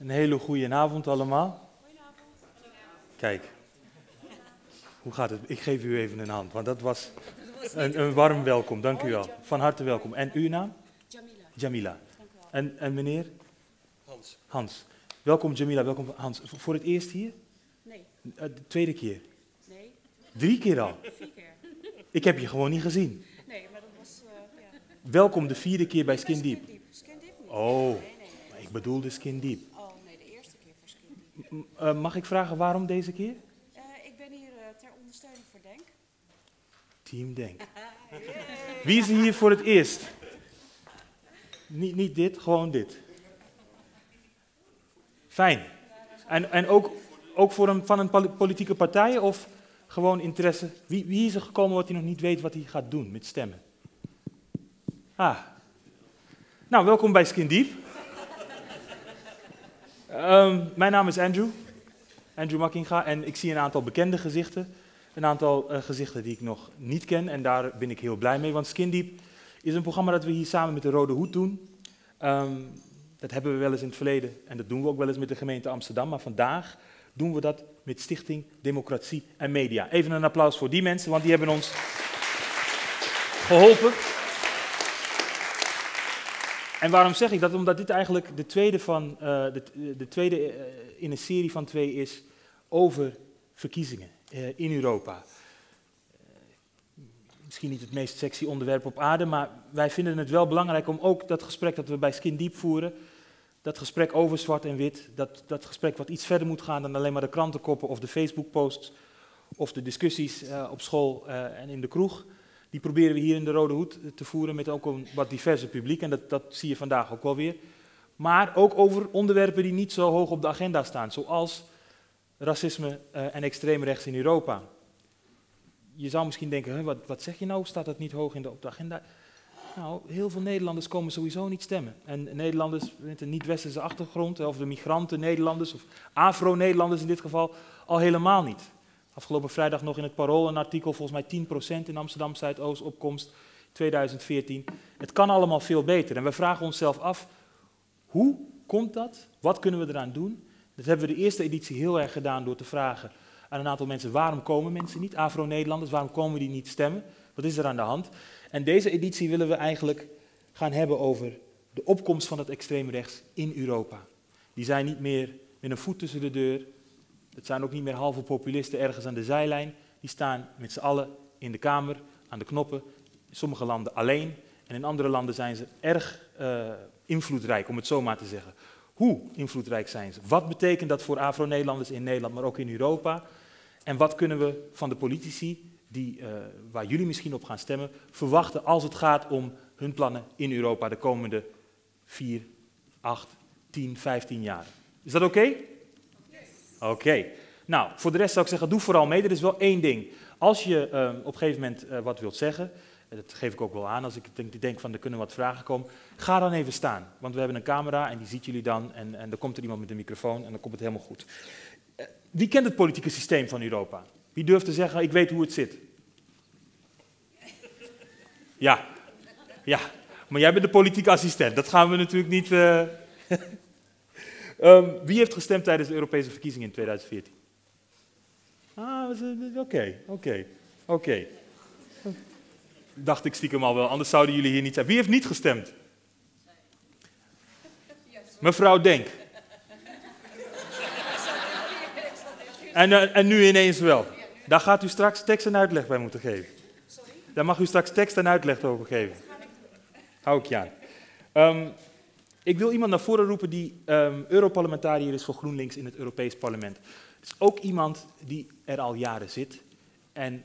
Een hele goede avond allemaal. Kijk, hoe gaat het? Ik geef u even een hand, want dat was een, een warm welkom. Dank u wel. Van harte welkom. En uw naam? Jamila. Jamila. En, en meneer? Hans. Hans. Welkom Jamila, welkom Hans. Voor het eerst hier? Nee, Eh, De tweede keer? nee, Drie keer al? vier keer. Ik heb je gewoon niet gezien. Nee, maar dat was, eh ja. Welkom de vierde keer bij Skin Deep. Skin Deep. Skin Deep niet. Oh, Nee, nee, nee. ik bedoelde Skin Deep. Oh, nee, de eerste keer eh, mag ik vragen waarom deze keer? Eh, ik ben hier eh, ter ondersteuning voor Denk. Team Denk. Wie is er hier voor het eerst? Niet, niet dit, gewoon dit. Fijn. En, en ook, ook voor een, van een poli- politieke partij of gewoon interesse? Wie, wie is er gekomen wat hij nog niet weet wat hij gaat doen met stemmen? Ah. Nou, welkom bij Skin Deep. Ehm, mijn naam is Andrew. Andrew Makkinga. En ik zie een aantal bekende gezichten. Een aantal eh, gezichten die ik nog niet ken. En daar ben ik heel blij mee. Want Skin Deep is een programma dat we hier samen met de Rode Hoed doen. Ehm, dat hebben we wel eens in het verleden. En dat doen we ook wel eens met de gemeente Amsterdam. Maar vandaag doen we dat met Stichting Democratie en Media. Even een applaus voor die mensen, want die hebben ons geholpen. En waarom zeg ik dat? Omdat dit eigenlijk de tweede, van, eh, de, de tweede eh, in een serie van twee is over verkiezingen eh, in Europa. Misschien niet het meest sexy onderwerp op aarde, maar wij vinden het wel belangrijk om ook dat gesprek dat we bij Skin Deep voeren, dat gesprek over zwart en wit, dat, dat gesprek wat iets verder moet gaan dan alleen maar de krantenkoppen of de Facebook-posts of de discussies op school en in de kroeg. Die proberen we hier in de Rode Hoed te voeren met ook een wat diverse publiek. En dat, dat zie je vandaag ook wel weer. Maar ook over onderwerpen die niet zo hoog op de agenda staan. Zoals racisme eh, en extreem rechts in Europa. Je zou misschien denken, wat, wat zeg je nou? Staat dat niet hoog in de, op de agenda? Nou, heel veel Nederlanders komen sowieso niet stemmen. En Nederlanders met een niet-westerse achtergrond, of de migranten Nederlanders, of Afro-Nederlanders in dit geval, al helemaal niet. Afgelopen vrijdag nog in het Parool een artikel, volgens mij 10% in Amsterdam Zuidoost, opkomst 2014. Het kan allemaal veel beter. En we vragen onszelf af, hoe komt dat? Wat kunnen we eraan doen? Dat hebben we de eerste editie heel erg gedaan door te vragen aan een aantal mensen, waarom komen mensen niet? Afro-Nederlanders, waarom komen die niet stemmen? Wat is er aan de hand? En deze editie willen we eigenlijk gaan hebben over de opkomst van het extreem rechts in Europa. Die zijn niet meer met een voet tussen de deur, het zijn ook niet meer halve populisten ergens aan de zijlijn. Die staan met z'n allen in de Kamer, aan de knoppen. In sommige landen alleen. En in andere landen zijn ze erg eh, invloedrijk, om het zo maar te zeggen. Hoe invloedrijk zijn ze? Wat betekent dat voor Afro-Nederlanders in Nederland, maar ook in Europa? En wat kunnen we van de politici, die, eh, waar jullie misschien op gaan stemmen, verwachten als het gaat om hun plannen in Europa de komende 4, 8, 10, 15 jaar? Is dat oké? Oké. Nou, voor de rest zou ik zeggen, doe vooral mee. Er is wel één ding. Als je eh, op een gegeven moment eh, wat wilt zeggen, en dat geef ik ook wel aan als ik denk, denk van er kunnen wat vragen komen, ga dan even staan. Want we hebben een camera en die ziet jullie dan en, en dan komt er iemand met een microfoon en dan komt het helemaal goed. Eh, wie kent het politieke systeem van Europa? Wie durft te zeggen, ik weet hoe het zit? Ja, ja. Maar jij bent de politieke assistent, dat gaan we natuurlijk niet... eh, Ehm, wie heeft gestemd tijdens de Europese verkiezingen in 2014? Ah, oké, oké, oké. Dacht ik stiekem al wel, anders zouden jullie hier niet zijn. Wie heeft niet gestemd? Mevrouw Denk. En, eh, en nu ineens wel. Daar gaat u straks tekst en uitleg bij moeten geven. Daar mag u straks tekst en uitleg over geven. Hou ik je aan. Ehm, ik wil iemand naar voren roepen die ehm, Europarlementariër is voor GroenLinks in het Europees Parlement. Het is ook iemand die er al jaren zit. En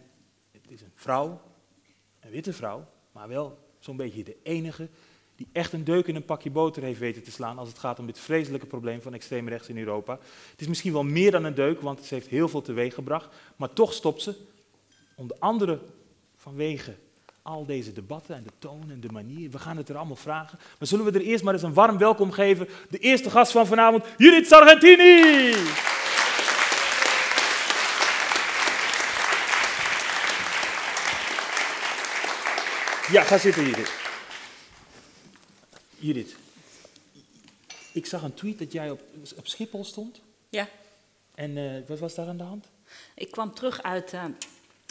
het is een vrouw, een witte vrouw, maar wel zo'n beetje de enige die echt een deuk in een pakje boter heeft weten te slaan als het gaat om dit vreselijke probleem van extreem rechts in Europa. Het is misschien wel meer dan een deuk, want ze heeft heel veel teweeg gebracht, maar toch stopt ze, onder andere vanwege al deze debatten en de toon en de manier. We gaan het er allemaal vragen. Maar zullen we er eerst maar eens een warm welkom geven. De eerste gast van vanavond, Judith Sargentini. Ja, ga zitten Judith. Judith, ik zag een tweet dat jij op, op Schiphol stond. Ja, En eh, wat was daar aan de hand? ik kwam terug uit eh,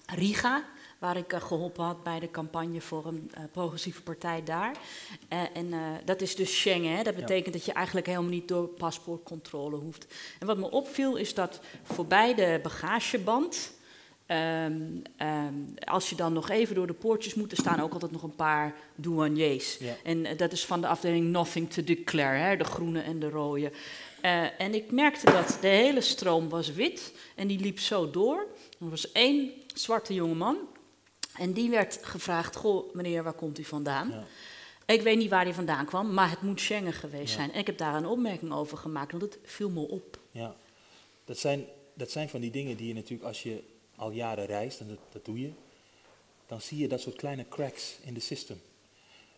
Riga, waar ik eh, geholpen had bij de campagne voor een eh, progressieve partij daar. Eh, en dat is dus Schengen. Hè? Dat betekent dat je eigenlijk helemaal niet door paspoortcontrole hoeft. En wat me opviel is dat voorbij de bagageband. ehm, ehm, als je dan nog even door de poortjes moet, er staan ook altijd nog een paar douaniers. Ja. En dat is van de afdeling Nothing to Declare, hè, de groene en de rode. En ik merkte dat de hele stroom was wit en die liep zo door. Er was één zwarte jongeman en die werd gevraagd, goh meneer, waar komt u vandaan? Ja. Ik weet niet waar hij vandaan kwam, maar het moet Schengen geweest Ja. zijn. En ik heb daar een opmerking over gemaakt, want het viel me op. Ja, dat zijn, dat zijn van die dingen die je natuurlijk als je al jaren reist, en dat, dat doe je, dan zie je dat soort kleine cracks in de system.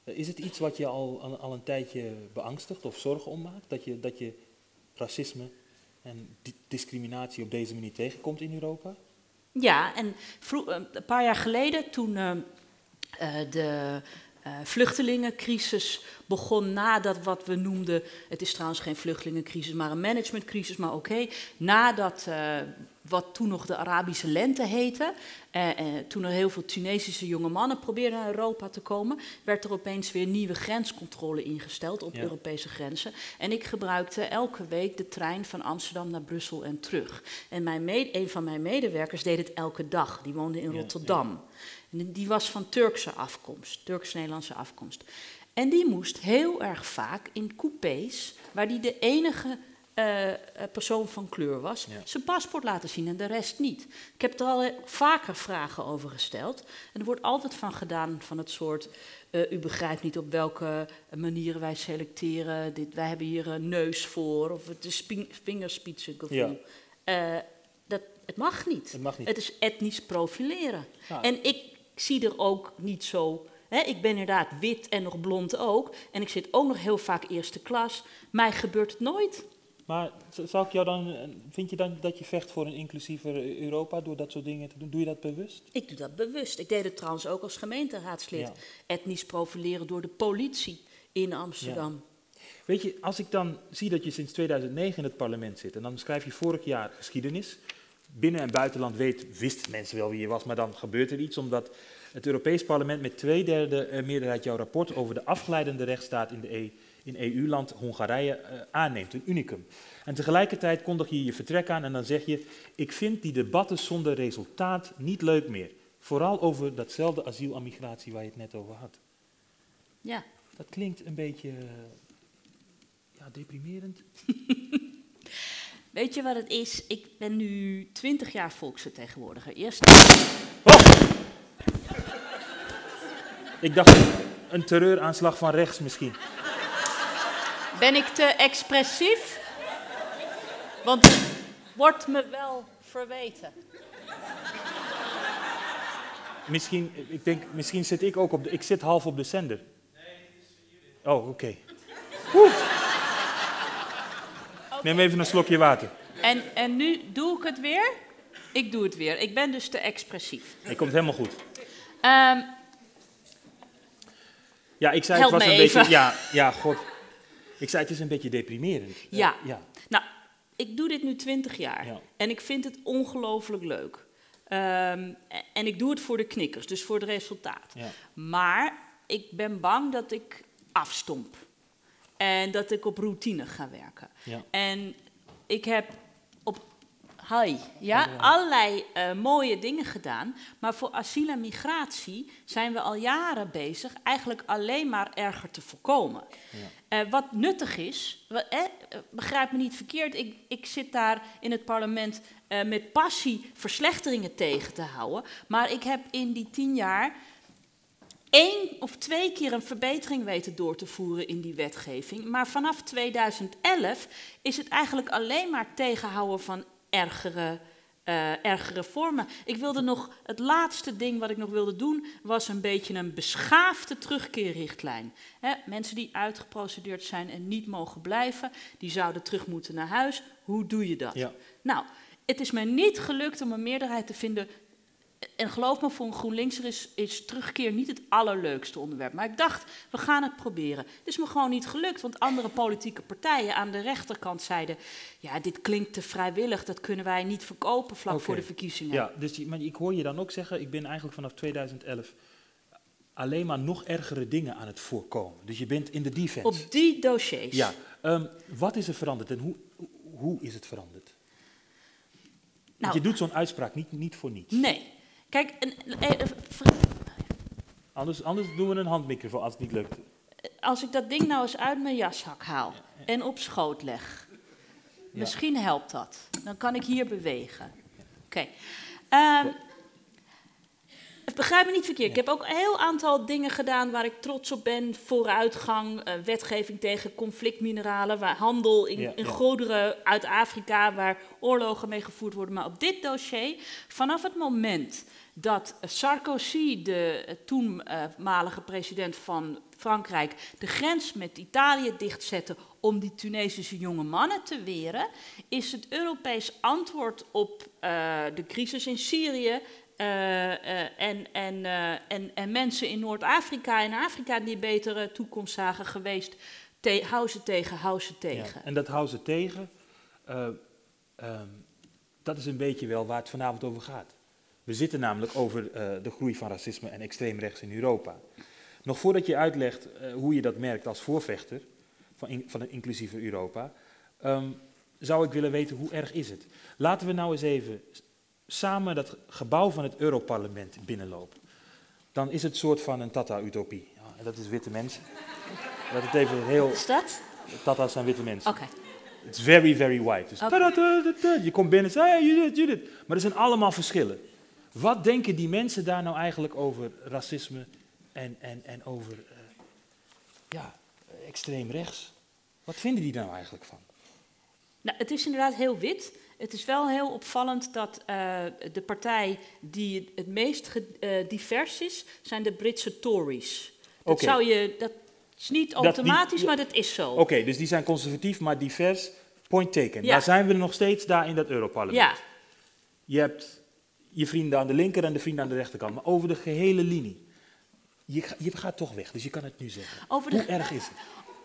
Eh, Is het iets wat je al, al, al een tijdje beangstigt of zorgen om maakt? Dat je, dat je racisme en di- discriminatie op deze manier tegenkomt in Europa? Ja, en eh, een paar jaar geleden, toen eh, eh, de vluchtelingencrisis begon, nadat wat we noemden, het is trouwens geen vluchtelingencrisis, maar een managementcrisis, maar oké, nadat wat toen nog de Arabische lente heette, eh, eh, toen er heel veel Tunesische jonge mannen probeerden naar Europa te komen, werd er opeens weer nieuwe grenscontrole ingesteld op Ja. Europese grenzen. En ik gebruikte elke week de trein van Amsterdam naar Brussel en terug. En mijn een van mijn medewerkers deed het elke dag. Die woonde in Ja, Rotterdam. En die was van Turkse afkomst, Turks-Nederlandse afkomst. En die moest heel erg vaak in coupés, waar die de enige eh, persoon van kleur was, Ja. zijn paspoort laten zien en de rest niet. Ik heb er al vaker vragen over gesteld. En er wordt altijd van gedaan van het soort, eh, u begrijpt niet op welke manieren wij selecteren, dit, wij hebben hier een neus voor, of het is vingerspitsengevoel. Ja. Eh, dat, het mag niet. Het mag niet. Het is etnisch profileren. Ja. En ik zie er ook niet zo. Hè, ik ben inderdaad wit en nog blond ook. En ik zit ook nog heel vaak eerste klas. Mij gebeurt het nooit. Maar zou ik jou dan, eh, vind je dan dat je vecht voor een inclusiever eh, Europa door dat soort dingen te doen? Doe je dat bewust? Ik doe dat bewust. Ik deed het trouwens ook als gemeenteraadslid. Ja. Etnisch profileren door de politie in Amsterdam. Weet je, als ik dan zie dat je sinds 2009 in het parlement zit en dan schrijf je vorig jaar geschiedenis. Binnen- en buitenland weet, wisten mensen wel wie je was, maar dan gebeurt er iets omdat het Europees Parlement met twee derde eh, meerderheid jouw rapport over de afgeleidende rechtsstaat in, de E- in EU-land Hongarije eh, aanneemt, een unicum. En tegelijkertijd kondig je je vertrek aan en dan zeg je, ik vind die debatten zonder resultaat niet leuk meer. Vooral over datzelfde asiel en migratie waar je het net over had. Ja. Dat klinkt een beetje ja, deprimerend. Weet je wat het is? Ik ben nu 20 jaar volksvertegenwoordiger. Eerst Ik dacht een terreuraanslag van rechts misschien. Ben ik te expressief. Want het wordt me wel verweten. Misschien, ik denk, misschien zit ik ook op de, ik zit half op de zender. Oh, oké. Oeh. Neem even een slokje water. En, en nu doe ik het weer. Ik doe het weer. Ik ben dus te expressief. Het komt helemaal goed. Ehm, Ja, ik zei Help het was een beetje, ja, ja, god. Ik zei het is een beetje deprimerend. Ja. ja. nou, ik doe dit nu 20 jaar. Ja. En ik vind het ongelooflijk leuk. Ehm, en ik doe het voor de knikkers, dus voor het resultaat. Ja. Maar ik ben bang dat ik afstomp. En dat ik op routine ga werken. Ja. En ik heb hi, ja, allerlei eh, mooie dingen gedaan. Maar voor asiel en migratie zijn we al jaren bezig eigenlijk alleen maar erger te voorkomen. Eh, wat nuttig is, eh, begrijp me niet verkeerd, ik, ik zit daar in het parlement met passie verslechteringen tegen te houden. Maar ik heb in die tien jaar één of twee keer een verbetering weten door te voeren in die wetgeving. Maar vanaf 2011 is het eigenlijk alleen maar tegenhouden van ergere, eh, ergere vormen. Ik wilde nog, het laatste ding wat ik nog wilde doen, was een beetje een beschaafde terugkeerrichtlijn. Hè, mensen die uitgeprocedeerd zijn en niet mogen blijven, die zouden terug moeten naar huis. Hoe doe je dat? Ja. Nou, het is mij niet gelukt om een meerderheid te vinden en geloof me, voor een GroenLinkser is, is terugkeer niet het allerleukste onderwerp. Maar ik dacht, we gaan het proberen. Het is me gewoon niet gelukt, want andere politieke partijen aan de rechterkant zeiden... ja, dit klinkt te vrijwillig, dat kunnen wij niet verkopen vlak voor de verkiezingen. Ja, dus maar ik hoor je dan ook zeggen, ik ben eigenlijk vanaf 2011 alleen maar nog ergere dingen aan het voorkomen. Dus je bent in de defense. Op die dossiers. Ja, ehm, wat is er veranderd en hoe, hoe is het veranderd? Want Nou, je doet zo'n uitspraak niet, niet voor niets. nee. Kijk, een, eh, eh, Anders, anders doen we een handmicrofoon als het niet lukt. als ik dat ding nou eens uit mijn jaszak haal en op schoot leg, misschien helpt dat. Dan kan ik hier bewegen. Oké. Ehm, begrijp me niet verkeerd. Ik heb ook een heel aantal dingen gedaan waar ik trots op ben. Vooruitgang, eh, wetgeving tegen conflictmineralen, waar handel in, Ja, in ja. goederen uit Afrika, waar oorlogen mee gevoerd worden. Maar op dit dossier, vanaf het moment dat Sarkozy, de eh, toenmalige president van Frankrijk, de grens met Italië dichtzette om die Tunesische jonge mannen te weren, is het Europees antwoord op eh, de crisis in Syrië en, en, eh, en, en mensen in Noord-Afrika en Afrika die een betere toekomst zagen geweest. Te, hou ze tegen, hou ze tegen. Ja, en dat houden ze tegen. eh, dat is een beetje wel waar het vanavond over gaat. We zitten namelijk over eh, de groei van racisme en extreem rechts in Europa. Nog voordat je uitlegt eh, hoe je dat merkt als voorvechter van, in- van een inclusiever Europa, ehm, zou ik willen weten hoe erg is het. Laten we nou eens even samen dat gebouw van het Europarlement binnenlopen. Dan is het een soort van een Tata-utopie. Ja, en dat is witte mensen. Dat het even heel... Is dat? Tata's zijn witte mensen. Oké. It's very, very white. Dus tadadadada, je komt binnen en zegt, hey, Judith, Judith. Maar er zijn allemaal verschillen. Wat denken die mensen daar nou eigenlijk over racisme en, en, en over eh, ja, extreem rechts? Wat vinden die daar nou eigenlijk van? Nou, het is inderdaad heel wit. Het is wel heel opvallend dat eh, de partij die het meest eh, divers is, zijn de Britse Tories. Dat zou je, dat is niet automatisch, maar dat is zo. Oké, dus die zijn conservatief, maar divers. Point taken. Ja. Daar zijn we nog steeds daar in dat Europarlement. Ja, Je hebt je vrienden aan de linker en de vrienden aan de rechterkant. Maar over de gehele linie. Je, je gaat toch weg, dus je kan het nu zeggen. Over de- Hoe erg is het?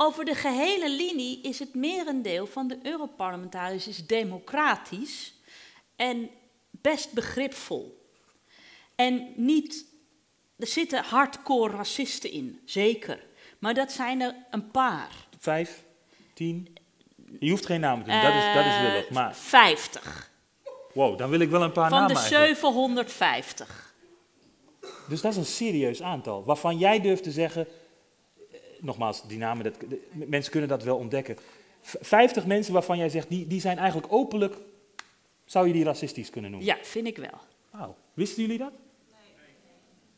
Over de gehele linie is het merendeel van de Europarlementariërs is democratisch en best begripvol. En niet, er zitten hardcore racisten in, zeker. Maar dat zijn er een paar. Vijf? Tien? Je hoeft geen naam te doen, dat is, dat is Eh, lullig. Maar 50. wow, dan wil ik wel een paar Van namen de eigenlijk. 750. Dus dat is een serieus aantal. Waarvan jij durft te zeggen, nogmaals, die namen, dat, de- mensen kunnen dat wel ontdekken. V- 50 mensen waarvan jij zegt, die, die zijn eigenlijk openlijk, zou je die racistisch kunnen noemen? Ja, vind ik wel. Wauw, wisten jullie dat?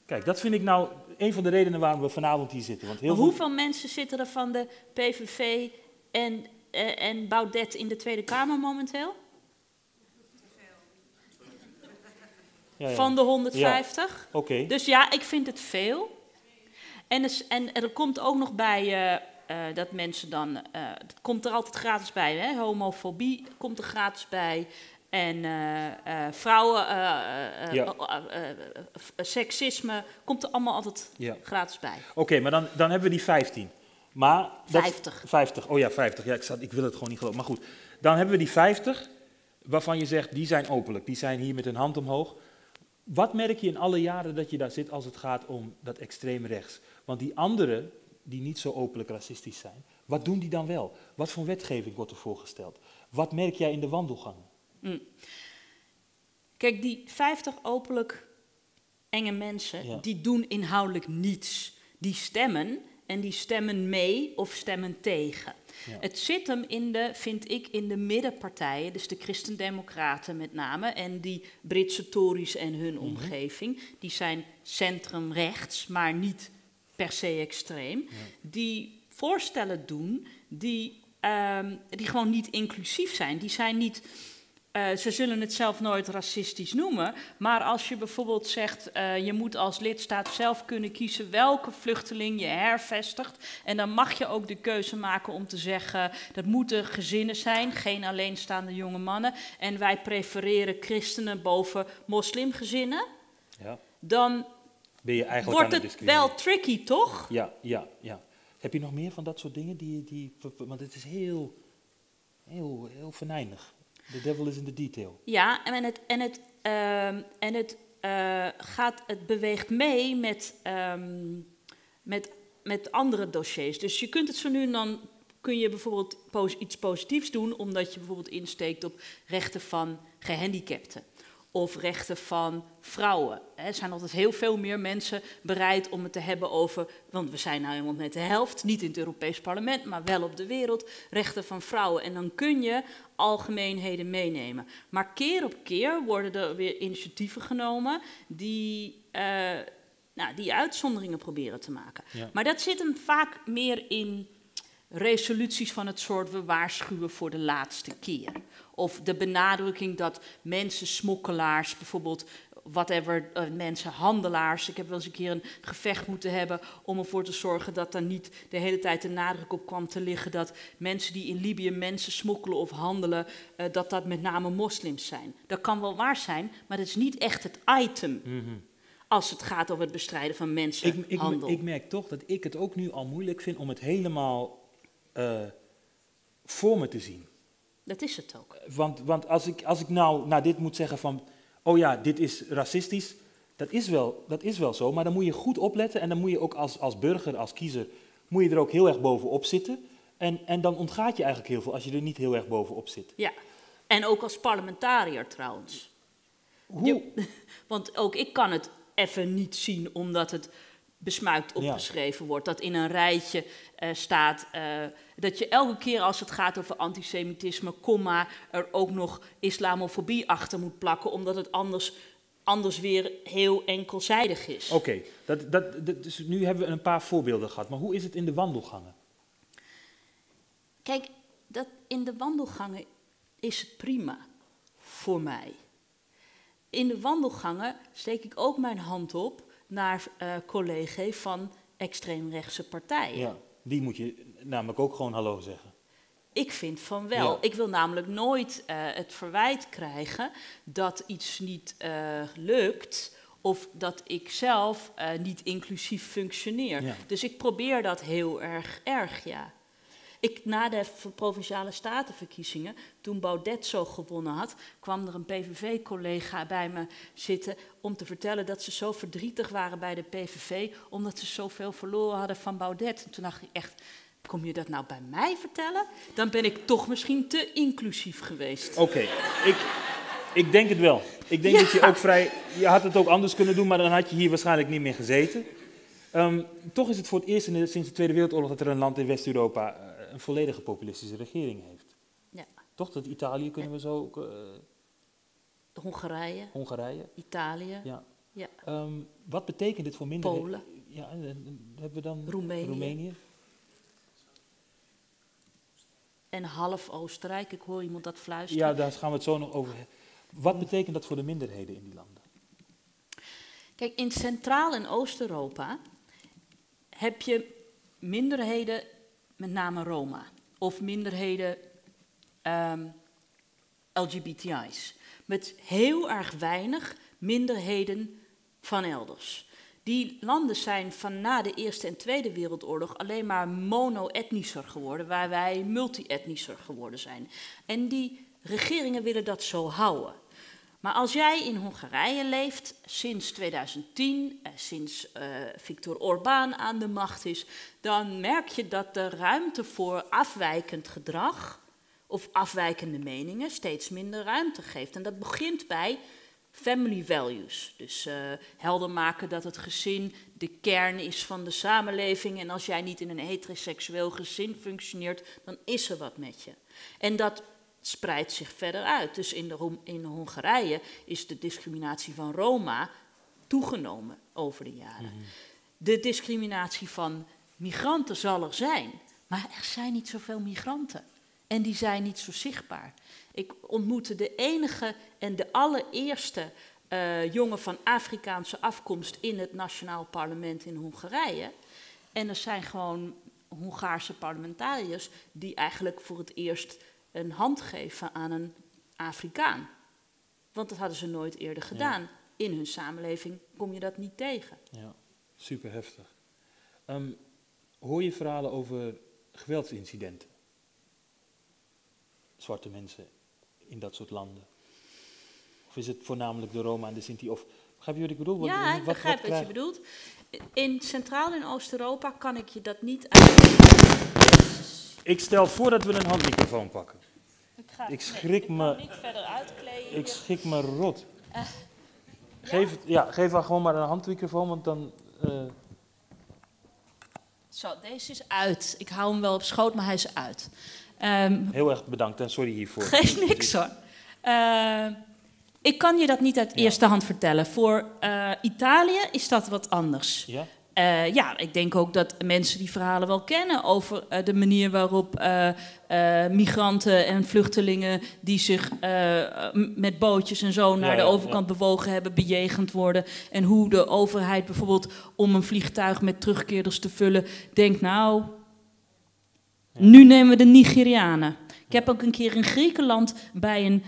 Kijk, dat vind ik nou een van de redenen waarom we vanavond hier zitten. Want heel hoeveel mensen zitten er van de PVV en, eh, en Baudet in de Tweede Kamer momenteel? Ja, ja. Van de 150? Oké, Dus ja, ik vind het veel. En, dus, en er komt ook nog bij eh, eh, dat mensen dan. het komt er altijd gratis bij. Hè? Homofobie komt er gratis bij. En eh, vrouwen. Ja. seksisme komt er allemaal altijd ja. gratis bij. Oké, maar dan, dan hebben we die 15. Maar dat- 50. 50, oh ja, 50. Ja, ik, zat, ik wil het gewoon niet geloven. Maar goed, dan hebben we die 50 waarvan je zegt, die zijn openlijk. Die zijn hier met hun hand omhoog. Wat merk je in alle jaren dat je daar zit als het gaat om dat extreem rechts? Want die anderen, die niet zo openlijk racistisch zijn, wat doen die dan wel? Wat voor wetgeving wordt er voorgesteld? Wat merk jij in de wandelgangen? Kijk, die 50 openlijk enge mensen, Ja. die doen inhoudelijk niets. Die stemmen en die stemmen mee of stemmen tegen. Ja. Het zit hem in de, vind ik, in de middenpartijen, dus de Christendemocraten met name, en die Britse Tories en hun Mhm. omgeving, die zijn centrumrechts, maar niet per se extreem, die voorstellen doen die, ehm, die gewoon niet inclusief zijn. Die zijn niet eh, ze zullen het zelf nooit racistisch noemen, maar als je bijvoorbeeld zegt, eh, je moet als lidstaat zelf kunnen kiezen welke vluchteling je hervestigt, en dan mag je ook de keuze maken om te zeggen, dat moeten gezinnen zijn, geen alleenstaande jonge mannen, en wij prefereren christenen boven moslimgezinnen. Ja. dan Ben je eigenlijk wordt het wel tricky, toch? Ja, ja, ja. Heb je nog meer van dat soort dingen? Die, die, want het is heel, heel, heel venijnig. The devil is in the detail. Ja, en het, en het, ehm, en het, eh, gaat, het beweegt mee met, ehm, met, met andere dossiers. Dus je kunt het zo nu en dan, kun je bijvoorbeeld iets positiefs doen, omdat je bijvoorbeeld insteekt op rechten van gehandicapten. Of rechten van vrouwen. Er zijn altijd heel veel meer mensen bereid om het te hebben over, want we zijn nou helemaal met de helft, niet in het Europees Parlement, maar wel op de wereld, rechten van vrouwen. En dan kun je algemeenheden meenemen. Maar keer op keer worden er weer initiatieven genomen die, eh, nou, die uitzonderingen proberen te maken. Ja. Maar dat zit hem vaak meer in resoluties van het soort we waarschuwen voor de laatste keer. Of de benadrukking dat mensen, smokkelaars, bijvoorbeeld whatever, eh, mensen, handelaars. Ik heb wel eens een keer een gevecht moeten hebben om ervoor te zorgen dat er niet de hele tijd de nadruk op kwam te liggen dat mensen die in Libië mensen smokkelen of handelen, eh, dat dat met name moslims zijn. Dat kan wel waar zijn, maar dat is niet echt het item als het gaat over het bestrijden van Ik, mensenhandel. ik, ik merk toch dat ik het ook nu al moeilijk vind om het helemaal eh, voor me te zien. Dat is het ook. Want, want als, ik, als ik nou naar dit moet zeggen van, oh ja, dit is racistisch, dat is wel, dat is wel zo, maar dan moet je goed opletten en dan moet je ook als, als burger, als kiezer, moet je er ook heel erg bovenop zitten. En, en dan ontgaat je eigenlijk heel veel als je er niet heel erg bovenop zit. Ja, en ook als parlementariër trouwens. Hoe? Want ook ik kan het even niet zien omdat het besmuikt Ja. opgeschreven wordt. Dat in een rijtje eh, staat eh, dat je elke keer als het gaat over antisemitisme, komma, er ook nog islamofobie achter moet plakken, omdat het anders, anders weer heel enkelzijdig is. Oké, dat, dat, dat- dus nu hebben we een paar voorbeelden gehad, maar hoe is het in de wandelgangen? Kijk, dat in de wandelgangen is het prima voor mij. In de wandelgangen steek ik ook mijn hand op naar eh collega's van extreemrechtse partijen. Ja, die moet je namelijk ook gewoon hallo zeggen. Ik vind van wel. Ja. Ik wil namelijk nooit eh, het verwijt krijgen dat iets niet eh, lukt of dat ik zelf niet inclusief functioneer. Ja. Dus ik probeer dat heel erg erg, ja. Ik, na de provinciale statenverkiezingen, toen Baudet zo gewonnen had, kwam er een PVV-collega bij me zitten om te vertellen dat ze zo verdrietig waren bij de PVV, omdat ze zoveel verloren hadden van Baudet. En toen dacht ik echt, kom je dat nou bij mij vertellen? Dan ben ik toch misschien te inclusief geweest. Oké, ik, ik denk het wel. Ik denk Ja. dat je ook vrij. Je had het ook anders kunnen doen, maar dan had je hier waarschijnlijk niet meer gezeten. Ehm, toch is het voor het eerst sinds de Tweede Wereldoorlog dat er een land in West-Europa eh, een volledige populistische regering heeft. Ja. Toch? Dat Italië kunnen we zo ook. eh, Hongarije, Hongarije. Italië, Ja. Ja. Ehm, wat betekent dit voor minderheden? Polen, Ja, en, en hebben we dan Roemenië. Roemenië? en half Oostenrijk. Ik hoor iemand dat fluisteren. Ja, daar gaan we het zo nog over hebben. Wat betekent dat voor de minderheden in die landen? Kijk, in Centraal- en Oost-Europa heb je minderheden, met name Roma, of minderheden ehm, LGBTI's, met heel erg weinig minderheden van elders. Die landen zijn van na de Eerste en Tweede Wereldoorlog alleen maar mono-etnischer geworden, waar wij multi-etnischer geworden zijn. En die regeringen willen dat zo houden. Maar als jij in Hongarije leeft sinds 2010, eh, sinds eh Viktor Orbán aan de macht is, dan merk je dat de ruimte voor afwijkend gedrag of afwijkende meningen steeds minder ruimte geeft. En dat begint bij family values. Dus eh, helder maken dat het gezin de kern is van de samenleving. En als jij niet in een heteroseksueel gezin functioneert, dan is er wat met je. En dat spreidt zich verder uit. Dus in, de, in Hongarije is de discriminatie van Roma toegenomen over de jaren. De discriminatie van migranten zal er zijn, maar er zijn niet zoveel migranten. En die zijn niet zo zichtbaar. Ik ontmoette de enige en de allereerste eh, jongen van Afrikaanse afkomst in het nationaal parlement in Hongarije. En er zijn gewoon Hongaarse parlementariërs die eigenlijk voor het eerst een hand geven aan een Afrikaan. Want dat hadden ze nooit eerder gedaan. in hun samenleving kom je dat niet tegen. Ja, super heftig. Ehm, hoor je verhalen over geweldsincidenten? Zwarte mensen in dat soort landen? Of is het voornamelijk de Roma en de Sinti? Of begrijp je wat ik bedoel? Wat- ja, ik begrijp wat, wat je bedoelt. In Centraal- en Oost-Europa kan ik je dat niet uit. Ik stel voor dat we een handmicrofoon pakken. Ik, ga, Ik schrik nee, me- niet verder uitkleden. Ik schrik me rot. Eh, Geef, het, ja, geef haar gewoon maar een handmicrofoon, want dan... eh, Zo, deze is uit. Ik hou hem wel op schoot, maar hij is uit. Ehm, heel erg bedankt en sorry hiervoor. Geeft niks hoor. Eh, ik kan je dat niet uit Ja. eerste hand vertellen. Voor Italië is dat wat anders. Ja? Eh, ja, ik denk ook dat mensen die verhalen wel kennen over eh, de manier waarop eh, migranten en vluchtelingen die zich met bootjes en zo naar Ja, de ja, overkant bewogen hebben, bejegend worden. En hoe de overheid bijvoorbeeld om een vliegtuig met terugkeerders te vullen, denkt nou, nu nemen we de Nigerianen. Ik heb ook een keer in Griekenland bij een,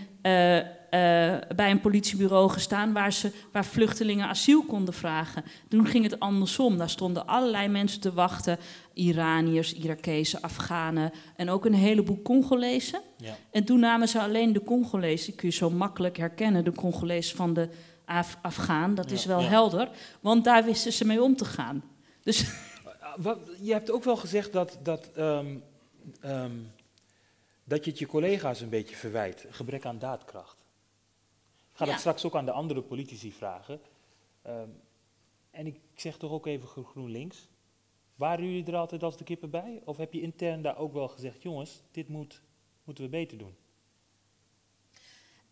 bij een politiebureau gestaan waar, ze, waar vluchtelingen asiel konden vragen. Toen ging het andersom. Daar stonden allerlei mensen te wachten. Iraniërs, Irakezen, Afghanen en ook een heleboel Congolezen. Ja. En toen namen ze alleen de Congolezen, die kun je zo makkelijk herkennen, de Congolees van de Af- Afghaan. Dat is wel ja. helder, want daar wisten ze mee om te gaan. Dus Ah, Wat, je hebt ook wel gezegd dat, dat, ehm, ehm, dat je het je collega's een beetje verwijt. Gebrek aan daadkracht. Ga Ja. dat straks ook aan de andere politici vragen. Ehm, en ik zeg toch ook even Gro- GroenLinks. Waren jullie er altijd als de kippen bij? Of heb je intern daar ook wel gezegd, jongens, dit moet, moeten we beter doen?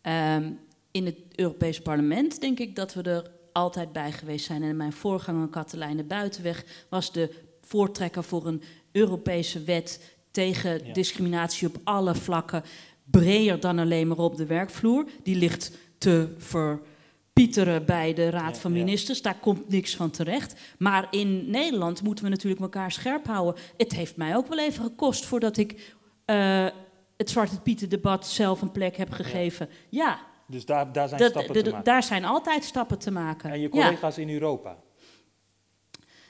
Ehm, in het Europees Parlement denk ik dat we er altijd bij geweest zijn. En mijn voorganger Katelijne Buitenweg was de voortrekker voor een Europese wet tegen Ja. discriminatie op alle vlakken. Breder dan alleen maar op de werkvloer. Die ligt te verpieteren bij de Raad Ja, van ja. Ministers. Daar komt niks van terecht. Maar in Nederland moeten we natuurlijk elkaar scherp houden. Het heeft mij ook wel even gekost voordat ik eh, het Zwarte Pieten debat zelf een plek heb gegeven. ja. Dus daar, daar zijn Dat- stappen de- te maken. daar zijn altijd stappen te maken. En je collega's in Europa?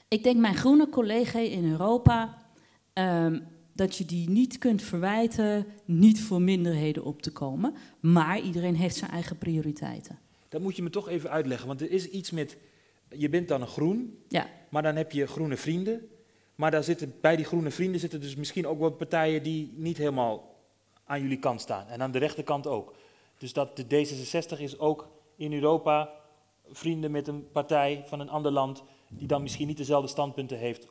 Ik denk mijn groene collega in Europa, ehm, dat je die niet kunt verwijten niet voor minderheden op te komen. Maar iedereen heeft zijn eigen prioriteiten. Dat moet je me toch even uitleggen, want er is iets met, je bent dan een groen, Ja, maar dan heb je groene vrienden. Maar daar zitten, bij die groene vrienden zitten dus misschien ook wat partijen die niet helemaal aan jullie kant staan. En aan de rechterkant ook. Dus dat de D66 is ook in Europa vrienden met een partij van een ander land die dan misschien niet dezelfde standpunten heeft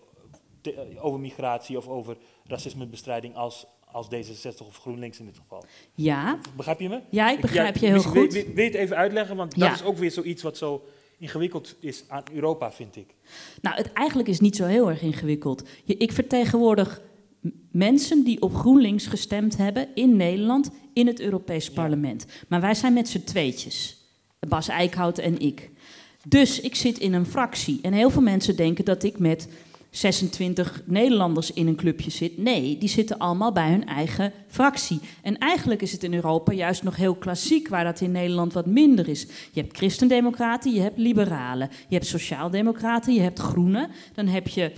te- over migratie of over racismebestrijding als, als D66 of GroenLinks in dit geval. ja, Begrijp je me? ja ik begrijp je heel wil- goed. Wil, wil je het even uitleggen? Want Ja. dat is ook weer zoiets wat zo ingewikkeld is aan Europa, vind ik. Nou, het eigenlijk is niet zo heel erg ingewikkeld. Je, ik vertegenwoordig mensen die op GroenLinks gestemd hebben in Nederland in het Europees Ja. Parlement. Maar wij zijn met z'n tweetjes. Bas Eickhout en ik. Dus ik zit in een fractie. En heel veel mensen denken dat ik met 26 Nederlanders in een clubje zit. Nee, die zitten allemaal bij hun eigen fractie. En eigenlijk is het in Europa juist nog heel klassiek, waar dat in Nederland wat minder is. Je hebt christendemocraten, je hebt liberalen, je hebt sociaaldemocraten, je hebt groenen. Dan heb je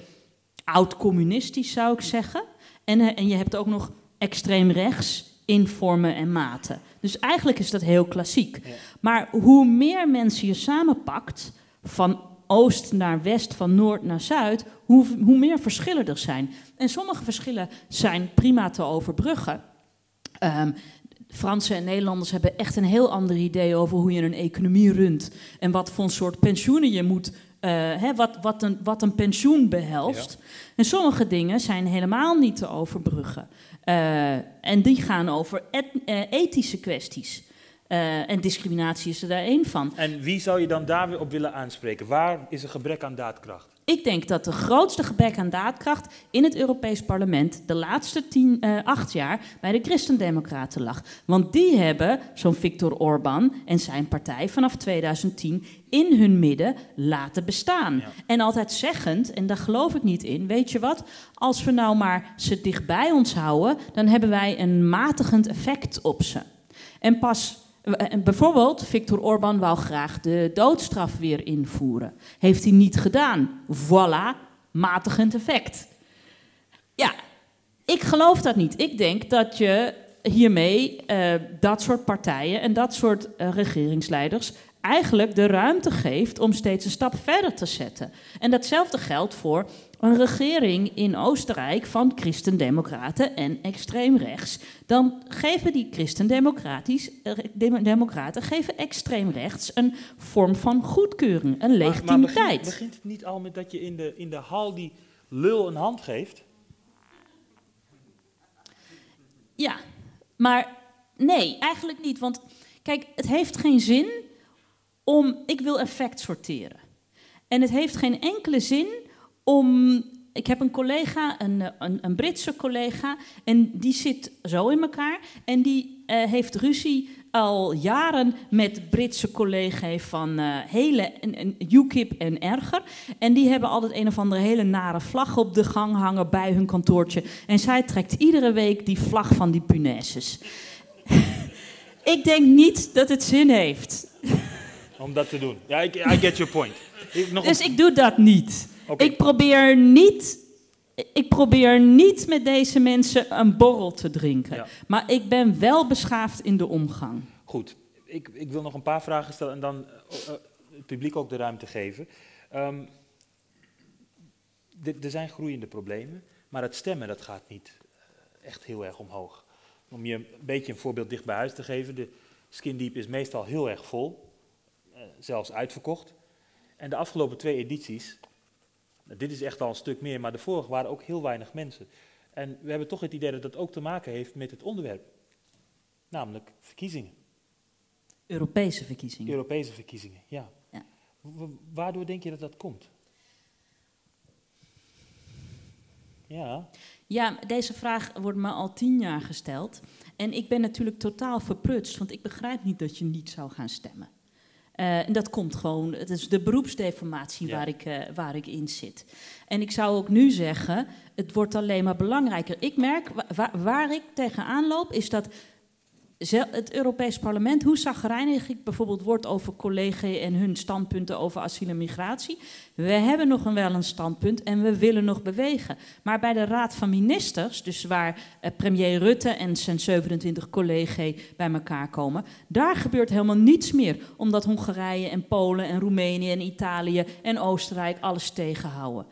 oud-communistisch, zou ik zeggen. En, eh, en je hebt ook nog extreem rechts in vormen en maten. Dus eigenlijk is dat heel klassiek. Ja. Maar hoe meer mensen je samenpakt, van oost naar west, van noord naar zuid, hoe, hoe meer verschillen er zijn. En sommige verschillen zijn prima te overbruggen. Ehm, Fransen en Nederlanders hebben echt een heel ander idee over hoe je een economie runt. En wat voor een soort pensioenen je moet. eh, hè, wat, wat, een, wat een pensioen behelst. En sommige dingen zijn helemaal niet te overbruggen. Eh, en die gaan over et- eh, ethische kwesties. Eh, en discriminatie is er daar één van. En wie zou je dan daar weer op willen aanspreken? Waar is een gebrek aan daadkracht? Ik denk dat de grootste gebrek aan daadkracht in het Europees Parlement de laatste tien, eh, acht jaar bij de Christendemocraten lag. Want die hebben zo'n Viktor Orbán en zijn partij vanaf 2010 in hun midden laten bestaan. Ja. En altijd zeggend, en daar geloof ik niet in, weet je wat, als we nou maar ze dicht bij ons houden, dan hebben wij een matigend effect op ze. En pas En bijvoorbeeld, Viktor Orbán wou graag de doodstraf weer invoeren. Heeft hij niet gedaan. Voilà, matigend effect. Ja, ik geloof dat niet. Ik denk dat je hiermee uh, dat soort partijen en dat soort uh, regeringsleiders eigenlijk de ruimte geeft om steeds een stap verder te zetten. En datzelfde geldt voor een regering in Oostenrijk van christendemocraten en extreemrechts. Dan geven die christendemocraten geven extreemrechts een vorm van goedkeuring, een legitimiteit. Maar, begint, begint, het niet al met dat je in de, in de hal die lul een hand geeft? Ja, maar nee, eigenlijk niet. Want kijk, het heeft geen zin om. Ik wil effect sorteren. En het heeft geen enkele zin om. Ik heb een collega, een, een, een Britse collega, en die zit zo in elkaar. En die uh, heeft ruzie al jaren met Britse collega's van uh, hele UKIP en erger. En die hebben altijd een of andere hele nare vlag op de gang hangen bij hun kantoortje. En zij trekt iedere week die vlag van die punaises. ik denk niet dat het zin heeft. Om dat te doen. Ja, I, I get your point. dus ik doe dat niet. Ik probeer niet ik probeer niet met deze mensen een borrel te drinken. Maar ik ben wel beschaafd in de omgang. Goed, ik, ik wil nog een paar vragen stellen en dan uh, het publiek ook de ruimte geven. Um, er zijn groeiende problemen, maar het stemmen dat gaat niet echt heel erg omhoog. Om je een beetje een voorbeeld dicht bij huis te geven, de Skin Deep is meestal heel erg vol, uh, zelfs uitverkocht. En de afgelopen twee edities dit is echt al een stuk meer, maar de vorige waren ook heel weinig mensen. En we hebben toch het idee dat dat ook te maken heeft met het onderwerp. Namelijk verkiezingen. Europese verkiezingen. Europese verkiezingen, ja. ja. Waardoor denk je dat dat komt? Ja. Ja, deze vraag wordt me al tien jaar gesteld. En ik ben natuurlijk totaal verprutst, want ik begrijp niet dat je niet zou gaan stemmen. Uh, en dat komt gewoon, het is de beroepsdeformatie waar, ik, uh, waar ik in zit. En ik zou ook nu zeggen, het wordt alleen maar belangrijker. Ik merk, waar ik tegenaan loop, is dat het Europees Parlement, hoe zagrijnig ik bijvoorbeeld word over collega's en hun standpunten over asiel en migratie. We hebben nog een wel een standpunt en we willen nog bewegen. Maar bij de Raad van Ministers, dus waar eh, premier Rutte en zijn 27 collega's bij elkaar komen, daar gebeurt helemaal niets meer. Omdat Hongarije en Polen en Roemenië en Italië en Oostenrijk alles tegenhouden.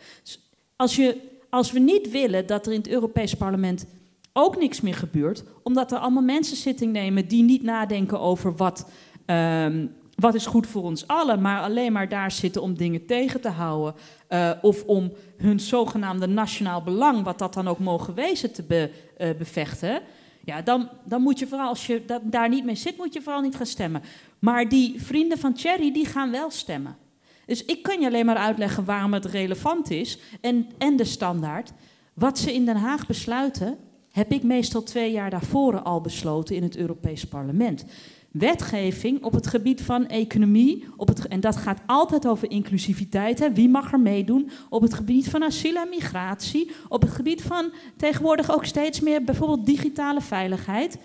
Als, je, als we niet willen dat er in het Europees Parlement ook niks meer gebeurt, omdat er allemaal mensen zitting nemen die niet nadenken over wat, um, wat is goed voor ons allen, maar alleen maar daar zitten om dingen tegen te houden uh, of om hun zogenaamde nationaal belang, wat dat dan ook mogen wezen, te be, uh, bevechten. Ja, dan, dan moet je vooral, als je daar niet mee zit, moet je vooral niet gaan stemmen. Maar die vrienden van Thierry, die gaan wel stemmen. Dus ik kan je alleen maar uitleggen waarom het relevant is en, en de standaard. Wat ze in Den Haag besluiten, heb ik meestal twee jaar daarvoor al besloten in het Europees Parlement. Wetgeving op het gebied van economie, op het, en dat gaat altijd over inclusiviteit, hè, wie mag er meedoen, op het gebied van asiel en migratie, op het gebied van tegenwoordig ook steeds meer bijvoorbeeld digitale veiligheid.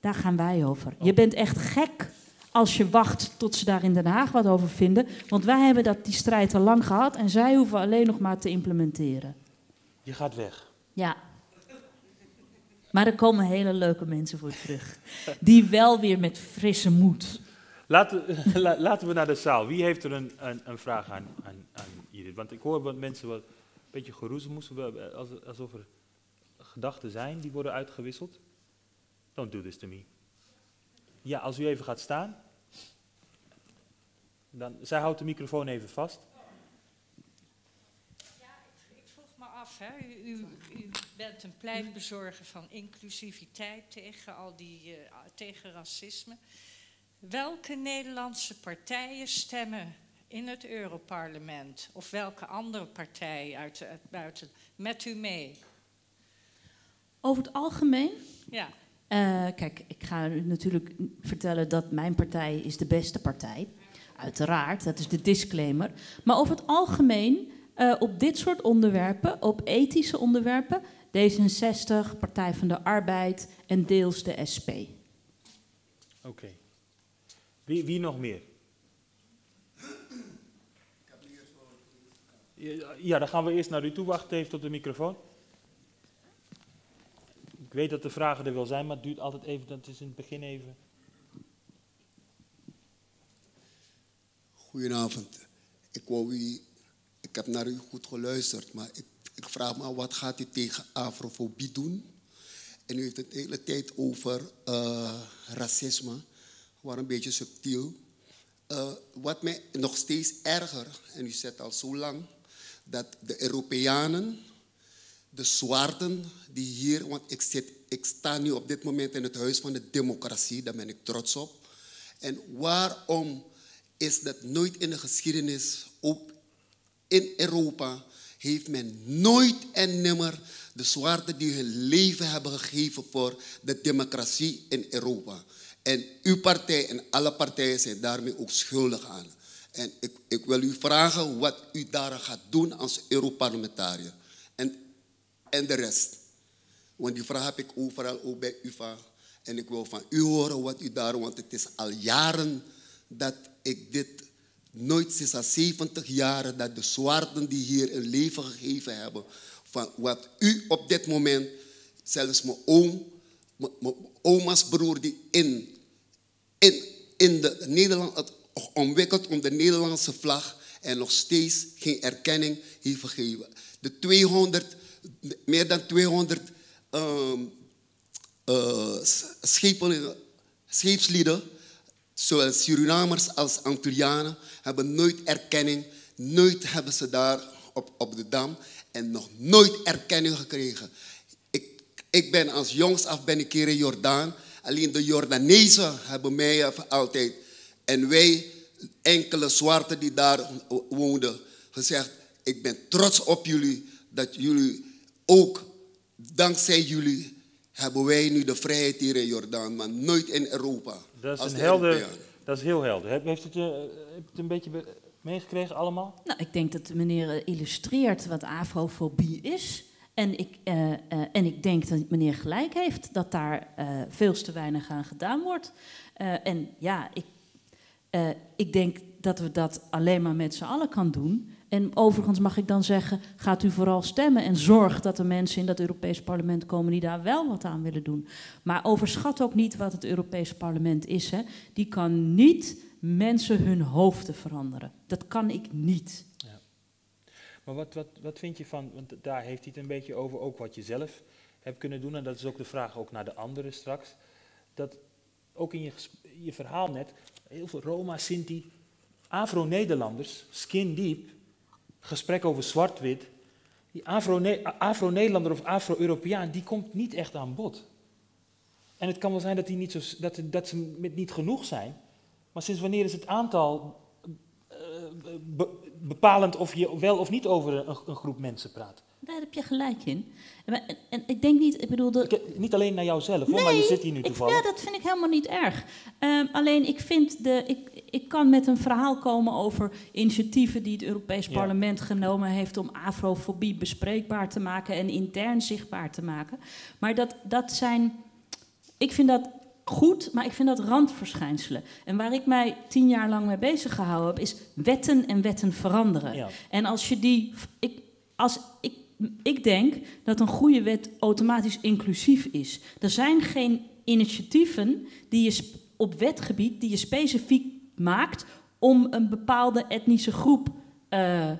Daar gaan wij over. Je bent echt gek als je wacht tot ze daar in Den Haag wat over vinden, want wij hebben dat, die strijd al lang gehad en zij hoeven alleen nog maar te implementeren. Je gaat weg. Ja. Maar er komen hele leuke mensen voor terug. Die wel weer met frisse moed. Laten, laten we naar de zaal. Wie heeft er een, een, een vraag aan, aan, aan? Want ik hoor wat mensen wat een beetje geroezemoes, alsof er gedachten zijn die worden uitgewisseld. Don't do this to me. Ja, als u even gaat staan. Dan, zij houdt de microfoon even vast. Hè? U, u, bent een pleitbezorger van inclusiviteit tegen, al die, uh, tegen racisme. Welke Nederlandse partijen stemmen in het Europarlement? Of welke andere partij uit, uit buiten met u mee? Over het algemeen? Ja. Uh, kijk, ik ga u natuurlijk vertellen dat mijn partij is de beste partij. Uiteraard, dat is de disclaimer. Maar over het algemeen uh, op dit soort onderwerpen, op ethische onderwerpen, D66, Partij van de Arbeid en deels de SP. Oké. Wie, wie nog meer? Ja, ja, dan gaan we eerst naar u toe. Wacht even tot de microfoon. Ik weet dat de vragen er wel zijn, maar het duurt altijd even. Dat is in het begin even. Goedenavond. Ik, wou u, ik heb naar u goed geluisterd, maar ik, ik vraag me wat gaat u tegen afrofobie doen? En u heeft het de hele tijd over eh, racisme, maar een beetje subtiel. Eh, wat mij nog steeds erger, en u zegt al zo lang, dat de Europeanen, de zwarten die hier, want ik, zit, ik sta nu op dit moment in het huis van de democratie, daar ben ik trots op. En waarom is dat nooit in de geschiedenis, ook in Europa, heeft men nooit en nimmer de zwarten die hun leven hebben gegeven voor de democratie in Europa. En uw partij en alle partijen zijn daarmee ook schuldig aan. En ik, ik wil u vragen wat u daar gaat doen als Europarlementariër. En, en de rest. Want die vraag heb ik overal ook bij UvA. En ik wil van u horen wat u daar, want het is al jaren dat ik dit nooit sinds al 70 jaren dat de zwarten die hier een leven gegeven hebben, van wat u op dit moment, zelfs mijn oom, mijn oma's broer die in, in, in de Nederland het omwikkeld om de Nederlandse vlag en nog steeds geen erkenning heeft gegeven. De 200, meer dan 200 um, uh, schepen, scheepslieden Zowel Surinamers als Antillianen hebben nooit erkenning, nooit hebben ze daar op, op de dam en nog nooit erkenning gekregen. Ik, ik ben als jongs af ben ik hier in Jordaan. Alleen de Jordanezen hebben mij altijd en wij, enkele zwarten die daar woonden, gezegd: Ik ben trots op jullie dat jullie ook, dankzij jullie, hebben wij nu de vrijheid hier in Jordaan, maar nooit in Europa. Dat is, een helder, dat is heel helder. Heeft het, uh, het een beetje meegekregen allemaal? Nou, ik denk dat de meneer eh, illustreert wat afrofobie is. En ik, uh, uh, en ik denk dat meneer gelijk heeft dat daar uh, veel te weinig aan gedaan wordt. en ja, ik, ik denk dat we dat alleen maar met z'n allen kan doen. En overigens mag ik dan zeggen, gaat u vooral stemmen en zorg dat er mensen in dat Europees parlement komen die daar wel wat aan willen doen. Maar overschat ook niet wat het Europees parlement is. Hè. Die kan niet mensen hun hoofden veranderen. Dat kan ik niet. Ja. Maar wat, wat, wat vind je van, want daar heeft hij het een beetje over, ook wat je zelf hebt kunnen doen. En dat is ook de vraag ook naar de anderen straks. Dat ook in je, je verhaal net, heel veel Roma, Sinti, Afro-Nederlanders, skin deep, gesprek over zwart-wit, die Afro-Nederlander of Afro-Europeaan, die komt niet echt aan bod. En het kan wel zijn dat, die niet zo, dat, dat ze met niet genoeg zijn, maar sinds wanneer is het aantal uh, bepalend of je wel of niet over een, een, groep mensen praat? Daar heb je gelijk in. En, en, ik denk niet, ik bedoel... De... niet alleen naar jouzelf, hoor, maar je zit hier nu toevallig. Ik, ja, dat vind ik helemaal niet erg. Um, alleen ik vind, de, ik, ik kan met een verhaal komen over initiatieven die het Europees Parlement genomen heeft om afrofobie bespreekbaar te maken en intern zichtbaar te maken. Maar dat, dat zijn, ik vind dat goed, maar ik vind dat randverschijnselen. En waar ik mij tien jaar lang mee bezig gehouden heb, is wetten en wetten veranderen. Ja. En als je die, ik, als ik ik denk dat een goede wet automatisch inclusief is. Er zijn geen initiatieven die je op wetgebied die je specifiek maakt om een bepaalde etnische groep uh,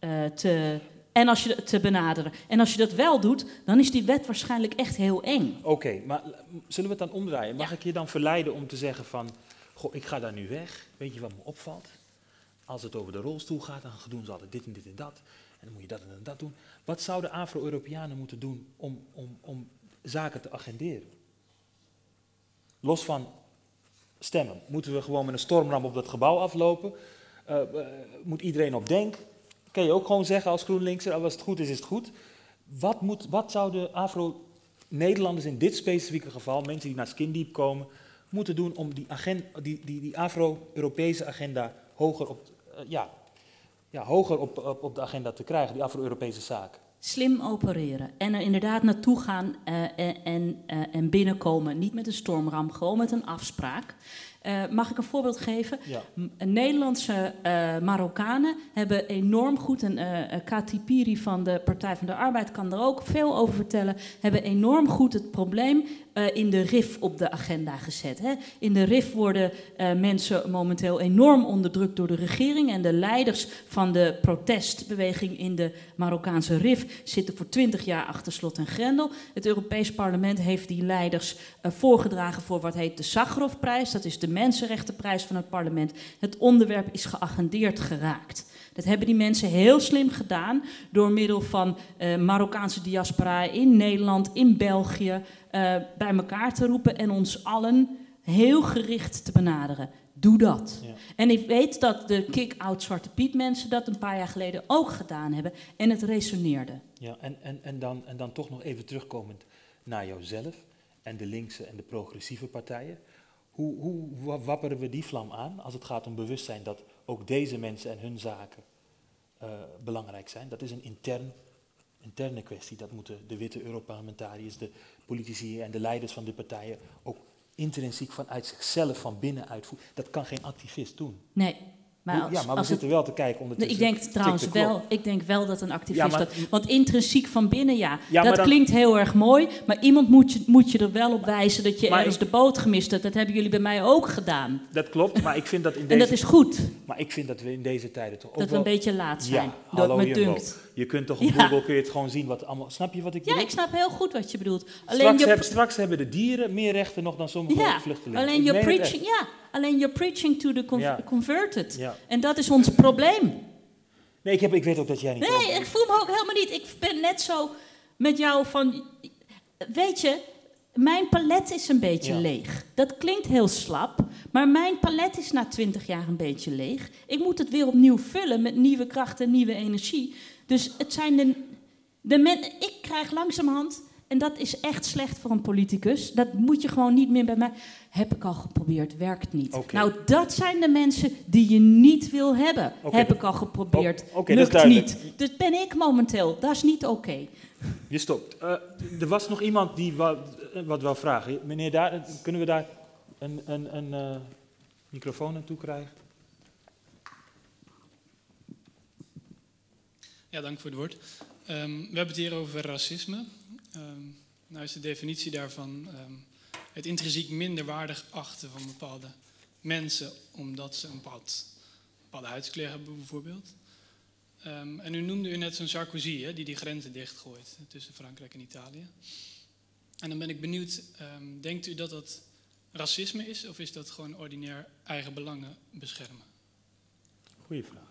uh, te, en als je te benaderen. En als je dat wel doet, dan is die wet waarschijnlijk echt heel eng. Oké, maar zullen we het dan omdraaien? Mag ik je dan verleiden om te zeggen van, goh, ik ga daar nu weg. Weet je wat me opvalt? Als het over de rolstoel gaat, dan doen ze altijd dit en dit en dat. En dan moet je dat en dat doen. Wat zouden Afro-Europeanen moeten doen om, om, om zaken te agenderen? Los van stemmen. Moeten we gewoon met een stormram op dat gebouw aflopen? Uh, uh, moet iedereen op denk? Kan je ook gewoon zeggen als GroenLinkser, als het goed is, is het goed. Wat, moet, wat zouden Afro-Nederlanders in dit specifieke geval, mensen die naar Skin komen, moeten doen om die, agenda, die, die, die Afro-Europese agenda hoger op, uh, ja, ja, hoger op, op, de agenda te krijgen, die Afro-Europese zaken? Slim opereren en er inderdaad naartoe gaan uh, en, uh, en binnenkomen. Niet met een stormram, gewoon met een afspraak. Eh, mag ik een voorbeeld geven? Ja. Nederlandse eh, Marokkanen hebben enorm goed, en eh eh, Kati Piri van de Partij van de Arbeid kan er ook veel over vertellen, hebben enorm goed het probleem in de RIF op de agenda gezet. Hè. In de RIF worden mensen momenteel enorm onderdrukt door de regering en de leiders van de protestbeweging in de Marokkaanse RIF zitten voor twintig jaar achter slot en grendel. Het Europees Parlement heeft die leiders voorgedragen voor wat heet de Sakharovprijs. Dat is de mensenrechtenprijs van het parlement. Het onderwerp is geagendeerd geraakt. Dat hebben die mensen heel slim gedaan door middel van eh, Marokkaanse diaspora in Nederland, in België, eh, bij elkaar te roepen en ons allen heel gericht te benaderen. Doe dat. Ja. En ik weet dat de kick-out Zwarte Piet mensen dat een paar jaar geleden ook gedaan hebben en het resoneerde. Ja, en, en, en, dan, en dan toch nog even terugkomend naar jouzelf en de linkse en de progressieve partijen. Hoe, hoe wa- wapperen we die vlam aan als het gaat om bewustzijn dat ook deze mensen en hun zaken eh, belangrijk zijn? Dat is een intern, interne kwestie. Dat moeten de witte Europarlementariërs, de politici en de leiders van de partijen ook intrinsiek vanuit zichzelf van binnen uitvoeren. Dat kan geen activist doen. Nee, maar Hoe- als, ja, maar we het zitten wel te kijken ondertussen. ik denk trouwens de wel, ik denk wel dat een activist Ja, maar- dat. Want intrinsiek van binnen, ja, dat dan- klinkt heel erg mooi. Maar iemand moet je, moet je er wel op wijzen dat je Maar ergens ik- de boot gemist hebt. Dat hebben jullie bij mij ook gedaan. Dat klopt, maar ik vind dat in En deze, dat is goed, maar ik vind dat we in deze tijden toch ook dat we wel een beetje laat zijn. Ja, hallo me dunkt. Je kunt toch op Ja. Google kun je het gewoon zien wat allemaal. Snap je wat ik Ja, bedoel? ik snap heel goed wat je bedoelt. Alleen straks, je, hebben, straks hebben de dieren meer rechten nog dan sommige ja, vluchtelingen. alleen het preaching, ja, alleen you're preaching to the con- Ja. converted. Ja. En dat is ons probleem. Nee, ik, heb, ik weet ook dat jij niet. Nee, ik voel me ook helemaal niet. Ik ben net zo met jou van. Weet je, mijn palet is een beetje Ja. leeg. Dat klinkt heel slap, maar mijn palet is na twintig jaar een beetje leeg. Ik moet het weer opnieuw vullen met nieuwe kracht en nieuwe energie. Dus het zijn de. de men, ik krijg langzamerhand. En dat is echt slecht voor een politicus. Dat moet je gewoon niet meer bij mij. Heb ik al geprobeerd, werkt niet. Nou, dat zijn de mensen die je niet wil hebben. Heb dat- ik al geprobeerd. Oh, dat is lukt duidelijk. niet. Dus ben ik momenteel. Dat is niet oké. Je stopt. Eh, er was nog iemand die wat, eh, wat wil vragen. Meneer, daar, kunnen we daar een, een, een eh, microfoon naartoe krijgen? Ja, dank voor het woord. Ehm, we hebben het hier over racisme. Ehm, nou is de definitie daarvan ehm, het intrinsiek minderwaardig achten van bepaalde mensen omdat ze een bepaald, bepaalde huidskleur hebben bijvoorbeeld. En u noemde u net zo'n Sarkozy, hè, die die grenzen dichtgooit tussen Frankrijk en Italië. En dan ben ik benieuwd, denkt u dat dat racisme is of is dat gewoon ordinair eigen belangen beschermen? Goeie vraag.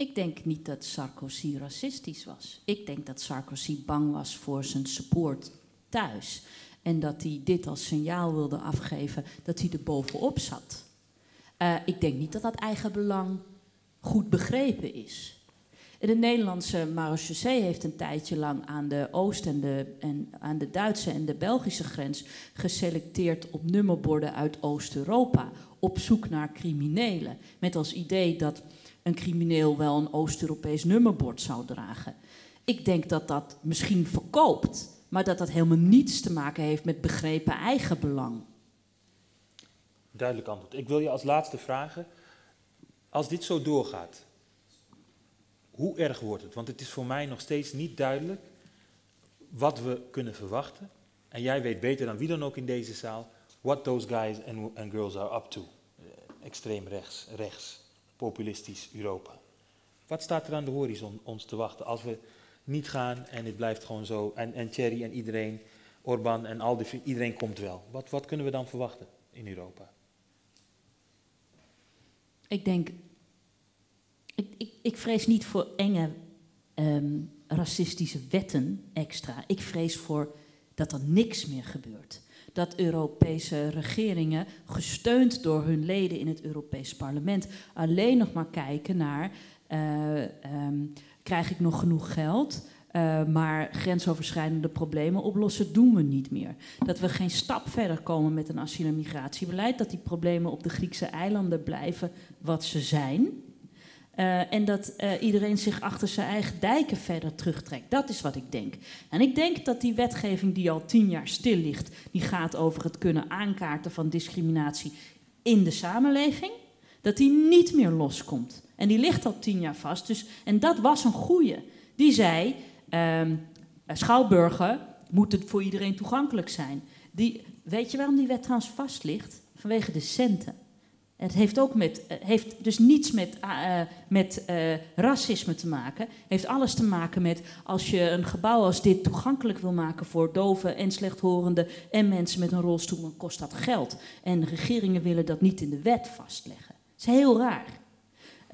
Ik denk niet dat Sarkozy racistisch was. Ik denk dat Sarkozy bang was voor zijn support thuis. En dat hij dit als signaal wilde afgeven dat hij er bovenop zat. Eh, ik denk niet dat dat eigen belang goed begrepen is. De Nederlandse marechaussee heeft een tijdje lang aan de Oost- en, de, en aan de Duitse en de Belgische grens geselecteerd op nummerborden uit Oost-Europa. Op zoek naar criminelen. Met als idee dat een crimineel wel een Oost-Europees nummerbord zou dragen. Ik denk dat dat misschien verkoopt, maar dat dat helemaal niets te maken heeft met begrepen eigenbelang. Duidelijk antwoord. Ik wil je als laatste vragen. Als dit zo doorgaat, hoe erg wordt het? Want het is voor mij nog steeds niet duidelijk wat we kunnen verwachten. En jij weet beter dan wie dan ook in deze zaal what those guys and, and girls are up to. Eh, Extreem rechts, rechts, populistisch Europa. Wat staat er aan de horizon ons te wachten als we niet gaan en het blijft gewoon zo. En, en Thierry en iedereen, Orbán en al die, iedereen komt wel. Wat, wat kunnen we dan verwachten in Europa? Ik denk, ik, ik, ik vrees niet voor enge ehm, racistische wetten extra. Ik vrees voor dat er niks meer gebeurt. Dat Europese regeringen, gesteund door hun leden in het Europees Parlement, alleen nog maar kijken naar: eh, ehm, krijg ik nog genoeg geld? Eh, maar grensoverschrijdende problemen oplossen doen we niet meer. Dat we geen stap verder komen met een asiel- en migratiebeleid. Dat die problemen op de Griekse eilanden blijven wat ze zijn. Eh, en dat eh, iedereen zich achter zijn eigen dijken verder terugtrekt. Dat is wat ik denk. En ik denk dat die wetgeving die al tien jaar stil ligt, die gaat over het kunnen aankaarten van discriminatie in de samenleving, dat die niet meer loskomt. En die ligt al tien jaar vast. Dus, en dat was een goeie. Die zei, ehm, schouwburgen moeten voor iedereen toegankelijk zijn. Die, weet je waarom die wet trouwens vast ligt? Vanwege de centen. Het heeft ook met, eh, heeft dus niets met, uh, met uh, racisme te maken. Heeft alles te maken met als je een gebouw als dit toegankelijk wil maken voor doven en slechthorenden en mensen met een rolstoel, dan kost dat geld. En regeringen willen dat niet in de wet vastleggen. Dat is heel raar.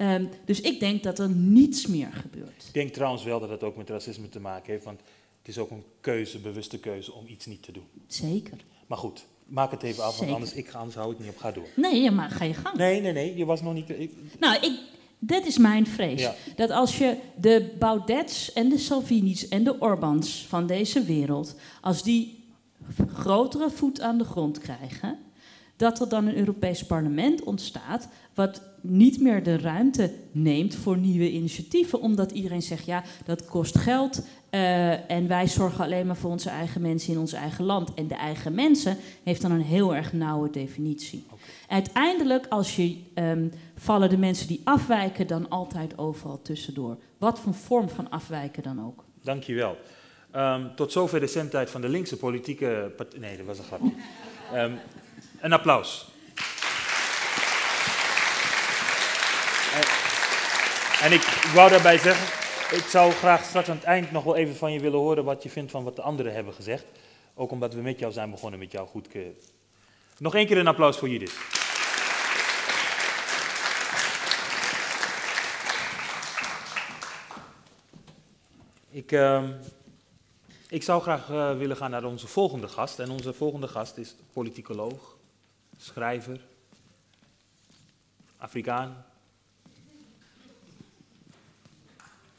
Um, dus ik denk dat er niets meer gebeurt. Ik denk trouwens wel dat het ook met racisme te maken heeft, want het is ook een keuze, bewuste keuze om iets niet te doen. Zeker. Maar goed, maak het even af, want anders, ik, anders hou ik niet op. Ga door. Nee, maar ga je gang. Nee, nee, nee, je was nog niet... Ik... Nou, ik, dit is mijn vrees. Ja. Dat als je de Baudets en de Salvinis en de Orbans van deze wereld... als die grotere voet aan de grond krijgen... dat er dan een Europees parlement ontstaat... wat niet meer de ruimte neemt voor nieuwe initiatieven. Omdat iedereen zegt, ja, dat kost geld... Uh, en wij zorgen alleen maar voor onze eigen mensen in ons eigen land. En de eigen mensen heeft dan een heel erg nauwe definitie. Okay. Uiteindelijk, als je um, vallen de mensen die afwijken dan altijd overal tussendoor. Wat voor vorm van afwijken dan ook. Dankjewel. Um, tot zover de zendtijd van de linkse politieke partij. Nee, dat was een grapje. Um, een applaus. En, en ik wou daarbij zeggen ik zou graag straks aan het eind nog wel even van je willen horen wat je vindt van wat de anderen hebben gezegd. Ook omdat we met jou zijn begonnen, met jou goedkeuren. Nog één keer een applaus voor Judith. Ik, uh, ik zou graag uh, willen gaan naar onze volgende gast. En onze volgende gast is politicoloog, schrijver, Afrikaan,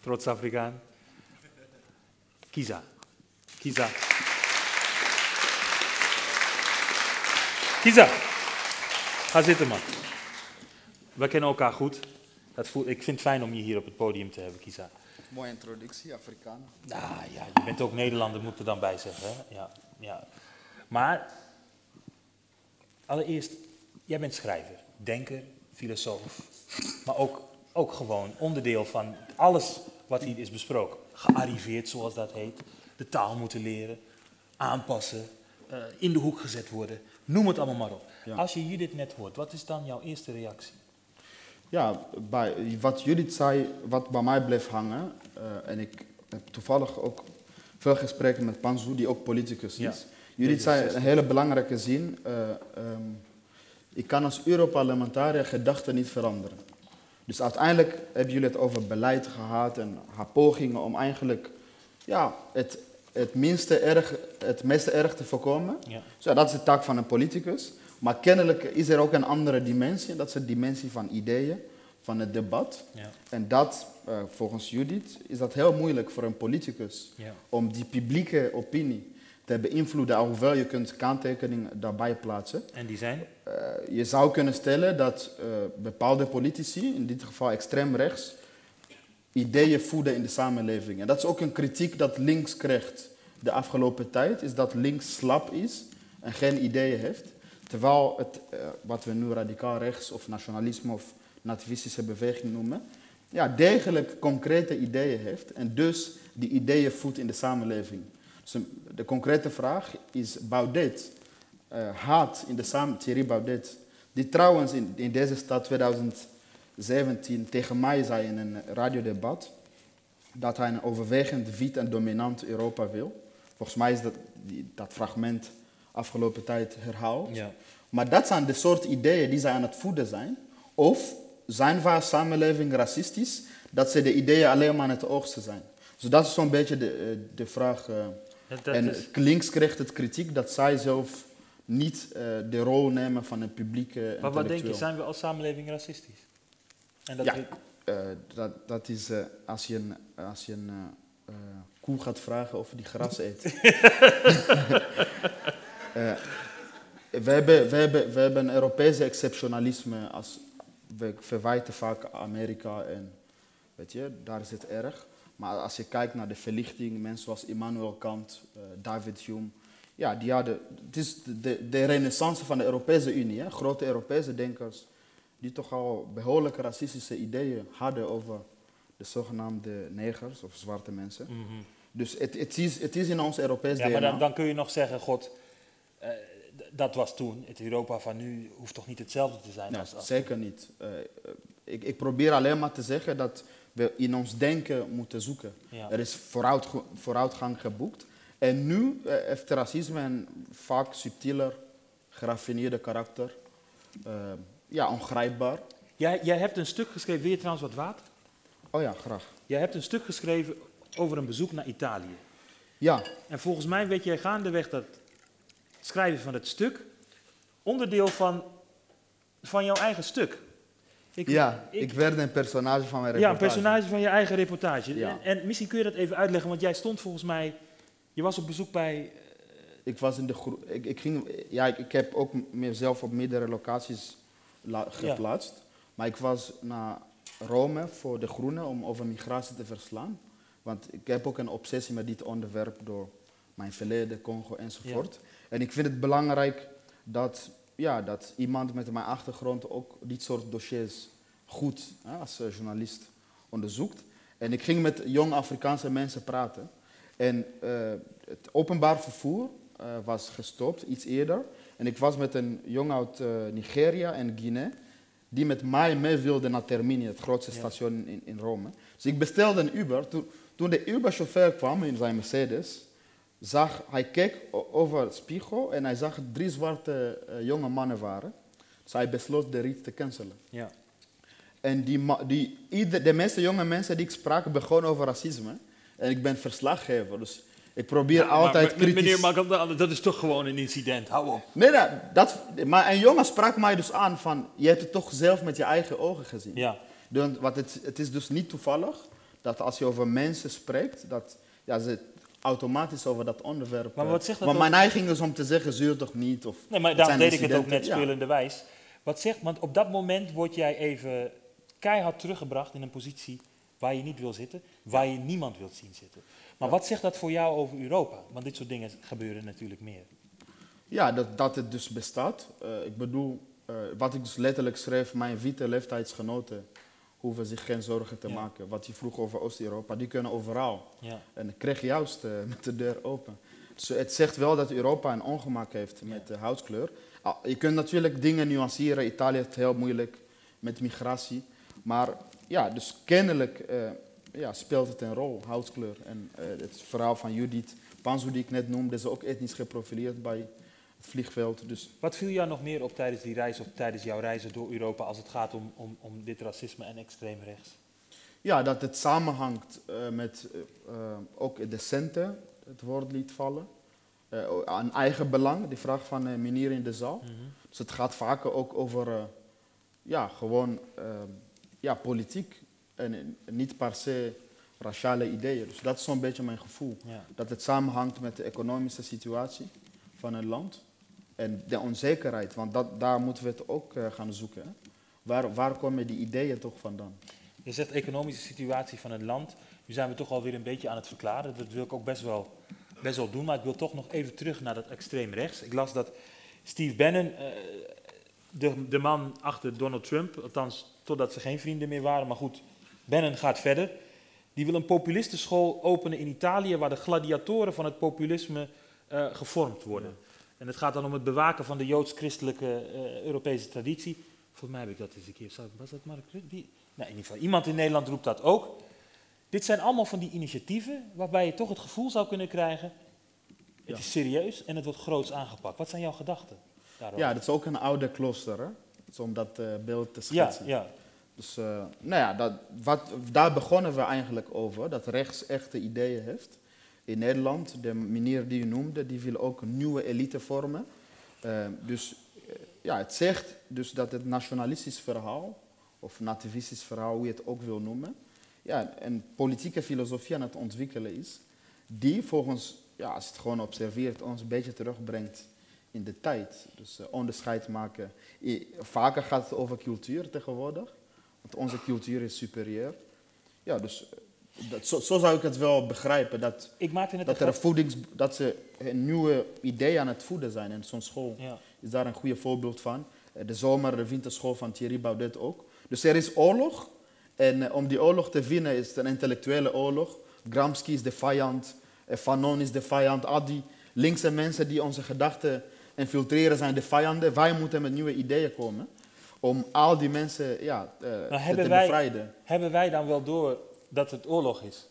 trots Afrikaan. Kiza. Kiza. Kiza. Ga zitten, man. We kennen elkaar goed. Dat voel, ik vind het fijn om je hier op het podium te hebben, Kiza. Mooie introductie, Afrikaan. Ah, ja, je bent ook Nederlander, moet er dan bij zeggen. Hè? Ja, ja. Maar, allereerst, jij bent schrijver, denker, filosoof. Maar ook, ook gewoon onderdeel van alles wat hier is besproken. Gearriveerd, zoals dat heet. De taal moeten leren, aanpassen, uh, in de hoek gezet worden. Noem het allemaal maar op. Ja. Als je Judith net hoort, wat is dan jouw eerste reactie? Ja, bij, wat Judith zei, wat bij mij bleef hangen, uh, en ik heb toevallig ook veel gesprekken met Panzu, die ook politicus is. Ja. Judith zei een hele belangrijke zin, uh, um, ik kan als Europarlementariër gedachten niet veranderen. Dus uiteindelijk hebben jullie het over beleid gehad en haar pogingen om eigenlijk ja, het, het, minste erg, het meeste erg te voorkomen. Ja. Dat is de taak van een politicus. Maar kennelijk is er ook een andere dimensie. Dat is de dimensie van ideeën, van het debat. Ja. En dat, uh, volgens Judith, is dat heel moeilijk voor een politicus Ja. om die publieke opinie te beïnvloeden, alhoewel je kunt kanttekeningen daarbij plaatsen. En die zijn? Uh, je zou kunnen stellen dat uh, bepaalde politici, in dit geval extreem rechts, ideeën voeden in de samenleving. En dat is ook een kritiek dat links krijgt de afgelopen tijd, is dat links slap is en geen ideeën heeft. Terwijl het, uh, wat we nu radicaal rechts of nationalisme of nativistische beweging noemen, ja, degelijk concrete ideeën heeft en dus die ideeën voedt in de samenleving. Dus de concrete vraag is Baudet, uh, haat in de samen, Thierry Baudet, die trouwens in, in deze stad 2017 tegen mij zei in een radiodebat dat hij een overwegend wit en dominant Europa wil. Volgens mij is dat, die, dat fragment afgelopen tijd herhaald. Ja. Maar dat zijn de soort ideeën die zij aan het voeden zijn. Of zijn we als samenleving racistisch, dat ze de ideeën alleen maar aan het oogsten zijn. Dus dat is zo'n beetje de, de vraag. Uh, Dat, en is, links krijgt het kritiek dat zij zelf niet uh, de rol nemen van een publieke maar wat denk je, zijn we als samenleving racistisch? En dat Ja. we- Uh, dat, dat is uh, als je een, als je een uh, uh, koe gaat vragen of die gras eet. Uh, we, hebben, we, hebben, we hebben een Europese exceptionalisme als, we verwijten vaak Amerika en weet je, daar is het erg. Maar als je kijkt naar de verlichting, mensen zoals Immanuel Kant, eh, David Hume, ja, die hadden, het is de, de, de renaissance van de Europese Unie, hè, grote Europese denkers, die toch al behoorlijke racistische ideeën hadden over de zogenaamde negers of zwarte mensen. Dus het, het, is, het is in ons Europees Mhm. Ja, maar dan, dan kun je nog zeggen, god, eh, dat was toen. Het Europa van nu hoeft toch niet hetzelfde te zijn als, als zeker niet. Eh, ik, ik probeer alleen maar te zeggen dat we in ons denken moeten zoeken. Ja. Er is vooruitg- vooruitgang geboekt. En nu eh, heeft racisme een vaak subtieler, geraffineerde karakter. Eh, ja, ongrijpbaar. Jij, jij hebt een stuk geschreven, wil je trouwens wat water? Oh ja, graag. Jij hebt een stuk geschreven over een bezoek naar Italië. Ja, En volgens mij weet jij gaandeweg dat schrijven van het stuk onderdeel van, van jouw eigen stuk. Ik, ja ik, werd een personage van mijn Ja, een reportage. personage van je eigen reportage. Ja. En, en misschien kun je dat even uitleggen, want jij stond volgens mij, je was op bezoek bij, Ik was in de groep. Ik, ik, ging, ja, ik, ik heb ook mezelf op meerdere locaties la- Ja. geplaatst. Maar ik was naar Rome voor de Groenen om over migratie te verslaan. Want ik heb ook een obsessie met dit onderwerp door mijn verleden, Congo enzovoort. En ik vind het belangrijk dat, ja, dat iemand met mijn achtergrond ook dit soort dossiers goed hè, als eh, journalist onderzoekt. En ik ging met jonge Afrikaanse mensen praten. En eh, het openbaar vervoer eh, was gestopt, iets eerder. En ik was met een jongen uit eh, Nigeria en Guinea, die met mij mee wilde naar Termini, het grootste Ja. station in, in Rome. Dus ik bestelde een Uber. Toen, toen de Uber-chauffeur kwam in zijn Mercedes, zag, hij keek over het spiegel en hij zag drie zwarte eh, jonge mannen waren. Dus hij besloot de rit te cancelen. ja, En die, die, ieder, de meeste jonge mensen die ik sprak begonnen over racisme. En ik ben verslaggever, dus ik probeer altijd maar, kritisch... Meneer, maar dat, is toch gewoon een incident, hou op. Nee, nee, dat, maar een jongen sprak mij dus aan van, je hebt het toch zelf met je eigen ogen gezien. Ja, Dus, want het, het is dus niet toevallig dat als je over mensen spreekt, dat ja, ze automatisch over dat onderwerp... Maar eh, wat zegt dat Want mijn neiging is om te zeggen, zuur toch niet? Of, nee, maar daarom deed ik het ook net incidenten. Ja. spelende wijs. Wat zegt, want op dat moment word jij even keihard teruggebracht in een positie waar je niet wil zitten, waar je niemand wilt zien zitten. Maar wat zegt dat voor jou over Europa? Want dit soort dingen gebeuren natuurlijk meer. Ja, dat, dat het dus bestaat. Eh, ik bedoel, eh, wat ik dus letterlijk schreef, mijn witte leeftijdsgenoten hoeven zich geen zorgen te Ja. maken. Wat je vroeg over Oost-Europa, die kunnen overal. Ja. En ik kreeg juist eh, met de deur open. Dus het zegt wel dat Europa een ongemak heeft met de huidskleur. Ah, je kunt natuurlijk dingen nuanceren. Italië heeft het heel moeilijk met migratie. Maar ja, dus kennelijk eh, ja, speelt het een rol, huidskleur. En eh, het verhaal van Judith Panzo, die ik net noemde, is ook etnisch geprofileerd bij het vliegveld. Dus Wat viel jou nog meer op tijdens die reis of tijdens jouw reizen door Europa als het gaat om, om, om dit racisme en extreem rechts? ja, dat het samenhangt eh, met eh, ook de centen, het woord liet vallen. Eh, aan eigen belang, die vraag van eh meneer in de zaal. Dus het gaat vaker ook over ja, gewoon ja, politiek en niet per se raciale ideeën. Dus dat is zo'n beetje mijn gevoel. Ja. Dat het samenhangt met de economische situatie van een land en de onzekerheid, want dat, daar moeten we het ook eh, gaan zoeken. Hè? Waar, waar komen die ideeën toch vandaan? Je zegt economische situatie van het land. Nu zijn we toch alweer een beetje aan het verklaren. Dat wil ik ook best wel, best wel doen. Maar ik wil toch nog even terug naar dat extreem rechts. Ik las dat Steve Bannon, eh, de, de man achter Donald Trump, althans totdat ze geen vrienden meer waren, maar goed, Bannon gaat verder. Die wil een populistenschool openen in Italië waar de gladiatoren van het populisme eh, gevormd worden. En het gaat dan om het bewaken van de joods-christelijke eh, Europese traditie. Volgens mij heb ik dat eens een keer. Was dat Mark Rutte? Nee, in ieder geval. Iemand in Nederland roept dat ook. Dit zijn allemaal van die initiatieven waarbij je toch het gevoel zou kunnen krijgen. Het Ja. is serieus en het wordt groots aangepakt. Wat zijn jouw gedachten daarover? Ja, dat is ook een oude klooster, hè? Dus om dat eh, beeld te ja, schetsen. ja. Dus eh, nou ja, dat, wat, daar begonnen we eigenlijk over, dat rechts echte ideeën heeft. In Nederland, de meneer die u noemde, die wil ook een nieuwe elite vormen. Eh, dus eh, ja, het zegt dus dat het nationalistisch verhaal, of nativistisch verhaal, hoe je het ook wil noemen, ja, een politieke filosofie aan het ontwikkelen is, die volgens, ja, als het gewoon observeert, ons een beetje terugbrengt in de tijd. Dus eh, onderscheid maken. Vaker gaat het over cultuur tegenwoordig. Want onze cultuur is superieur. Ja, dus dat, zo, zo zou ik het wel begrijpen. Dat, Ik maakte net dat, er voedings, dat ze een nieuwe idee aan het voeden zijn. En zo'n school Ja. is daar een goede voorbeeld van. Eh, De zomer- de winterschool van Thierry Baudet ook. Dus er is oorlog. En eh, om die oorlog te winnen is het een intellectuele oorlog. Gramsci is de vijand. eh, Fanon is de vijand. Al die linkse mensen die onze gedachten infiltreren zijn de vijanden. Wij moeten met nieuwe ideeën komen. Om al die mensen ja, te wij- bevrijden. Hebben wij dan wel door dat het oorlog is?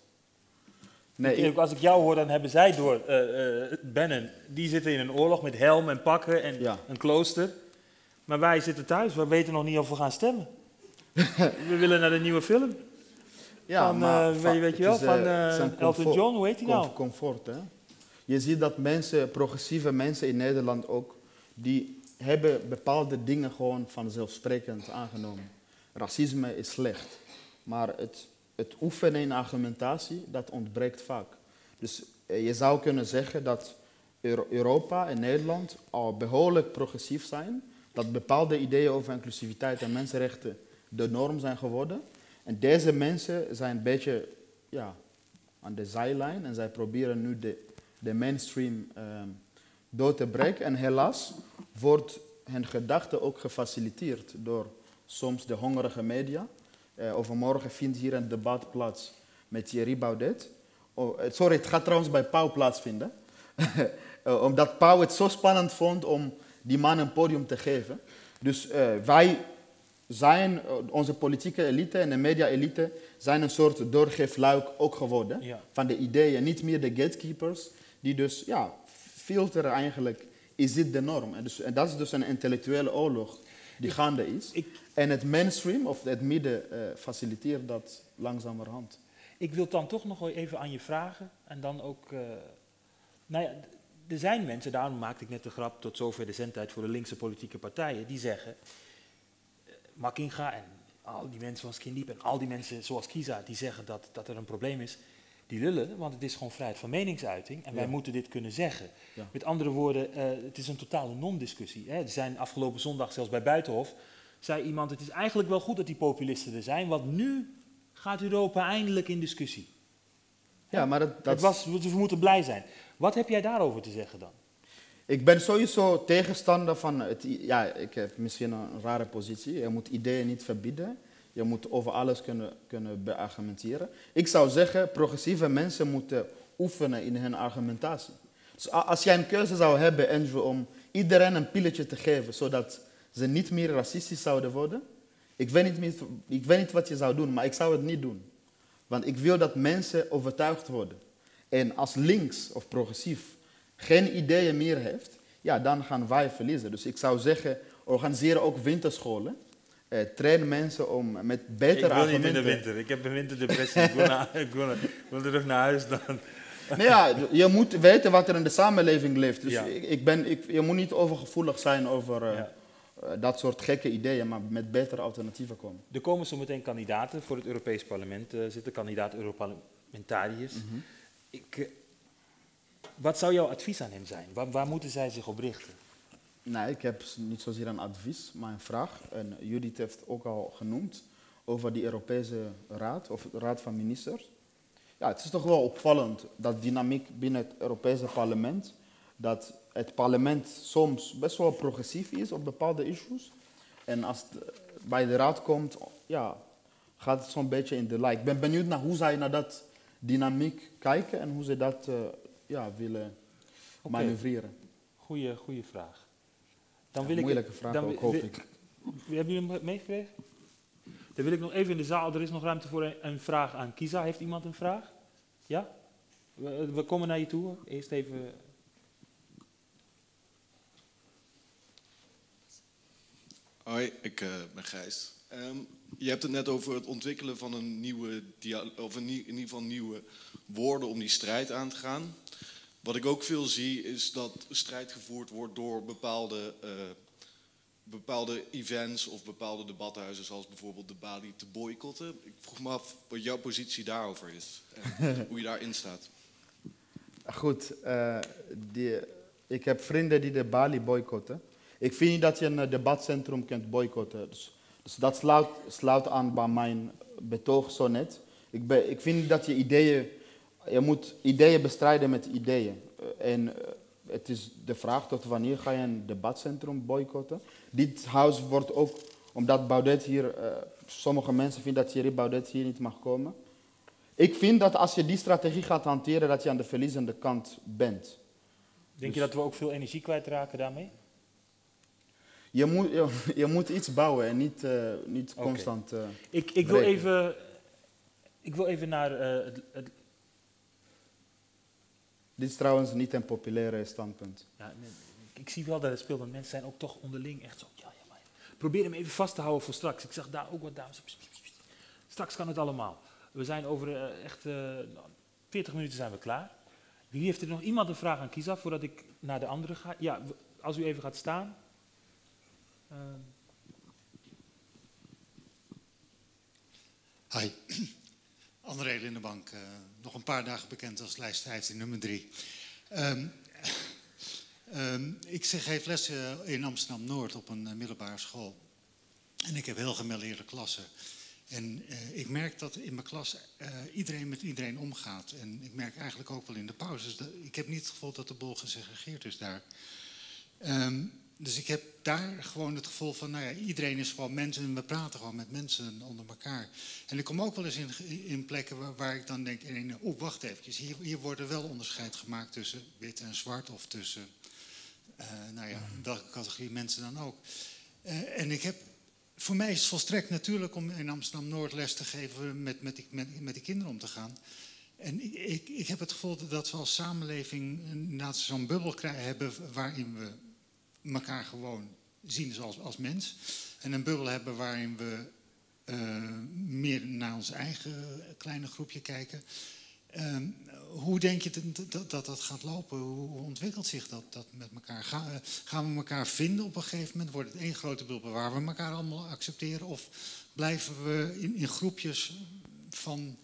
Nee, ik- Als ik jou hoor, dan hebben zij door. eh eh, Bennen, die zitten in een oorlog met helm en pakken en Ja. een klooster. Maar wij zitten thuis, we weten nog niet of we gaan stemmen. we willen naar de nieuwe film. Ja, van, maar eh, weet, weet je wel, is, van Elton John, hoe heet hij nou? com- Comfort, hè? Je ziet dat mensen, progressieve mensen in Nederland ook, die hebben bepaalde dingen gewoon vanzelfsprekend aangenomen. Racisme is slecht, maar het, het oefenen in argumentatie, dat ontbreekt vaak. Dus eh, je zou kunnen zeggen dat Euro- Europa en Nederland al behoorlijk progressief zijn, dat bepaalde ideeën over inclusiviteit en mensenrechten de norm zijn geworden. En deze mensen zijn een beetje ja, aan de zijlijn en zij proberen nu de, de mainstream ehm, door te breken. En helaas wordt hun gedachte ook gefaciliteerd door soms de hongerige media. Eh, overmorgen vindt hier een debat plaats met Thierry Baudet. Oh, sorry, het gaat trouwens bij Pauw plaatsvinden. Eh, omdat Pauw het zo spannend vond om die man een podium te geven. Dus wij zijn, onze politieke elite en de media-elite, zijn een soort doorgeefluik ook geworden Ja. van de ideeën. Niet meer de gatekeepers, die dus ja, filteren eigenlijk, is dit de norm? En, dus, en dat is dus een intellectuele oorlog die gaande is. Ik, En het mainstream of het midden eh, faciliteert dat langzamerhand. ik wil dan toch nog even aan je vragen. En dan ook. eh, nou ja, er zijn mensen, daarom maakte ik net de grap tot zover de zendtijd voor de linkse politieke partijen, die zeggen. eh, Makinga en al die mensen van Skindiep en al die mensen zoals Kiza, die zeggen dat, dat er een probleem is. Die lullen, want het is gewoon vrijheid van meningsuiting en wij moeten dit kunnen zeggen. Ja. Met andere woorden, het is een totale non-discussie. Er zijn afgelopen zondag zelfs bij Buitenhof, zei iemand, het is eigenlijk wel goed dat die populisten er zijn, want nu gaat Europa eindelijk in discussie. Ja, maar dat, dat Het was, we moeten blij zijn. Wat heb jij daarover te zeggen dan? Ik ben sowieso tegenstander van het. Ja, ik heb misschien een rare positie. Je moet ideeën niet verbieden. Je moet over alles kunnen, kunnen beargumenteren. Ik zou zeggen, progressieve mensen moeten oefenen in hun argumentatie. Dus als jij een keuze zou hebben, Andrew, om iedereen een pilletje te geven, zodat ze niet meer racistisch zouden worden. Ik weet niet, meer- ik weet niet wat je zou doen, maar ik zou het niet doen. Want ik wil dat mensen overtuigd worden. En als links of progressief geen ideeën meer heeft, ja, dan gaan wij verliezen. Dus ik zou zeggen, organiseer ook winterscholen. Eh, train mensen om met betere argumenten... winter. Ik heb een winterdepressie. ik, wil naar, ik, wil, ik wil terug naar huis dan. Nee, ja, je moet weten wat er in de samenleving leeft. Dus Ja. ik, ik ben, ik, je moet niet overgevoelig zijn over eh, Ja. Eh, dat soort gekke ideeën, maar met betere alternatieven komen. Er komen zo meteen kandidaten voor het Europees Parlement eh, zitten, kandidaat Europarlementariërs. Mhm. Ik, eh, wat zou jouw advies aan hem zijn? Waar, waar moeten zij zich op richten? Nee, ik heb niet zozeer een advies, maar een vraag. En Judith heeft ook al genoemd over die Europese Raad, of de Raad van Ministers. Ja, het is toch wel opvallend, dat dynamiek binnen het Europese parlement, dat het parlement soms best wel progressief is op bepaalde issues. En als het eh, bij de Raad komt, ja, gaat het zo'n beetje in de lijn. Ik ben benieuwd naar hoe zij naar dat dynamiek kijken en hoe ze dat eh, ja, willen Oké. manoeuvreren. Goeie, goeie vraag. Dan Ja, wil ik, moeilijke vraag dan ook, hoop ik. Hebben jullie hem meegekregen? Dan wil ik nog even in de zaal, er is nog ruimte voor een, een vraag aan Kisa. Heeft iemand een vraag? Ja? We, we komen naar je toe. Eerst even... Hoi, ik eh, ben Gijs. Ehm, je hebt het net over het ontwikkelen van een nieuwe, of in ieder geval nieuwe woorden om die strijd aan te gaan. Wat ik ook veel zie is dat strijd gevoerd wordt door bepaalde, eh, bepaalde events of bepaalde debathuizen, zoals bijvoorbeeld de Bali, te boycotten. Ik vroeg me af wat jouw positie daarover is en hoe je daarin staat. Goed, eh, die, Ik heb vrienden die de Bali boycotten. Ik vind niet dat je een eh, debatcentrum kunt boycotten. Dus, dus dat sluit, sluit aan bij mijn betoog zo net. Ik, ben, ik vind dat je ideeën... Je moet ideeën bestrijden met ideeën. Eh, En eh, het is de vraag tot wanneer ga je een debatcentrum boycotten. Dit huis wordt ook, omdat Baudet hier... sommige mensen vinden dat Thierry Baudet hier niet mag komen. Ik vind dat als je die strategie gaat hanteren, dat je aan de verliezende kant bent. Denk je dat we ook veel energie kwijtraken daarmee? Je moet, je, je moet iets bouwen en niet, eh, niet constant. eh, Ik, ik, wil, breken. even, ik wil even naar eh, het, het- dit is trouwens niet een populaire standpunt. Ja, ik, ik zie wel dat het speelt, maar mensen zijn ook toch onderling echt zo. Ja, ja, maar probeer hem even vast te houden voor straks. Ik zag daar ook wat dames. Pst, pst, pst, pst. Straks kan het allemaal. We zijn over echt eh, nou, 40 minuten zijn we klaar. Wie heeft er nog iemand een vraag aan Kisa voordat ik naar de andere ga? Ja, als u even gaat staan. Ehm, Hi, André Lindenbank, eh nog een paar dagen bekend als lijst 15, nummer 3. ik zeg, geef les eh, in Amsterdam-Noord op een eh, middelbare school. En ik heb heel gemêleerde klassen. En eh, ik merk dat in mijn klas eh, iedereen met iedereen omgaat. En ik merk eigenlijk ook wel in de pauzes. Dat, ik heb niet het gevoel dat de boel gesegregeerd is daar. Ehm, dus ik heb daar gewoon het gevoel van, nou ja, iedereen is gewoon mensen en we praten gewoon met mensen onder elkaar. En ik kom ook wel eens in, in plekken waar, waar ik dan denk, oh wacht even, hier, hier wordt er wel onderscheid gemaakt tussen wit en zwart of tussen, eh, nou ja, welke categorie mensen dan ook. Eh, en ik heb, voor mij is het volstrekt natuurlijk om in Amsterdam-Noord les te geven met, met, die, met, met die kinderen om te gaan. En ik, ik, ik heb het gevoel dat we als samenleving zo'n bubbel krijgen, hebben waarin we elkaar gewoon zien zoals als mens. En een bubbel hebben waarin we eh, meer naar ons eigen kleine groepje kijken. Ehm, hoe denk je dat dat, dat dat gaat lopen? Hoe ontwikkelt zich dat, dat met elkaar? Ga- eh, gaan we elkaar vinden op een gegeven moment? Wordt het één grote bubbel waar we elkaar allemaal accepteren? Of blijven we in, in groepjes van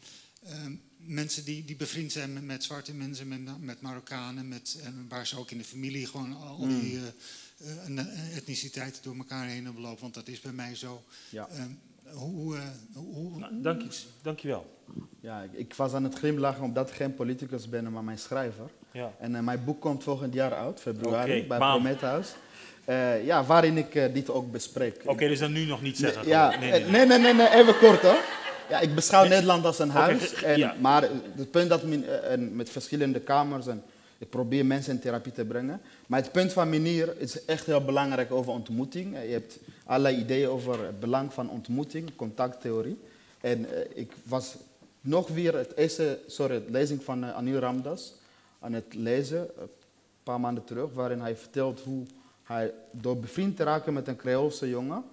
ehm, mensen die, die bevriend zijn met, met zwarte mensen, met, met Marokkanen, met, en waar ze ook in de familie gewoon al die eh, eh, en, eh, etniciteiten door elkaar heen lopen? Want dat is bij mij zo. Ja. Ehm, hoe, eh, hoe, nou, dank, je, dank je wel. Ja, ik, ik was aan het glimlachen omdat ik geen politicus ben, maar mijn schrijver. Ja. En eh, mijn boek komt volgend jaar uit, februari, bij. Prometheus. Eh, ja, waarin ik eh, dit ook bespreek. Oké, dus dan nu nog niet zeggen. Ja, gewoon. eh, nee, nee, nee, nee, even kort hoor. Ja, ik beschouw Nederland als een huis. en, ja. Maar het punt dat men, eh, en met verschillende kamers en ik probeer mensen in therapie te brengen. Maar het punt van meneer is echt heel belangrijk over ontmoeting. Eh, Je hebt allerlei ideeën over het belang van ontmoeting, contacttheorie. En eh, ik was nog weer het eerste, sorry, lezing van eh, Anil Ramdas aan het lezen, een paar maanden terug, waarin hij vertelt hoe hij door bevriend te raken met een Creoolse jongen,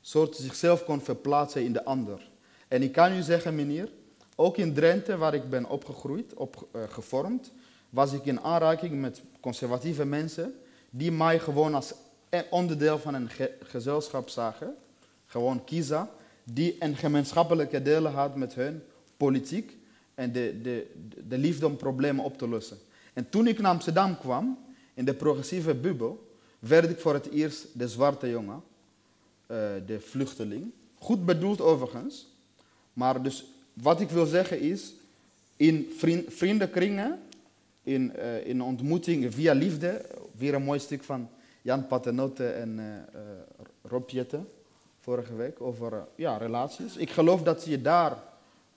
soort zichzelf kon verplaatsen in de ander. En ik kan u zeggen, meneer, ook in Drenthe, waar ik ben opgegroeid, opgevormd, was ik in aanraking met conservatieve mensen die mij gewoon als e- onderdeel van een ge- gezelschap zagen, gewoon kiezen, die een gemeenschappelijke delen had met hun, politiek en de, de, de liefde om problemen op te lossen. En toen ik naar Amsterdam kwam, in de progressieve bubbel, werd ik voor het eerst de zwarte jongen, eh, de vluchteling. Goed bedoeld overigens, maar dus wat ik wil zeggen is, in vriend, vriendenkringen, in, eh, in ontmoetingen via liefde, weer een mooi stuk van Jan Paternotte en eh, Rob Jette vorige week over ja, relaties. Ik geloof dat je daar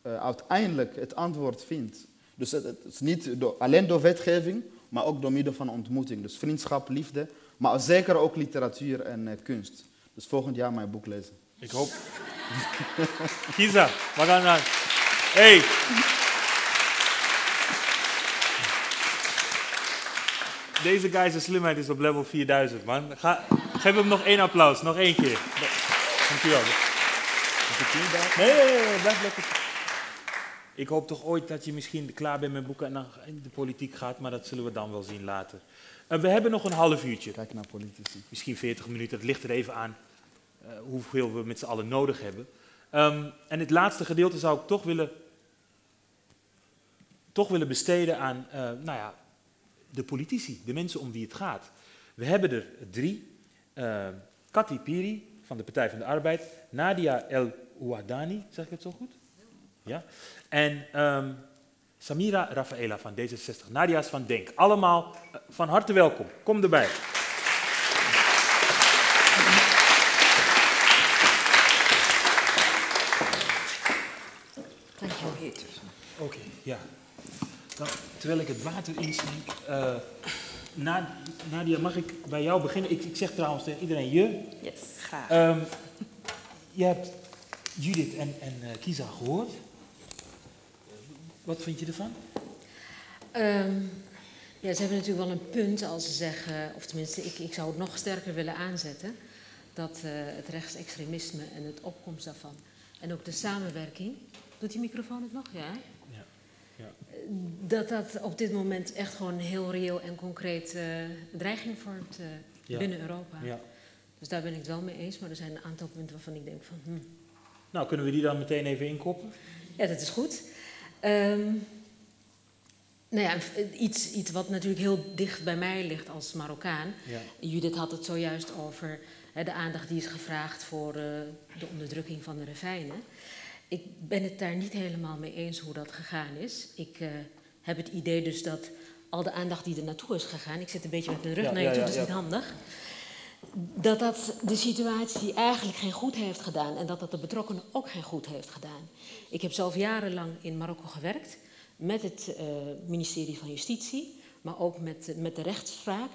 uiteindelijk het antwoord vindt. Dus het, is niet alleen door wetgeving, maar ook door middel van ontmoeting. Dus vriendschap, liefde, maar zeker ook literatuur en kunst. Dus volgend jaar mijn boek lezen. Ik hoop. Kisa, we gaan naar. Hey. Deze guy zijn slimheid is op level 4000, man. Ga, geef hem nog één applaus, nog één keer. Dankjewel. Nee, nee, nee, nee, blijf lekker. Ik hoop toch ooit dat je misschien klaar bent met boeken en dan in de politiek gaat, maar dat zullen we dan wel zien later. Eh, we hebben nog een half uurtje. Kijk naar politici. Misschien 40 minuten, het ligt er even aan eh, hoeveel we met z'n allen nodig hebben. Ehm, en het laatste gedeelte zou ik toch willen, toch willen besteden aan, eh, nou ja, de politici, de mensen om wie het gaat. We hebben er drie. Uh, Piri van de Partij van de Arbeid, Nadia El Ouadani, zeg ik het zo goed? Ja. En um, Samira Rafaela van D66, Nadia's van Denk. Allemaal uh, van harte welkom. Kom erbij. Dankjewel. Oké, okay, ja. Dan, terwijl ik het water inschenk. Uh, Nadia, mag ik bij jou beginnen? Ik, ik, zeg trouwens tegen iedereen je. Yes, graag. Um, je hebt Judith en, en uh, Kisa gehoord. Wat vind je ervan? Um, ja, ze hebben natuurlijk wel een punt als ze zeggen, of tenminste, ik, ik zou het nog sterker willen aanzetten, dat uh, het rechtsextremisme en het opkomst daarvan en ook de samenwerking. Doet die microfoon het nog? Ja. Ja. Dat dat op dit moment echt gewoon een heel reëel en concreet uh, bedreiging vormt uh, ja. binnen Europa. Ja. Dus daar ben ik het wel mee eens, maar er zijn een aantal punten waarvan ik denk van. Hmm. Nou, kunnen we die dan meteen even inkoppen? Ja, dat is goed. Um, nou ja, iets, iets wat natuurlijk heel dicht bij mij ligt als Marokkaan. Ja. Judith had het zojuist over hè, de aandacht die is gevraagd voor uh, de onderdrukking van de ravijnen. Ik ben het daar niet helemaal mee eens hoe dat gegaan is. Ik uh, heb het idee dus dat al de aandacht die er naartoe is gegaan, ik zit een beetje met mijn rug Ja, naar je toe, dat is ja. niet handig. Dat dat de situatie eigenlijk geen goed heeft gedaan en dat dat de betrokkenen ook geen goed heeft gedaan. Ik heb zelf jarenlang in Marokko gewerkt met het uh, ministerie van Justitie, maar ook met, met de rechtspraak.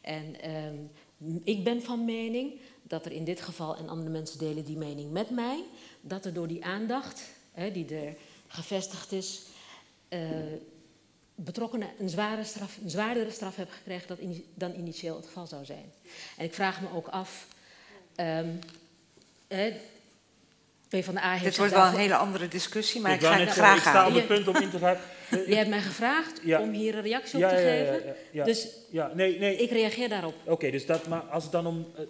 En uh, ik ben van mening dat er in dit geval, en andere mensen delen die mening met mij, dat er door die aandacht hè, die er gevestigd is, uh, betrokkenen een, zware straf, een zwaardere straf hebben gekregen dan, in, dan initieel het geval zou zijn. En ik vraag me ook af. Um, eh, PvdA heeft Dit wordt wel een hele andere discussie, maar ik, ga net het graag ik sta op aan. het punt om in te gaan. Je hebt mij gevraagd Ja. om hier een reactie op Ja, te ja, geven. ja, ja. Dus Ja, nee, nee. ik reageer daarop. Oké, dus dat, maar als het dan om. eh,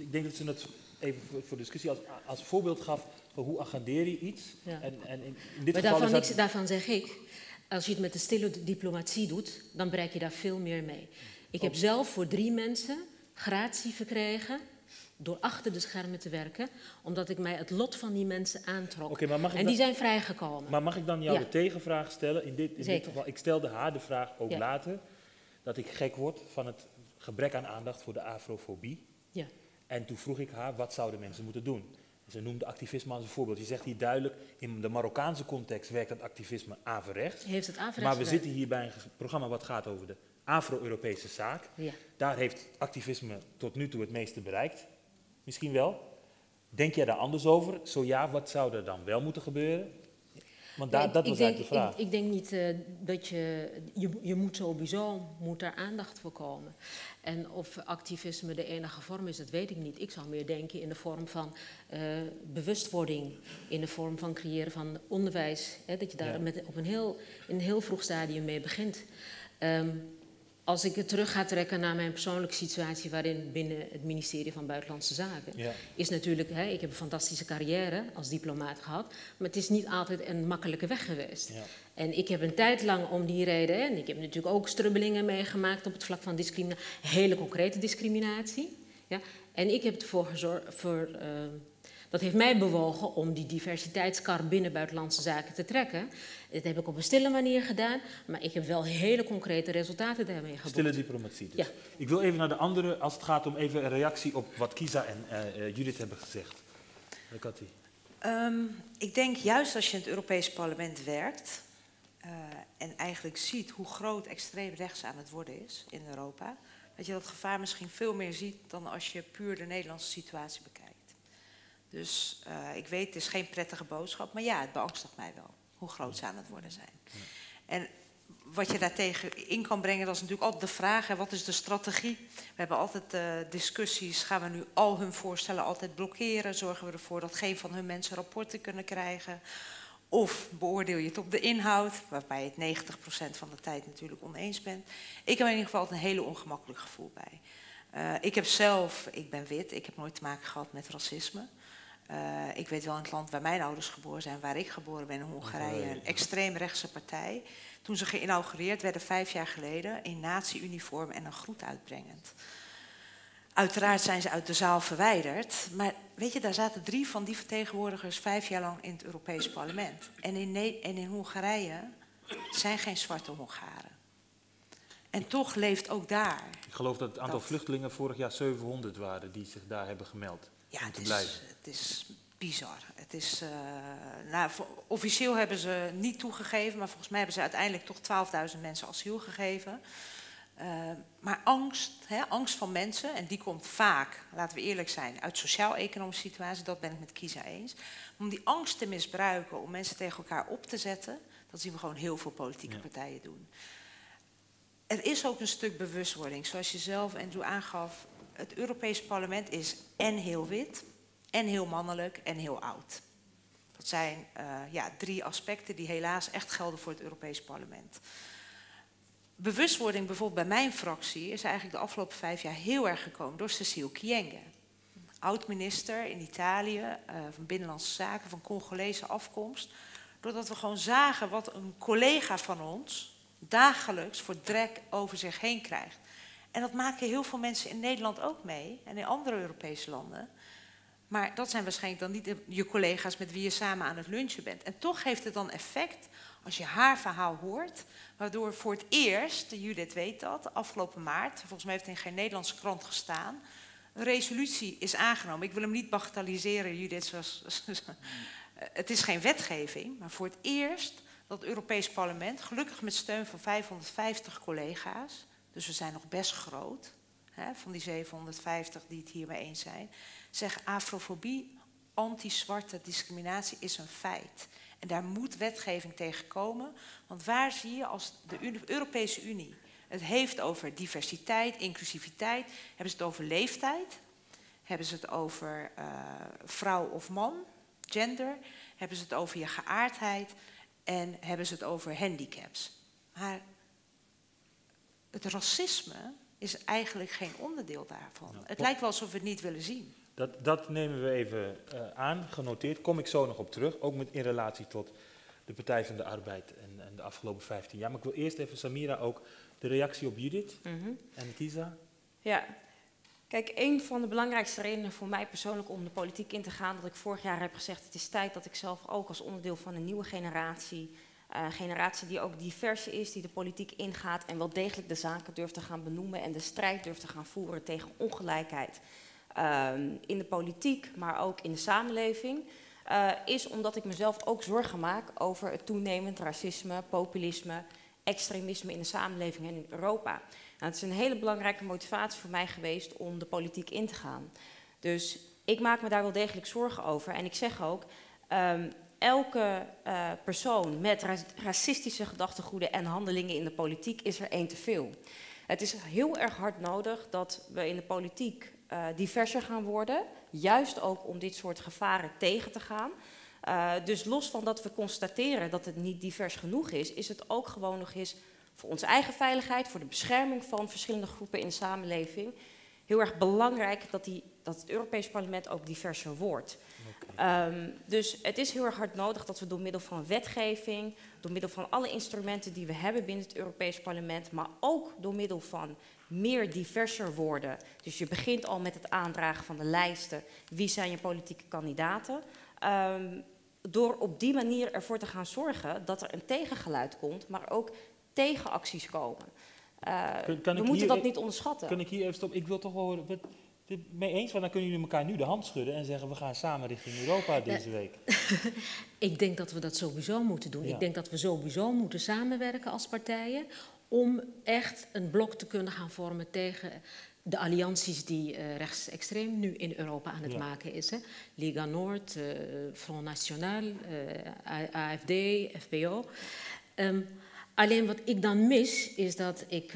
ik denk dat ze het even voor, voor discussie als, als voorbeeld gaf van hoe agendeer je iets. Ja. En, en in, dit Maar geval daarvan, dat, daarvan zeg ik, als je het met de stille diplomatie doet, dan bereik je daar veel meer mee. Ik heb zelf voor drie mensen gratie verkregen door achter de schermen te werken, omdat ik mij het lot van die mensen aantrok. Maar mag ik en dan- die zijn vrijgekomen. Maar mag ik dan jou Ja. de tegenvraag stellen? In dit, in dit Zeker. geval, ik stelde haar de vraag ook Ja. later, dat ik gek word van het gebrek aan aandacht voor de afrofobie. Ja. En toen vroeg ik haar, wat zouden mensen moeten doen? Ze noemde activisme als een voorbeeld. Je zegt hier duidelijk, in de Marokkaanse context werkt dat activisme averechts. Heeft het averechts Maar we zitten hier bij een programma wat gaat over de Afro-Europese zaak. Ja. Daar heeft activisme tot nu toe het meeste bereikt. Misschien wel. Denk jij daar anders over? Zo ja, wat zou er dan wel moeten gebeuren? Want daar, Nee, ik- dat was denk, eigenlijk de vraag. Ik, ik denk niet eh, dat je, je... Je moet sowieso moet daar aandacht voor komen. En of activisme de enige vorm is, dat weet ik niet. Ik zou meer denken in de vorm van eh, bewustwording. In de vorm van creëren van onderwijs. Hè, dat je daar Ja. met, op een heel, in een heel vroeg stadium mee begint. Ehm, als ik het terug ga trekken naar mijn persoonlijke situatie... waarin binnen het ministerie van Buitenlandse Zaken Ja. is natuurlijk, hè, ik heb een fantastische carrière als diplomaat gehad, maar het is niet altijd een makkelijke weg geweest. Ja. En ik heb een tijd lang om die reden, en ik heb natuurlijk ook strubbelingen meegemaakt op het vlak van discriminatie, hele concrete discriminatie. Ja. En ik heb ervoor gezorgd, voor, eh, dat heeft mij bewogen om die diversiteitskar binnen buitenlandse zaken te trekken. Dat heb ik op een stille manier gedaan, maar ik heb wel hele concrete resultaten daarmee geboekt. Stille diplomatie dus. Ja. Ik wil even naar de andere, als het gaat om even een reactie op wat Kisa en eh, eh, Judith hebben gezegd. Eh, Cathy. Ehm, ik denk juist als je in het Europees Parlement werkt eh, en eigenlijk ziet hoe groot extreem rechts aan het worden is in Europa, dat je dat gevaar misschien veel meer ziet dan als je puur de Nederlandse situatie bekijkt. Dus eh, ik weet, het is geen prettige boodschap, maar ja, het beangstigt mij wel hoe groot ze aan het worden zijn. En wat je daartegen in kan brengen, dat is natuurlijk altijd de vraag, hè, wat is de strategie? We hebben altijd eh, discussies, gaan we nu al hun voorstellen altijd blokkeren? Zorgen we ervoor dat geen van hun mensen rapporten kunnen krijgen? Of beoordeel je het op de inhoud, waarbij je het 90% van de tijd natuurlijk oneens bent. Ik heb in ieder geval altijd een hele ongemakkelijk gevoel bij. Eh, ik heb zelf, ik ben wit, ik heb nooit te maken gehad met racisme. Eh, ik weet wel in het land waar mijn ouders geboren zijn, waar ik geboren ben in Hongarije, een ja. extreem rechtse partij. toen ze geïnaugureerd werden vijf jaar geleden in nazi-uniform en een groet uitbrengend. Uiteraard zijn ze uit de zaal verwijderd, maar weet je, daar zaten drie van die vertegenwoordigers vijf jaar lang in het Europees Parlement. En in, ne en in Hongarije zijn geen zwarte Hongaren. En toch leeft ook daar. Ik geloof dat het aantal dat- vluchtelingen vorig jaar 700 waren die zich daar hebben gemeld Ja, het is, het is bizar. Het is, eh, nou, officieel hebben ze niet toegegeven, maar volgens mij hebben ze uiteindelijk toch 12.000 mensen asiel gegeven. Eh, maar angst, hè, angst van mensen, en die komt vaak, laten we eerlijk zijn, uit sociaal-economische situaties, dat ben ik met Kisa eens. Om die angst te misbruiken, om mensen tegen elkaar op te zetten, dat zien we gewoon heel veel politieke Ja. partijen doen. Er is ook een stuk bewustwording, zoals je zelf, Andrew, aangaf. Het Europees Parlement is en heel wit, en heel mannelijk, en heel oud. Dat zijn eh, ja, drie aspecten die helaas echt gelden voor het Europees Parlement. Bewustwording bijvoorbeeld bij mijn fractie is eigenlijk de afgelopen vijf jaar heel erg gekomen door Cecile Kyenge. Oud-minister in Italië eh, van Binnenlandse Zaken van Congolese afkomst. Doordat we gewoon zagen wat een collega van ons dagelijks voor drek over zich heen krijgt. En dat maken heel veel mensen in Nederland ook mee en in andere Europese landen. Maar dat zijn waarschijnlijk dan niet je collega's met wie je samen aan het lunchen bent. En toch heeft het dan effect als je haar verhaal hoort. Waardoor voor het eerst, Judith weet dat, afgelopen maart, volgens mij heeft het in geen Nederlandse krant gestaan, een resolutie is aangenomen. Ik wil hem niet bagatelliseren, Judith. Zoals, het is geen wetgeving, maar voor het eerst dat het Europees Parlement, gelukkig met steun van 550 collega's, dus we zijn nog best groot, hè, van die 750 die het hiermee eens zijn, zegt afrofobie, anti-zwarte discriminatie is een feit. En daar moet wetgeving tegen komen. Want waar zie je als de Europese Unie het heeft over diversiteit, inclusiviteit, hebben ze het over leeftijd, hebben ze het over eh, vrouw of man, gender, hebben ze het over je geaardheid en hebben ze het over handicaps. Maar het racisme is eigenlijk geen onderdeel daarvan. Het lijkt wel alsof we het niet willen zien. Dat, dat nemen we even eh, aan, genoteerd. Kom ik zo nog op terug, ook met, in relatie tot de Partij van de Arbeid en, en de afgelopen 15 jaar. Maar ik wil eerst even, Samira, ook de reactie op Judith Mhm. en Kisa. Ja, kijk, een van de belangrijkste redenen voor mij persoonlijk om de politiek in te gaan, dat ik vorig jaar heb gezegd, het is tijd dat ik zelf ook als onderdeel van een nieuwe generatie, eh, generatie die ook divers is, die de politiek ingaat en wel degelijk de zaken durft te gaan benoemen en de strijd durft te gaan voeren tegen ongelijkheid ehm, in de politiek, maar ook in de samenleving. eh, is omdat ik mezelf ook zorgen maak over het toenemend racisme, populisme, extremisme in de samenleving en in Europa. Nou, het is een hele belangrijke motivatie voor mij geweest om de politiek in te gaan. Dus ik maak me daar wel degelijk zorgen over. En ik zeg ook, ehm, elke eh, persoon met ra- racistische gedachtegoeden en handelingen in de politiek is er één te veel. Het is heel erg hard nodig dat we in de politiek eh, diverser gaan worden. Juist ook om dit soort gevaren tegen te gaan. Uh, dus los van dat we constateren dat het niet divers genoeg is, is het ook gewoon nog eens voor onze eigen veiligheid, voor de bescherming van verschillende groepen in de samenleving, heel erg belangrijk dat, die, dat het Europees Parlement ook diverser wordt. Um, dus het is heel erg hard nodig dat we door middel van wetgeving, door middel van alle instrumenten die we hebben binnen het Europees Parlement, maar ook door middel van meer diverser worden. Dus je begint al met het aandragen van de lijsten. Wie zijn je politieke kandidaten? Um, door op die manier ervoor te gaan zorgen dat er een tegengeluid komt, maar ook tegenacties komen. Uh, kan, kan we moeten dat niet onderschatten. Kan ik hier even stoppen? Ik wil toch wel horen, mee eens, want dan kunnen jullie elkaar nu de hand schudden en zeggen we gaan samen richting Europa deze ja. week. ik denk dat we dat sowieso moeten doen. Ja. Ik denk dat we sowieso moeten samenwerken als partijen om echt een blok te kunnen gaan vormen tegen de allianties die uh, rechtsextreem nu in Europa aan het Ja. maken is. Hè. Liga Noord, uh, Front National, uh, AFD, FPO. Um, alleen wat ik dan mis is dat ik.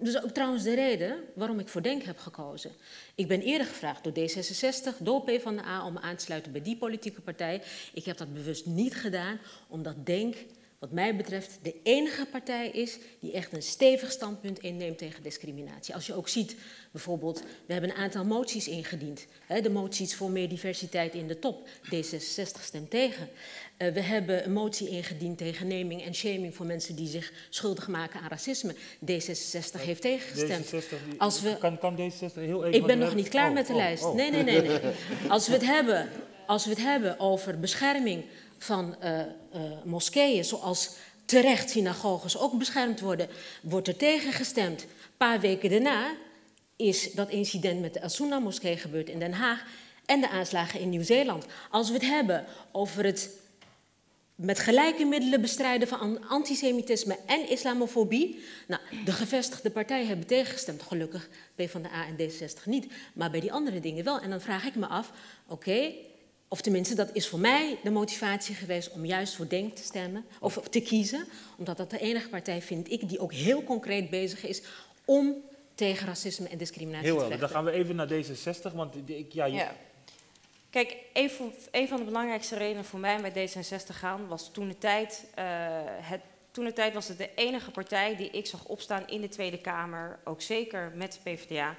Dus ook trouwens de reden waarom ik voor Denk heb gekozen. Ik ben eerder gevraagd door D66, door PvdA om aan te sluiten bij die politieke partij. Ik heb dat bewust niet gedaan, omdat Denk wat mij betreft de enige partij is die echt een stevig standpunt inneemt tegen discriminatie. Als je ook ziet, bijvoorbeeld, we hebben een aantal moties ingediend. De moties voor meer diversiteit in de top. D66 stemt tegen. Uh, we hebben een motie ingediend tegen naming en shaming voor mensen die zich schuldig maken aan racisme. D66 heeft tegengestemd. D66, Als we, kan, kan D66 heel even... Ik ben nog niet klaar oh, met de oh, lijst. Oh. Nee, nee, nee, nee. Als we het hebben, als we het hebben over bescherming van uh, uh, moskeeën, zoals terecht synagoges ook beschermd worden, wordt er tegen gestemd. Een paar weken daarna is dat incident met de Asuna-moskee gebeurd in Den Haag en de aanslagen in Nieuw-Zeeland. Als we het hebben over het met gelijke middelen bestrijden van antisemitisme en islamofobie. Nou, de gevestigde partijen hebben tegengestemd, gelukkig PvdA en D66 niet, maar bij die andere dingen wel. En dan vraag ik me af, oké, of tenminste, dat is voor mij de motivatie geweest om juist voor Denk te stemmen, of te kiezen, omdat dat de enige partij, vind ik, die ook heel concreet bezig is om tegen racisme en discriminatie heel te vechten. Dan gaan we even naar D66, want ik, ja, je... ja. Kijk, een van, een van, de belangrijkste redenen voor mij bij D66 gaan was toen de tijd, uh, het, toen de tijd was het de enige partij die ik zag opstaan in de Tweede Kamer, ook zeker met de PvdA,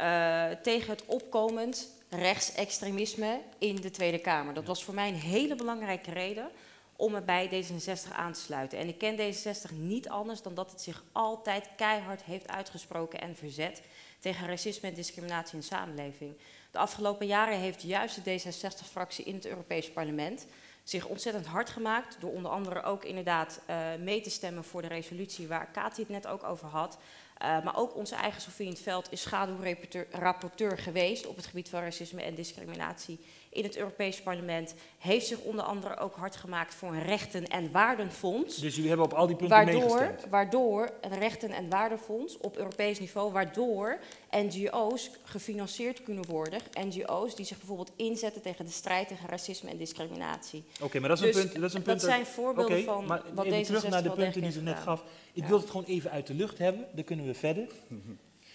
uh, tegen het opkomend rechtsextremisme in de Tweede Kamer. Dat was voor mij een hele belangrijke reden om me bij D66 aan te sluiten. En ik ken D66 niet anders dan dat het zich altijd keihard heeft uitgesproken en verzet tegen racisme en discriminatie in de samenleving. De afgelopen jaren heeft juist de D66-fractie in het Europees Parlement zich ontzettend hard gemaakt. Door onder andere ook inderdaad uh, mee te stemmen voor de resolutie waar Kati het net ook over had. Uh, maar ook onze eigen Sofie in het Veld is schaduwrapporteur geweest op het gebied van racisme en discriminatie in het Europees Parlement. Heeft zich onder andere ook hard gemaakt voor een rechten- en waardenfonds. Dus jullie hebben op al die punten waardoor, meegestemd? Waardoor een rechten- en waardenfonds op Europees niveau, waardoor NGO's gefinancierd kunnen worden. NGO's die zich bijvoorbeeld inzetten tegen de strijd tegen racisme en discriminatie. Oké, okay, maar dat is dus een punt. Dat, is een punt dat zijn voorbeelden okay, van maar wat even deze terug naar de punten die ze net gaf. Ik ja. wil het gewoon even uit de lucht hebben, dan kunnen we verder.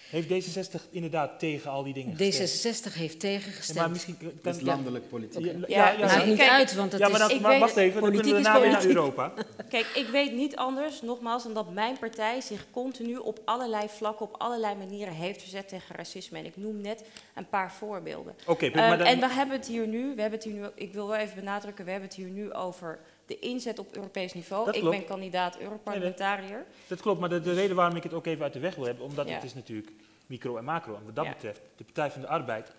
Heeft D66 inderdaad tegen al die dingen gestemd? D66 heeft tegengestemd. Ja, maar misschien kan, dat is landelijk politiek. Ja, ja, ja, maakt niet kijk, uit, want het ja, maar, dat, is... maar wacht even, dan kunnen we daarna weer naar Europa. Kijk, ik weet niet anders, nogmaals, dan dat mijn partij zich continu op allerlei vlakken, op allerlei manieren heeft verzet tegen racisme. En ik noem net een paar voorbeelden. Oké, okay, maar dan... En we hebben het hier nu, we hebben het hier nu, ik wil wel even benadrukken, we hebben het hier nu over de inzet op Europees niveau. Dat ik klopt. ben kandidaat Europarlementariër. Nee, dat klopt, maar de, de, reden waarom ik het ook even uit de weg wil hebben, omdat ja. het is natuurlijk micro en macro. En wat dat ja. betreft, de Partij van de Arbeid,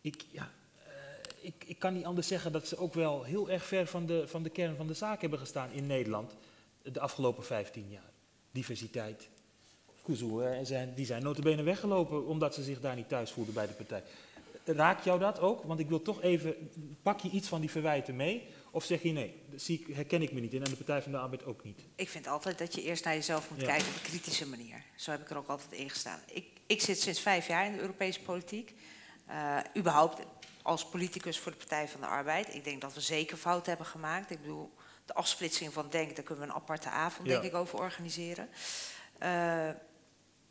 ik, ja, uh, ik, ik kan niet anders zeggen dat ze ook wel heel erg ver van de, van de kern van de zaak hebben gestaan in Nederland de afgelopen 15 jaar. Diversiteit. En zijn, die zijn notabene weggelopen omdat ze zich daar niet thuis voelden bij de partij. Raakt jou dat ook? Want ik wil toch even, pak je iets van die verwijten mee? Of zeg je nee, dat zie ik, herken ik me niet in en de Partij van de Arbeid ook niet? Ik vind altijd dat je eerst naar jezelf moet Ja. kijken op een kritische manier. Zo heb ik er ook altijd in gestaan. Ik, ik zit sinds vijf jaar in de Europese politiek. Eh, überhaupt als politicus voor de Partij van de Arbeid. Ik denk dat we zeker fouten hebben gemaakt. Ik bedoel, de afsplitsing van Denk, daar kunnen we een aparte avond Ja. denk ik over organiseren. Eh,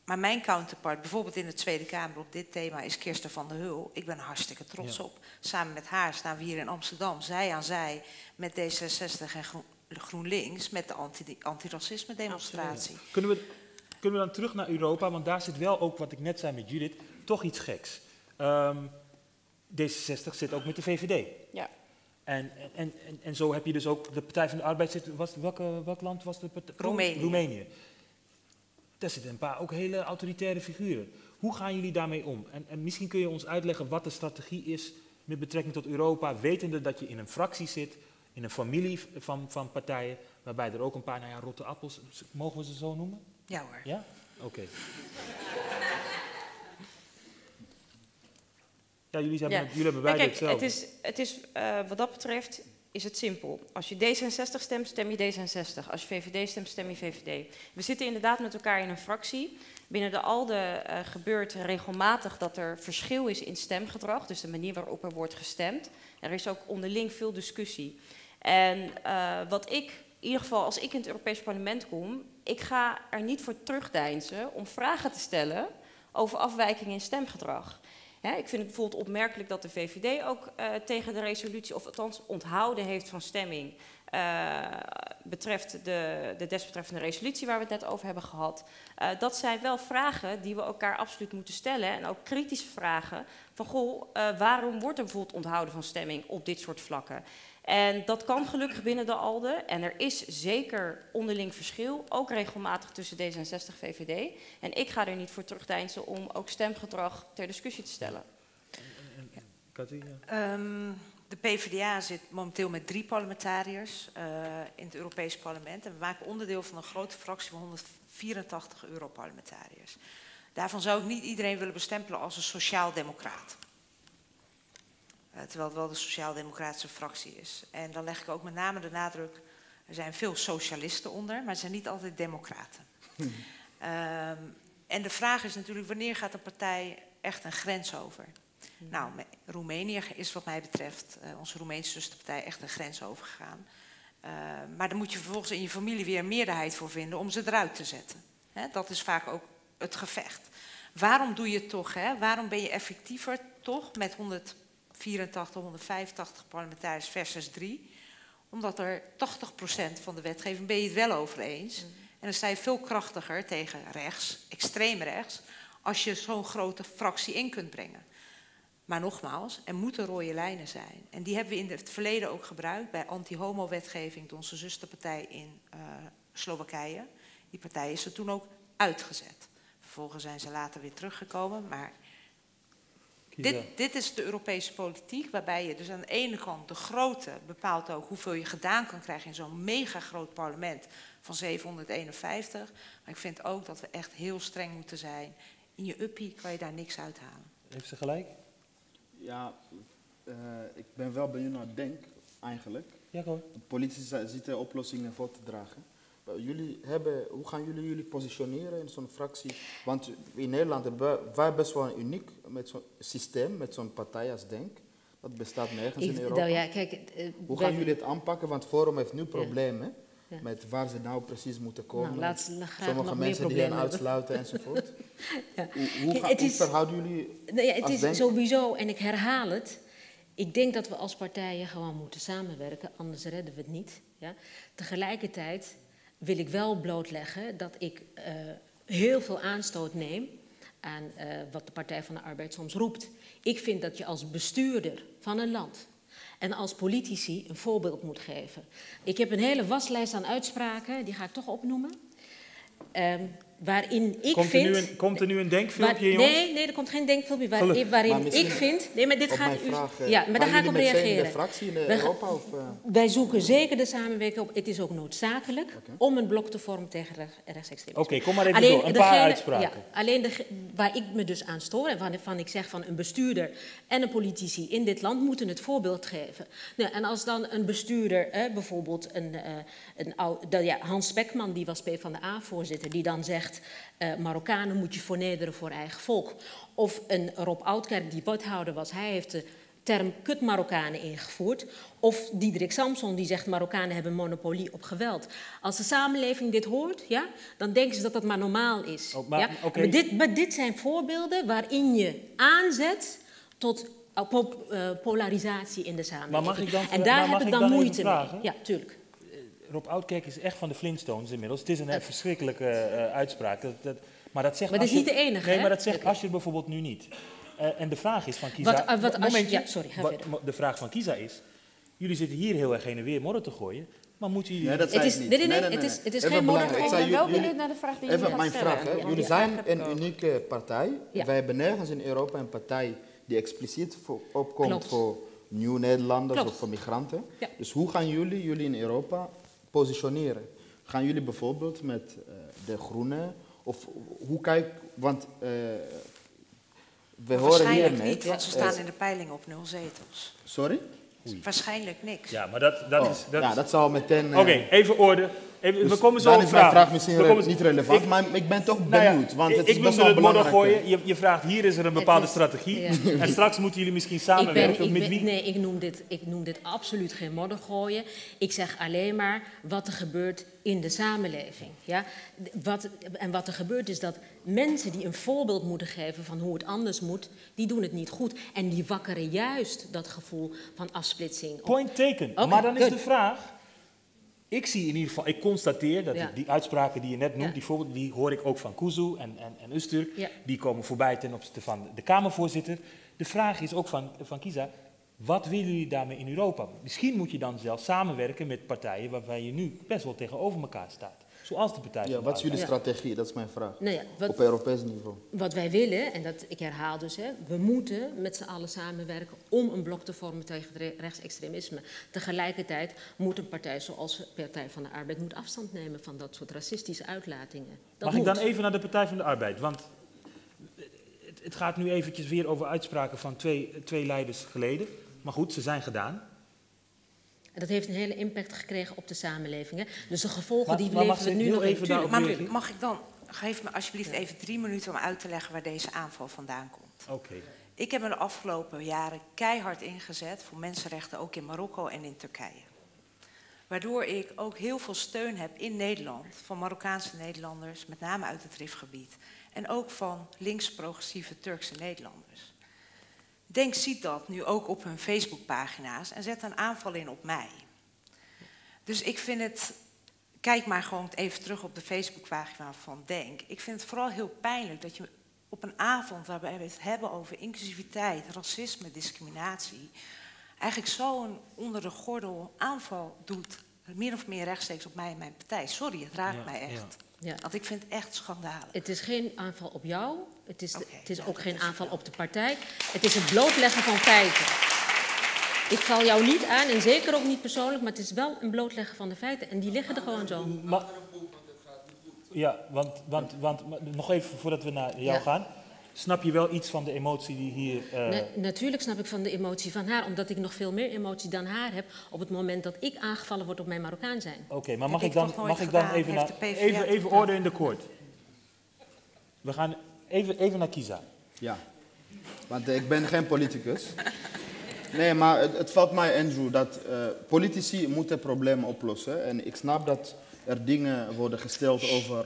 maar mijn counterpart, bijvoorbeeld in de Tweede Kamer op dit thema, is Kirsten van der Hul. Ik ben er hartstikke trots Ja. op. Samen met haar staan we hier in Amsterdam, zij aan zij, met D66 en Groen- GroenLinks, met de anti- antiracisme demonstratie. Kunnen we, kunnen we dan terug naar Europa? Want daar zit wel ook, wat ik net zei met Judith, toch iets geks. Ehm, D66 zit ook met de VVD. Ja. En, en, en, en zo heb je dus ook, de Partij van de Arbeid zit, was, welke, welk land was de partij? Roemenië. Roemenië. Daar zitten een paar ook hele autoritaire figuren. Hoe gaan jullie daarmee om? En, en misschien kun je ons uitleggen wat de strategie is met betrekking tot Europa, wetende dat je in een fractie zit, in een familie van, van partijen, waarbij er ook een paar, nou ja, rotte appels, mogen we ze zo noemen? Ja hoor. Ja? Oké. Ja, jullie hebben, Ja. jullie hebben Maar beide kijk, hetzelfde. het is, het is, eh, wat dat betreft is het simpel. Als je D66 stemt, stem je D66. Als je VVD stemt, stem je VVD. We zitten inderdaad met elkaar in een fractie. Binnen de ALDE eh, gebeurt regelmatig dat er verschil is in stemgedrag. Dus de manier waarop er wordt gestemd. Er is ook onderling veel discussie. En eh, wat ik, in ieder geval als ik in het Europees Parlement kom... ik ga er niet voor terugdeinzen om vragen te stellen over afwijkingen in stemgedrag. Ik vind het bijvoorbeeld opmerkelijk dat de VVD ook eh, tegen de resolutie, of althans onthouden heeft van stemming, eh, betreft de, de desbetreffende resolutie waar we het net over hebben gehad. Uh, dat zijn wel vragen die we elkaar absoluut moeten stellen. En ook kritische vragen van, goh, waarom wordt er bijvoorbeeld onthouden van stemming op dit soort vlakken? En dat kan gelukkig binnen de ALDE. En er is zeker onderling verschil, ook regelmatig tussen D66 en VVD. En ik ga er niet voor terugdeinzen om ook stemgedrag ter discussie te stellen. Um, de PvdA zit momenteel met drie parlementariërs uh, in het Europees parlement. En we maken onderdeel van een grote fractie van 184 Europarlementariërs. Daarvan zou ik niet iedereen willen bestempelen als een sociaal-democraat. Uh, terwijl het wel de sociaal-democratische fractie is. En dan leg ik ook met name de nadruk, er zijn veel socialisten onder, maar er zijn niet altijd democraten. um, en de vraag is natuurlijk, wanneer gaat een partij echt een grens over? Nou, Roemenië is wat mij betreft, uh, onze Roemeense zusterpartij, echt een grens overgegaan. Uh, maar dan moet je vervolgens in je familie weer een meerderheid voor vinden om ze eruit te zetten. Dat is vaak ook het gevecht. Waarom doe je het toch? Hè? Waarom ben je effectiever toch met 184, 185 parlementariërs versus 3? Omdat er 80% van de wetgeving ben je het wel over eens. Mm. En dan sta je veel krachtiger tegen rechts, extreem rechts, als je zo'n grote fractie in kunt brengen. Maar nogmaals, er moeten rode lijnen zijn. En die hebben we in het verleden ook gebruikt bij anti-homo-wetgeving door onze zusterpartij in uh, Slowakije. Die partij is er toen ook uitgezet. Vervolgens zijn ze later weer teruggekomen. Maar dit, dit, is de Europese politiek, waarbij je dus aan de ene kant de grootte bepaalt ook hoeveel je gedaan kan krijgen in zo'n mega groot parlement van 751. Maar ik vind ook dat we echt heel streng moeten zijn. In je uppie kan je daar niks uithalen. Heeft ze gelijk? Ja, uh, ik ben wel benieuwd naar Denk, eigenlijk. Ja. De politie zitten oplossingen voor te dragen. Jullie hebben, hoe gaan jullie jullie positioneren in zo'n fractie? Want in Nederland hebben wij best wel een uniek met zo'n systeem, met zo'n partij als Denk. Dat bestaat nergens ik, in Europa. Nou ja, kijk, uh, hoe gaan jullie het aanpakken? Want Forum heeft nu problemen. Ja. Met waar ze nou precies moeten komen. Nou, laat ze Sommige mensen die hen uitsluiten enzovoort. ja. Hoe, hoe, ga, het hoe verhouden jullie nou ja, Het is denk... sowieso, en ik herhaal het, ik denk dat we als partijen gewoon moeten samenwerken, anders redden we het niet. Ja? Tegelijkertijd wil ik wel blootleggen dat ik uh, heel veel aanstoot neem aan uh, wat de Partij van de Arbeid soms roept. Ik vind dat je als bestuurder van een land en als politici een voorbeeld moet geven. Ik heb een hele waslijst aan uitspraken, die ga ik toch opnoemen. Um, waarin ik komt vind... Er nu een, komt er nu een denkfilmpje, waar, jongens? Nee, nee, er komt geen denkfilmpje. Waar, waarin ik vind... Nee, maar dit gaat u... Vraag, uh, ja, maar daar ga ik op reageren. de fractie in de Europa? Of, uh? Wij zoeken zeker de samenwerking op. Het is ook noodzakelijk okay. om een blok te vormen tegen rechtsextremisme. Oké, okay, kom maar even alleen door. Een degene, paar uitspraken. Ja, alleen de, waar ik me dus aan stoor en waarvan ik zeg van een bestuurder en een politici in dit land moeten het voorbeeld geven. Nou, en als dan een bestuurder, eh, bijvoorbeeld een, uh, een, ja, Hans Spekman, die was PvdA-voorzitter, die dan zegt... Uh, Marokkanen moet je vernederen voor eigen volk. Of een Rob Oudkerk, die wethouder was, hij heeft de term kut Marokkanen ingevoerd. Of Diederik Samson, die zegt Marokkanen hebben monopolie op geweld. Als de samenleving dit hoort, ja, dan denken ze dat dat maar normaal is. Oh, maar, ja? okay. maar, dit, maar dit zijn voorbeelden waarin je aanzet tot uh, polarisatie in de samenleving. Maar mag ik dan, en daar heb ik ik dan, dan moeite mee. Ja, tuurlijk. Rob Oudkerk is echt van de Flintstones inmiddels. Het is een verschrikkelijke uh, uitspraak. Dat, dat, maar dat zegt maar dat is je, niet de enige, Nee, hè? maar dat zegt Asscher bijvoorbeeld nu niet. Uh, en de vraag is van Kiza... Wat, uh, wat momentje, als, ja, sorry, ga wat, verder. De vraag van Kiza is... Jullie zitten hier heel erg heen en weer modder te gooien. Maar moeten jullie... Nee, dat het zei is, niet. Nee, nee, nee, nee, het is, het is Even geen modder belangrijk. gooien. Ik ben wel jullie- benieuwd naar de vraag die Even jullie mijn gaat vraag. Hè. Jullie zijn een unieke partij. Ja. Wij hebben nergens in Europa een partij die expliciet voor, opkomt Klopt. voor nieuw-Nederlanders Klopt. of voor migranten. Ja. Dus hoe gaan jullie jullie in Europa positioneren? Gaan jullie bijvoorbeeld met eh, de Groenen of hoe kijk, want eh, we horen hier Waarschijnlijk niet, want ze eh, staan in de peiling op nul zetels. Sorry? Waarschijnlijk niks. Ja, maar dat, dat Oh, is... Dat ja, is- dat zal meteen. eh, Oké, even orde. Even, dus we komen zo dan op is mijn vraag misschien We re- niet relevant, Ik- maar ik ben toch Nou ja, benieuwd, want ik- het ik is best wel het modder belangrijk. gooien. Je, je vraagt, hier is er een bepaalde is- strategie. ja. En straks moeten jullie misschien Ik ben, samenwerken. ik met ben, wie? nee, ik noem, dit, ik noem dit absoluut geen modder gooien. Ik zeg alleen maar wat er gebeurt in de samenleving. Ja? Wat, en wat er gebeurt is dat mensen die een voorbeeld moeten geven van hoe het anders moet, die doen het niet goed. En die wakkeren juist dat gevoel van afsplitsing op. Point taken. Maar dan is good. de vraag, ik zie in ieder geval, ik constateer dat Ja. die uitspraken die je net noemt, Ja. die, die hoor ik ook van Kuzu en, en, en Usturk. Ja. Die komen voorbij ten opzichte van de Kamervoorzitter. De vraag is ook van, van Kiza, wat willen jullie daarmee in Europa? Misschien moet je dan zelfs samenwerken met partijen waarbij je nu best wel tegenover elkaar staat. Zoals de Partij Ja, de wat is jullie strategie? Dat is mijn vraag. Nou ja, wat- Op Europees niveau. Wat wij willen, en dat, ik herhaal dus, hè, we moeten met z'n allen samenwerken om een blok te vormen tegen het re- rechtsextremisme. Tegelijkertijd moet een partij zoals Partij van de Arbeid moet afstand nemen van dat soort racistische uitlatingen. Dat Mag ik dan even naar de Partij van de Arbeid? Want het, het gaat nu eventjes weer over uitspraken van twee, twee leiders geleden. Maar goed, ze zijn gedaan. En dat heeft een hele impact gekregen op de samenleving. Hè. Dus de gevolgen Maar- die leven we nu nog even in. Maar mag ik dan, geef me alsjeblieft even drie minuten om uit te leggen waar deze aanval vandaan komt. Oké. Ik heb me de afgelopen jaren keihard ingezet voor mensenrechten, ook in Marokko en in Turkije. Waardoor ik ook heel veel steun heb in Nederland van Marokkaanse Nederlanders, met name uit het RIF-gebied. En ook van links-progressieve Turkse Nederlanders. Denk ziet dat nu ook op hun Facebookpagina's en zet een aanval in op mij. Dus ik vind het, kijk maar gewoon even terug op de Facebookpagina van Denk. Ik vind het vooral heel pijnlijk dat je op een avond waarbij we het hebben over inclusiviteit, racisme, discriminatie, eigenlijk zo'n onder de gordel aanval doet, min of meer rechtstreeks op mij en mijn partij. Sorry, het raakt Ja, mij echt. Ja. Want ik vind het echt schandalig. Het is geen aanval op jou, het is, het is ook geen aanval op de partij. Het is het blootleggen van feiten. Ik val jou niet aan en zeker ook niet persoonlijk, maar het is wel een blootleggen van de feiten. En die liggen er gewoon zo. Maar, ja, want, want, want nog even voordat we naar jou Ja. gaan. Snap je wel iets van de emotie die hier... eh, Na- natuurlijk snap ik van de emotie van haar, omdat ik nog veel meer emotie dan haar heb op het moment dat ik aangevallen word op mijn Marokkaan zijn. Oké, maar mag ik ik dan, mag ik dan even, naar, even, even orde in de koord? We gaan even, even naar Kiza. Ja, want ik ben geen politicus. Nee, maar het, het valt mij, Andrew, dat eh, politici moeten problemen oplossen. En ik snap dat er dingen worden gesteld over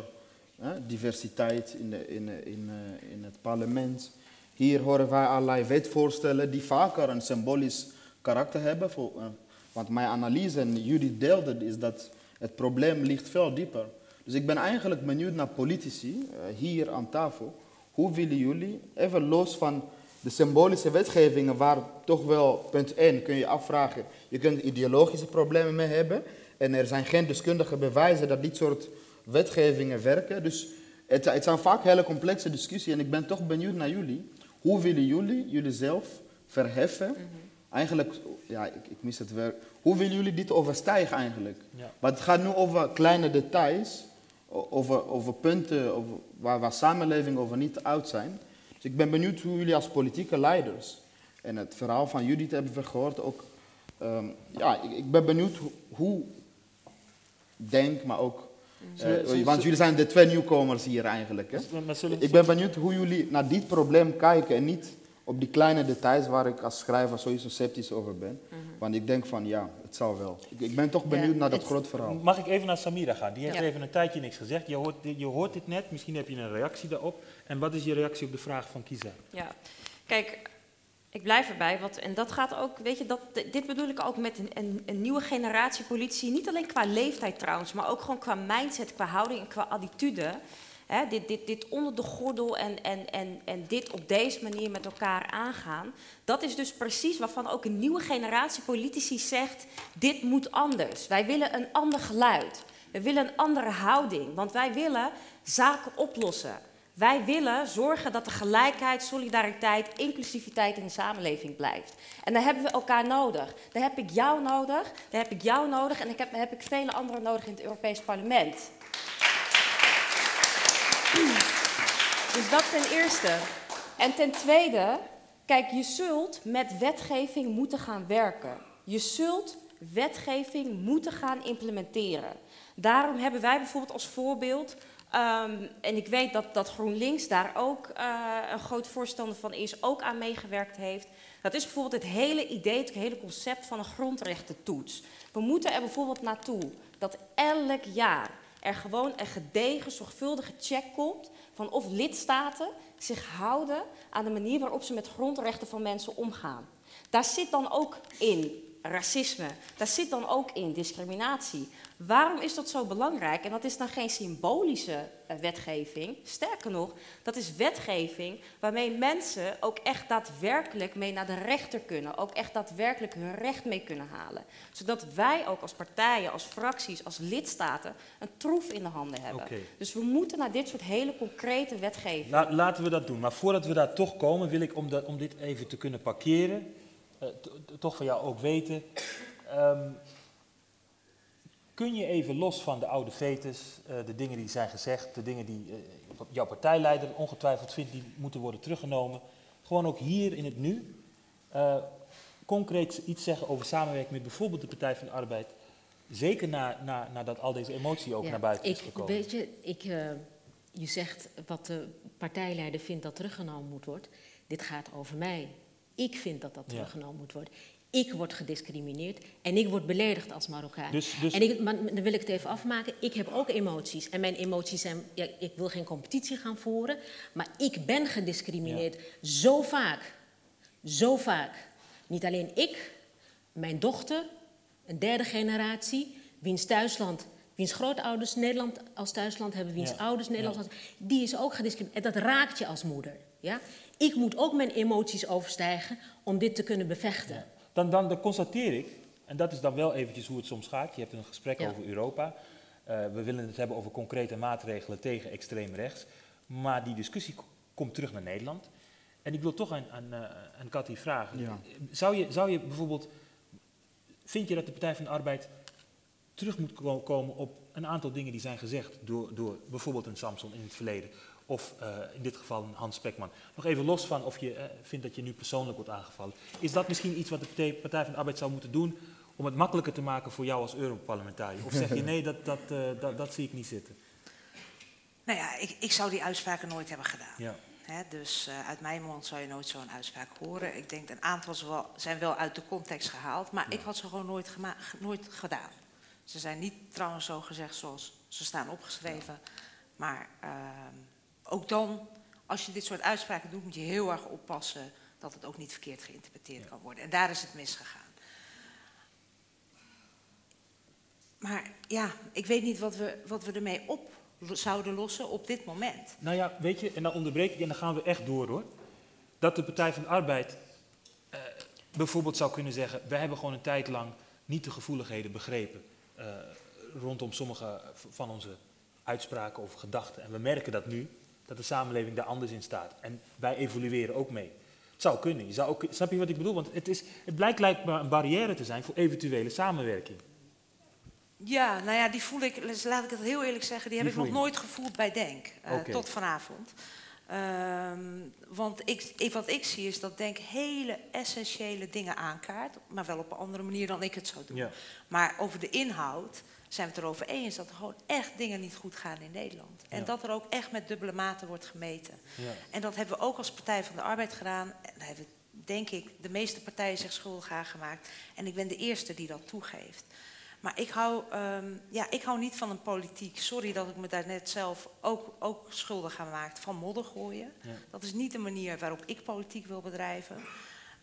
diversiteit in, de, in, in, eh, in het parlement. Hier horen wij allerlei wetvoorstellen die vaker een symbolisch karakter hebben. Voor, eh, want mijn analyse, en jullie deelden, is dat het probleem ligt veel dieper. Dus ik ben eigenlijk benieuwd naar politici eh, hier aan tafel. Hoe willen jullie, even los van de symbolische wetgevingen, waar toch wel, punt 1, kun je afvragen, je kunt ideologische problemen mee hebben. En er zijn geen deskundige bewijzen dat dit soort wetgevingen werken. Dus het, het zijn vaak hele complexe discussies en ik ben toch benieuwd naar jullie. Hoe willen jullie jullie zelf verheffen? Eigenlijk, ja, ik, ik mis het werk. Hoe willen jullie dit overstijgen eigenlijk? Ja. Maar het gaat nu over kleine details, over, over punten over waar, waar samenleving over niet uit zijn. Dus ik ben benieuwd hoe jullie als politieke leiders, en het verhaal van Judith hebben we gehoord ook, ehm, ja, ik, ik ben benieuwd hoe, hoe denk, maar ook, eh, want jullie zijn de twee nieuwkomers hier eigenlijk. Hè? Zullen- Ik ben benieuwd hoe jullie naar dit probleem kijken en niet op die kleine details waar ik als schrijver sowieso sceptisch over ben. Want ik denk van ja, het zal wel. Ik, ik ben toch benieuwd naar dat groot verhaal. Mag ik even naar Samira gaan? Die heeft Ja. even een tijdje niks gezegd. Je hoort, dit- je hoort dit net, misschien heb je een reactie daarop. En wat is je reactie op de vraag van Kiza? Ja, kijk, ik blijf erbij. Wat, en dat gaat ook, weet je, dat, dit bedoel ik ook met een, een, nieuwe generatie politie. Niet alleen qua leeftijd trouwens, maar ook gewoon qua mindset, qua houding en qua attitude. Hè, dit, dit, dit onder de gordel en, en, en, en dit op deze manier met elkaar aangaan. Dat is dus precies waarvan ook een nieuwe generatie politici zegt: dit moet anders. Wij willen een ander geluid. We willen een andere houding, want wij willen zaken oplossen. Wij willen zorgen dat er gelijkheid, solidariteit, inclusiviteit in de samenleving blijft. En daar hebben we elkaar nodig. Daar heb ik jou nodig, daar heb ik jou nodig en ik heb, heb ik vele anderen nodig in het Europees Parlement. Dus dat ten eerste. En ten tweede, kijk, je zult met wetgeving moeten gaan werken. Je zult wetgeving moeten gaan implementeren. Daarom hebben wij bijvoorbeeld als voorbeeld, ehm, en ik weet dat, dat GroenLinks daar ook eh, een groot voorstander van is, ook aan meegewerkt heeft. Dat is bijvoorbeeld het hele idee, het hele concept van een grondrechtentoets. We moeten er bijvoorbeeld naartoe dat elk jaar er gewoon een gedegen, zorgvuldige check komt van of lidstaten zich houden aan de manier waarop ze met grondrechten van mensen omgaan. Daar zit dan ook in racisme. Daar zit dan ook in discriminatie. Waarom is dat zo belangrijk? En dat is dan geen symbolische uh, wetgeving. Sterker nog, dat is wetgeving waarmee mensen ook echt daadwerkelijk mee naar de rechter kunnen. Ook echt daadwerkelijk hun recht mee kunnen halen. Zodat wij ook als partijen, als fracties, als lidstaten een troef in de handen hebben. Dus we moeten naar dit soort hele concrete wetgeving. La- laten we dat doen. Maar voordat we daar toch komen, wil ik om, dat, om dit even te kunnen parkeren, eh, toch van jou ook weten. ehm, kun je even los van de oude fetus, eh, de dingen die zijn gezegd, de dingen die eh, jouw partijleider ongetwijfeld vindt die moeten worden teruggenomen, gewoon ook hier in het nu, eh, concreet iets zeggen over samenwerking met bijvoorbeeld de Partij van de Arbeid, zeker na, na, nadat al deze emotie ook Ja, naar buiten ik, is gekomen. Weet je, ik, eh, je zegt wat de partijleider vindt dat teruggenomen moet worden. Dit gaat over mij. Ik vind dat dat teruggenomen moet worden. Ik word gediscrimineerd en ik word beledigd als Marokkaan. Dus- dus- En ik, maar dan wil ik het even afmaken. Ik heb ook emoties. En mijn emoties zijn, ja, ik wil geen competitie gaan voeren, maar ik ben gediscrimineerd. Zo vaak. Zo vaak. Niet alleen ik, mijn dochter, een derde generatie, wiens thuisland, wiens grootouders Nederland als thuisland hebben, wiens Ja. ouders Nederland als die is ook gediscrimineerd. En dat raakt je als moeder. Ja? Ik moet ook mijn emoties overstijgen om dit te kunnen bevechten. Dan, dan, dan constateer ik, en dat is dan wel eventjes hoe het soms gaat. Je hebt een gesprek Ja. over Europa. Eh, we willen het hebben over concrete maatregelen tegen extreem rechts. Maar die discussie komt terug naar Nederland. En ik wil toch aan, aan, eh, aan Cathy vragen. Ja. Zou, je, zou je bijvoorbeeld, vind je dat de Partij van de Arbeid terug moet ko- komen op een aantal dingen die zijn gezegd door, door bijvoorbeeld een Samson in het verleden? Of eh, in dit geval Hans Spekman. Nog even los van of je eh, vindt dat je nu persoonlijk wordt aangevallen. Is dat misschien iets wat de Partij- van de Arbeid zou moeten doen om het makkelijker te maken voor jou als Europarlementariër? Of zeg je nee, dat, dat, eh, dat, dat zie ik niet zitten? Nou ja, ik, ik zou die uitspraken nooit hebben gedaan. Ja. Dus uit mijn mond zou je nooit zo'n uitspraak horen. Ik denk een aantal zijn wel, zijn wel uit de context gehaald, maar ik had ze gewoon nooit, nooit gedaan. Ze zijn niet trouwens zo gezegd zoals ze staan opgeschreven. Maar ehm, ook dan, als je dit soort uitspraken doet, moet je heel erg oppassen dat het ook niet verkeerd geïnterpreteerd kan worden. En daar is het misgegaan. Maar ja, ik weet niet wat we, wat we ermee op zouden lossen op dit moment. Nou ja, weet je, en dan onderbreek ik en dan gaan we echt door hoor. Dat de Partij van de Arbeid eh, bijvoorbeeld zou kunnen zeggen: wij hebben gewoon een tijd lang niet de gevoeligheden begrepen eh, rondom sommige van onze uitspraken of gedachten. En we merken dat nu, dat de samenleving daar anders in staat. En wij evolueren ook mee. Het zou kunnen. Je zou ook, snap je wat ik bedoel? Want het, is, het blijkt blijkbaar een barrière te zijn voor eventuele samenwerking. Ja, nou ja, die voel ik, dus laat ik het heel eerlijk zeggen, die heb ik nog nooit gevoeld bij Denk. eh. Tot vanavond. Ehm, want ik, ik- wat ik zie is dat Denk hele essentiële dingen aankaart. Maar wel op een andere manier dan ik het zou doen. Ja. Maar over de inhoud zijn we het erover eens dat er gewoon echt dingen niet goed gaan in Nederland. En Ja. dat er ook echt met dubbele maten wordt gemeten. Ja. En dat hebben we ook als Partij van de Arbeid gedaan. En daar hebben, denk ik, de meeste partijen zich schuldig aan gemaakt. En ik ben de eerste die dat toegeeft. Maar ik hou, ehm, ja, ik hou niet van een politiek. Sorry dat ik me daar net zelf ook, ook schuldig aan maak van modder gooien. Ja. Dat is niet de manier waarop ik politiek wil bedrijven.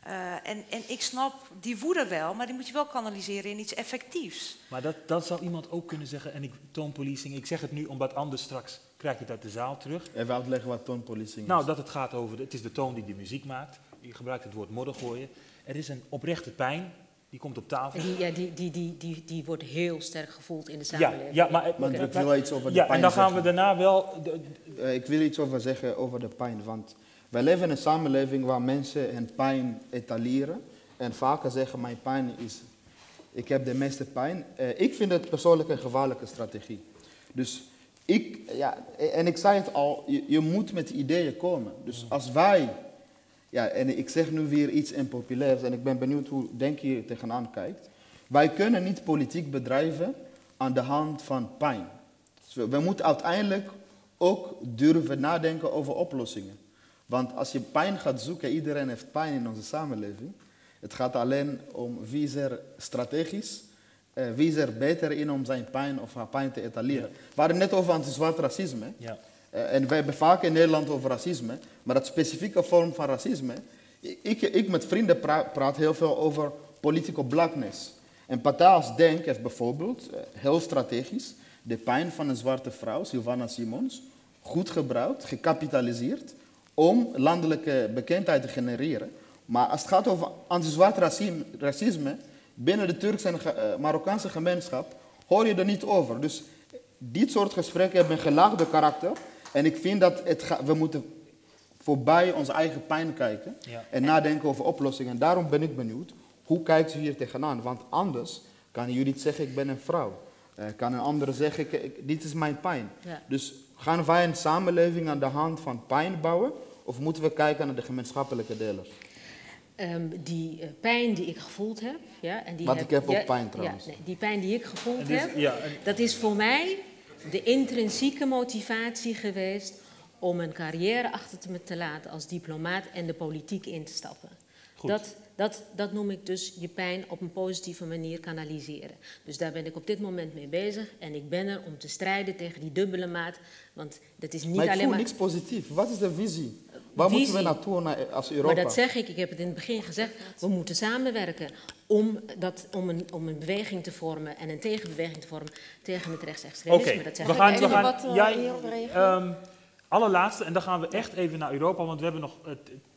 Eh, en, en ik snap die woede wel, maar die moet je wel kanaliseren in iets effectiefs. Maar dat, dat zou iemand ook kunnen zeggen, en ik toonpolicing, ik zeg het nu omdat anders straks krijg je het uit de zaal terug. Even uitleggen wat toonpolicing is. Nou, dat het gaat over, de- het is de toon die de muziek maakt. Je gebruikt het woord modder gooien. Er is een oprechte pijn, die komt op tafel. Die, ja, die, die, die, die, die wordt heel sterk gevoeld in de Ja, samenleving. ja, maar, ik wil iets over de ja, pijn en dan gaan we daarna wel... de- Eh, ik wil iets over zeggen over de pijn. Want wij leven in een samenleving waar mensen hun pijn etaleren. En vaker zeggen, mijn pijn is... Ik heb de meeste pijn. Eh, ik vind het persoonlijk een gevaarlijke strategie. Dus ik... Ja, en ik zei het al, je, je moet met ideeën komen. Dus als wij... Ja, en ik zeg nu weer iets impopulairs en ik ben benieuwd hoe Denk hier tegenaan kijkt. Wij kunnen niet politiek bedrijven aan de hand van pijn. Dus we, we moeten uiteindelijk ook durven nadenken over oplossingen. Want als je pijn gaat zoeken, iedereen heeft pijn in onze samenleving. Het gaat alleen om wie is er strategisch, eh, wie is er beter in om zijn pijn of haar pijn te etaleren. We hadden net over anti-zwart racisme. Ja. Eh, en wij hebben vaak in Nederland over racisme, maar dat specifieke vorm van racisme. Ik, ik met vrienden pra- praat heel veel over political blackness. En Partij als Denk heeft bijvoorbeeld, eh, heel strategisch, de pijn van een zwarte vrouw, Sylvana Simons, goed gebruikt, gecapitaliseerd, om landelijke bekendheid te genereren. Maar als het gaat over anti-zwart racisme, racisme binnen de Turkse en eh, Marokkaanse gemeenschap, hoor je er niet over. Dus dit soort gesprekken hebben een gelaagde karakter. En ik vind dat het ga- we moeten voorbij onze eigen pijn kijken Ja. en nadenken over oplossingen. En daarom ben ik benieuwd, hoe kijkt u hier tegenaan? Want anders kan Judith zeggen, ik ben een vrouw. Eh, kan een andere zeggen, ik, ik- dit is mijn pijn. Ja. Dus gaan wij een samenleving aan de hand van pijn bouwen? Of moeten we kijken naar de gemeenschappelijke delers? Ehm, die eh, pijn die ik gevoeld heb, ja, en die Want ik heb ook ja, pijn ja, trouwens. nee, die pijn die ik gevoeld dus- heb, ja, en- dat is voor mij de intrinsieke motivatie geweest om een carrière achter te me te laten als diplomaat en de politiek in te stappen. Goed. Dat, dat, dat noem ik dus je pijn op een positieve manier kanaliseren. Dus daar ben ik op dit moment mee bezig en ik ben er om te strijden tegen die dubbele maat, want dat is niet maar ik alleen voel maar... niks positief. Wat is de visie? Waar moeten we naartoe naar- als Europa? Maar dat zeg ik, ik heb het in het begin gezegd, we moeten samenwerken om, dat, om, een, om een beweging te vormen en een tegenbeweging te vormen tegen het Oké, rechtsextremisme. Dat zeg we ik. gaan, we Even gaan wat, eh, jij, ehm, allerlaatste, en dan gaan we echt even naar Europa, want we hebben nog eh,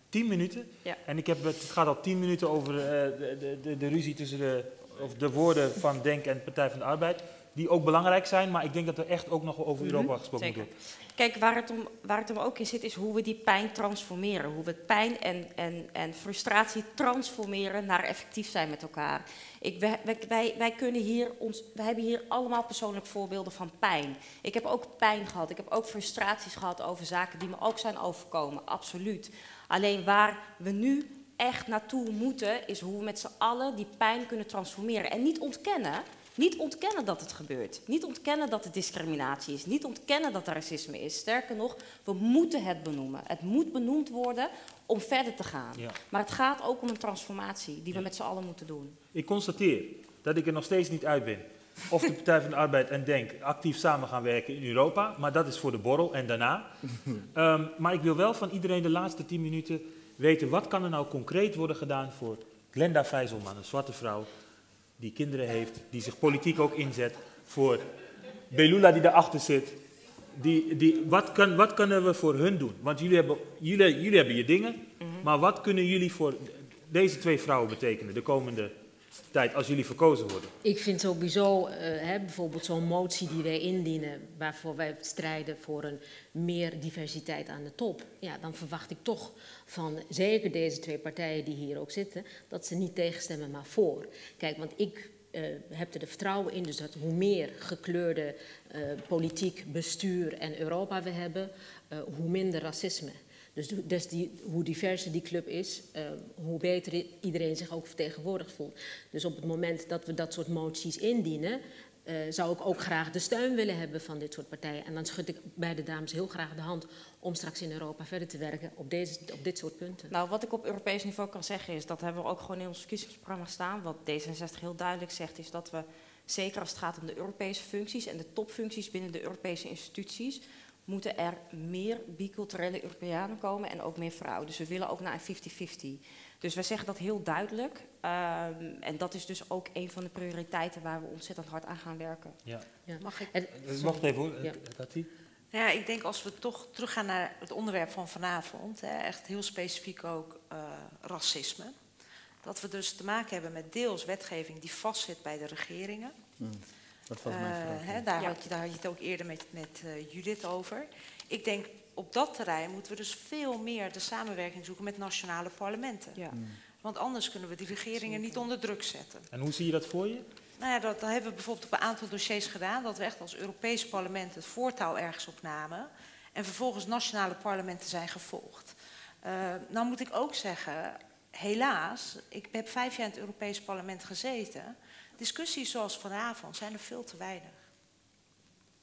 tien minuten. Ja. En ik heb, het het gaat al tien minuten over eh, de, de, de, de ruzie tussen de, of de woorden van Denk en Partij van de Arbeid, die ook belangrijk zijn, maar ik denk dat er echt ook nog over Mhm, Europa gesproken zeker. moet worden. Kijk, waar het, om, waar het ook in zit, is hoe we die pijn transformeren. Hoe we pijn en, en, en frustratie transformeren naar effectief zijn met elkaar. Ik, wij, wij, kunnen hier ons, wij hebben hier allemaal persoonlijk voorbeelden van pijn. Ik heb ook pijn gehad. Ik heb ook frustraties gehad over zaken die me ook zijn overkomen. Absoluut. Alleen waar we nu echt naartoe moeten, is hoe we met z'n allen die pijn kunnen transformeren. En niet ontkennen. Niet ontkennen dat het gebeurt. Niet ontkennen dat het discriminatie is. Niet ontkennen dat er racisme is. Sterker nog, we moeten het benoemen. Het moet benoemd worden om verder te gaan. Ja. Maar het gaat ook om een transformatie die we met z'n allen moeten doen. Ik constateer dat ik er nog steeds niet uit ben. Of de Partij van de Arbeid en Denk actief samen gaan werken in Europa, maar dat is voor de borrel en daarna. Ehm, maar ik wil wel van iedereen de laatste tien minuten weten, wat kan er nou concreet worden gedaan voor Glenda Vijzelman, een zwarte vrouw die kinderen heeft, die zich politiek ook inzet voor Belula die daarachter zit. Die, die, wat, kan, wat kunnen we voor hun doen? Want jullie hebben, jullie, jullie hebben je dingen, maar wat kunnen jullie voor deze twee vrouwen betekenen de komende tijd als jullie verkozen worden? Ik vind sowieso, eh, hè, bijvoorbeeld zo'n motie die wij indienen, waarvoor wij strijden voor een meer diversiteit aan de top. Ja, dan verwacht ik toch van zeker deze twee partijen die hier ook zitten, dat ze niet tegenstemmen, maar voor. Kijk, want ik eh, heb er de vertrouwen in, dus dat hoe meer gekleurde eh, politiek, bestuur en Europa we hebben, eh, hoe minder racisme. Dus, dus die, hoe diverser die club is, eh, hoe beter iedereen zich ook vertegenwoordigd voelt. Dus op het moment dat we dat soort moties indienen, eh, zou ik ook graag de steun willen hebben van dit soort partijen. En dan schud ik beide dames heel graag de hand om straks in Europa verder te werken op, deze, op dit soort punten. Nou, wat ik op Europees niveau kan zeggen is, dat hebben we ook gewoon in ons verkiezingsprogramma staan. Wat D66 heel duidelijk zegt, is dat we, zeker als het gaat om de Europese functies en de topfuncties binnen de Europese instituties, moeten er meer biculturele Europeanen komen en ook meer vrouwen. Dus we willen ook naar een 50-50. Dus wij zeggen dat heel duidelijk. Ehm, en dat is dus ook een van de prioriteiten waar we ontzettend hard aan gaan werken. Ja. Ja. Mag ik? En- Eh, Wacht even hoor, Ja. Tati. Nou ja, ik denk als we toch teruggaan naar het onderwerp van vanavond, hè, echt heel specifiek ook eh, racisme. Dat we dus te maken hebben met deels wetgeving die vastzit bij de regeringen. Hmm, Dat Eh, hè, daar, Ja. had je, daar had je het ook eerder met, met eh, Judith over. Ik denk op dat terrein moeten we dus veel meer de samenwerking zoeken met nationale parlementen. Ja. Want anders kunnen we die regeringen niet onder druk zetten. En hoe zie je dat voor je? Nou ja, dat, dat hebben we bijvoorbeeld op een aantal dossiers gedaan. Dat we echt als Europees parlement het voortouw ergens op namen. En vervolgens nationale parlementen zijn gevolgd. Eh, nou moet ik ook zeggen, helaas, ik heb vijf jaar in het Europees parlement gezeten. Discussies zoals vanavond zijn er veel te weinig.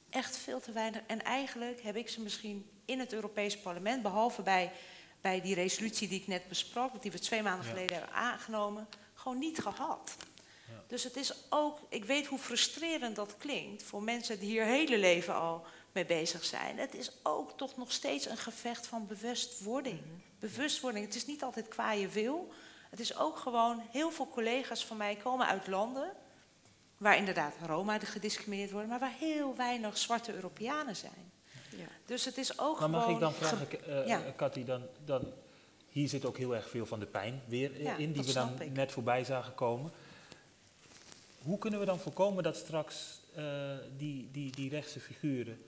Echt veel te weinig. En eigenlijk heb ik ze misschien in het Europees parlement, behalve bij, bij die resolutie die ik net besprak, die we twee maanden Ja. geleden hebben aangenomen, gewoon niet gehad. Dus het is ook, ik weet hoe frustrerend dat klinkt voor mensen die hier hele leven al mee bezig zijn. Het is ook toch nog steeds een gevecht van bewustwording. Bewustwording. Het is niet altijd qua je wil. Het is ook gewoon, heel veel collega's van mij komen uit landen waar inderdaad Roma gediscrimineerd worden, maar waar heel weinig zwarte Europeanen zijn. Ja. Dus het is ook maar gewoon... mag ik dan vragen, uh, ja. Cathy, dan, dan, hier zit ook heel erg veel van de pijn weer Ja, in, die we dan ik. net voorbij zagen komen. Hoe kunnen we dan voorkomen dat straks eh, die, die, die rechtse figuren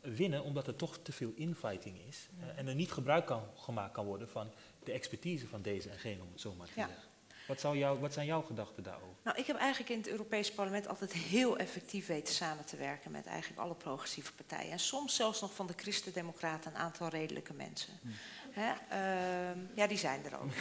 winnen, omdat er toch te veel infighting is eh, en er niet gebruik kan, gemaakt kan worden van de expertise van deze en gene, om het zo maar te Ja. zeggen? Wat, zou jou, wat zijn jouw gedachten daarover? Nou, ik heb eigenlijk in het Europees Parlement altijd heel effectief weten samen te werken met eigenlijk alle progressieve partijen. En soms zelfs nog van de Christen-Democraten een aantal redelijke mensen. Hè? ehm, ja, die zijn er ook.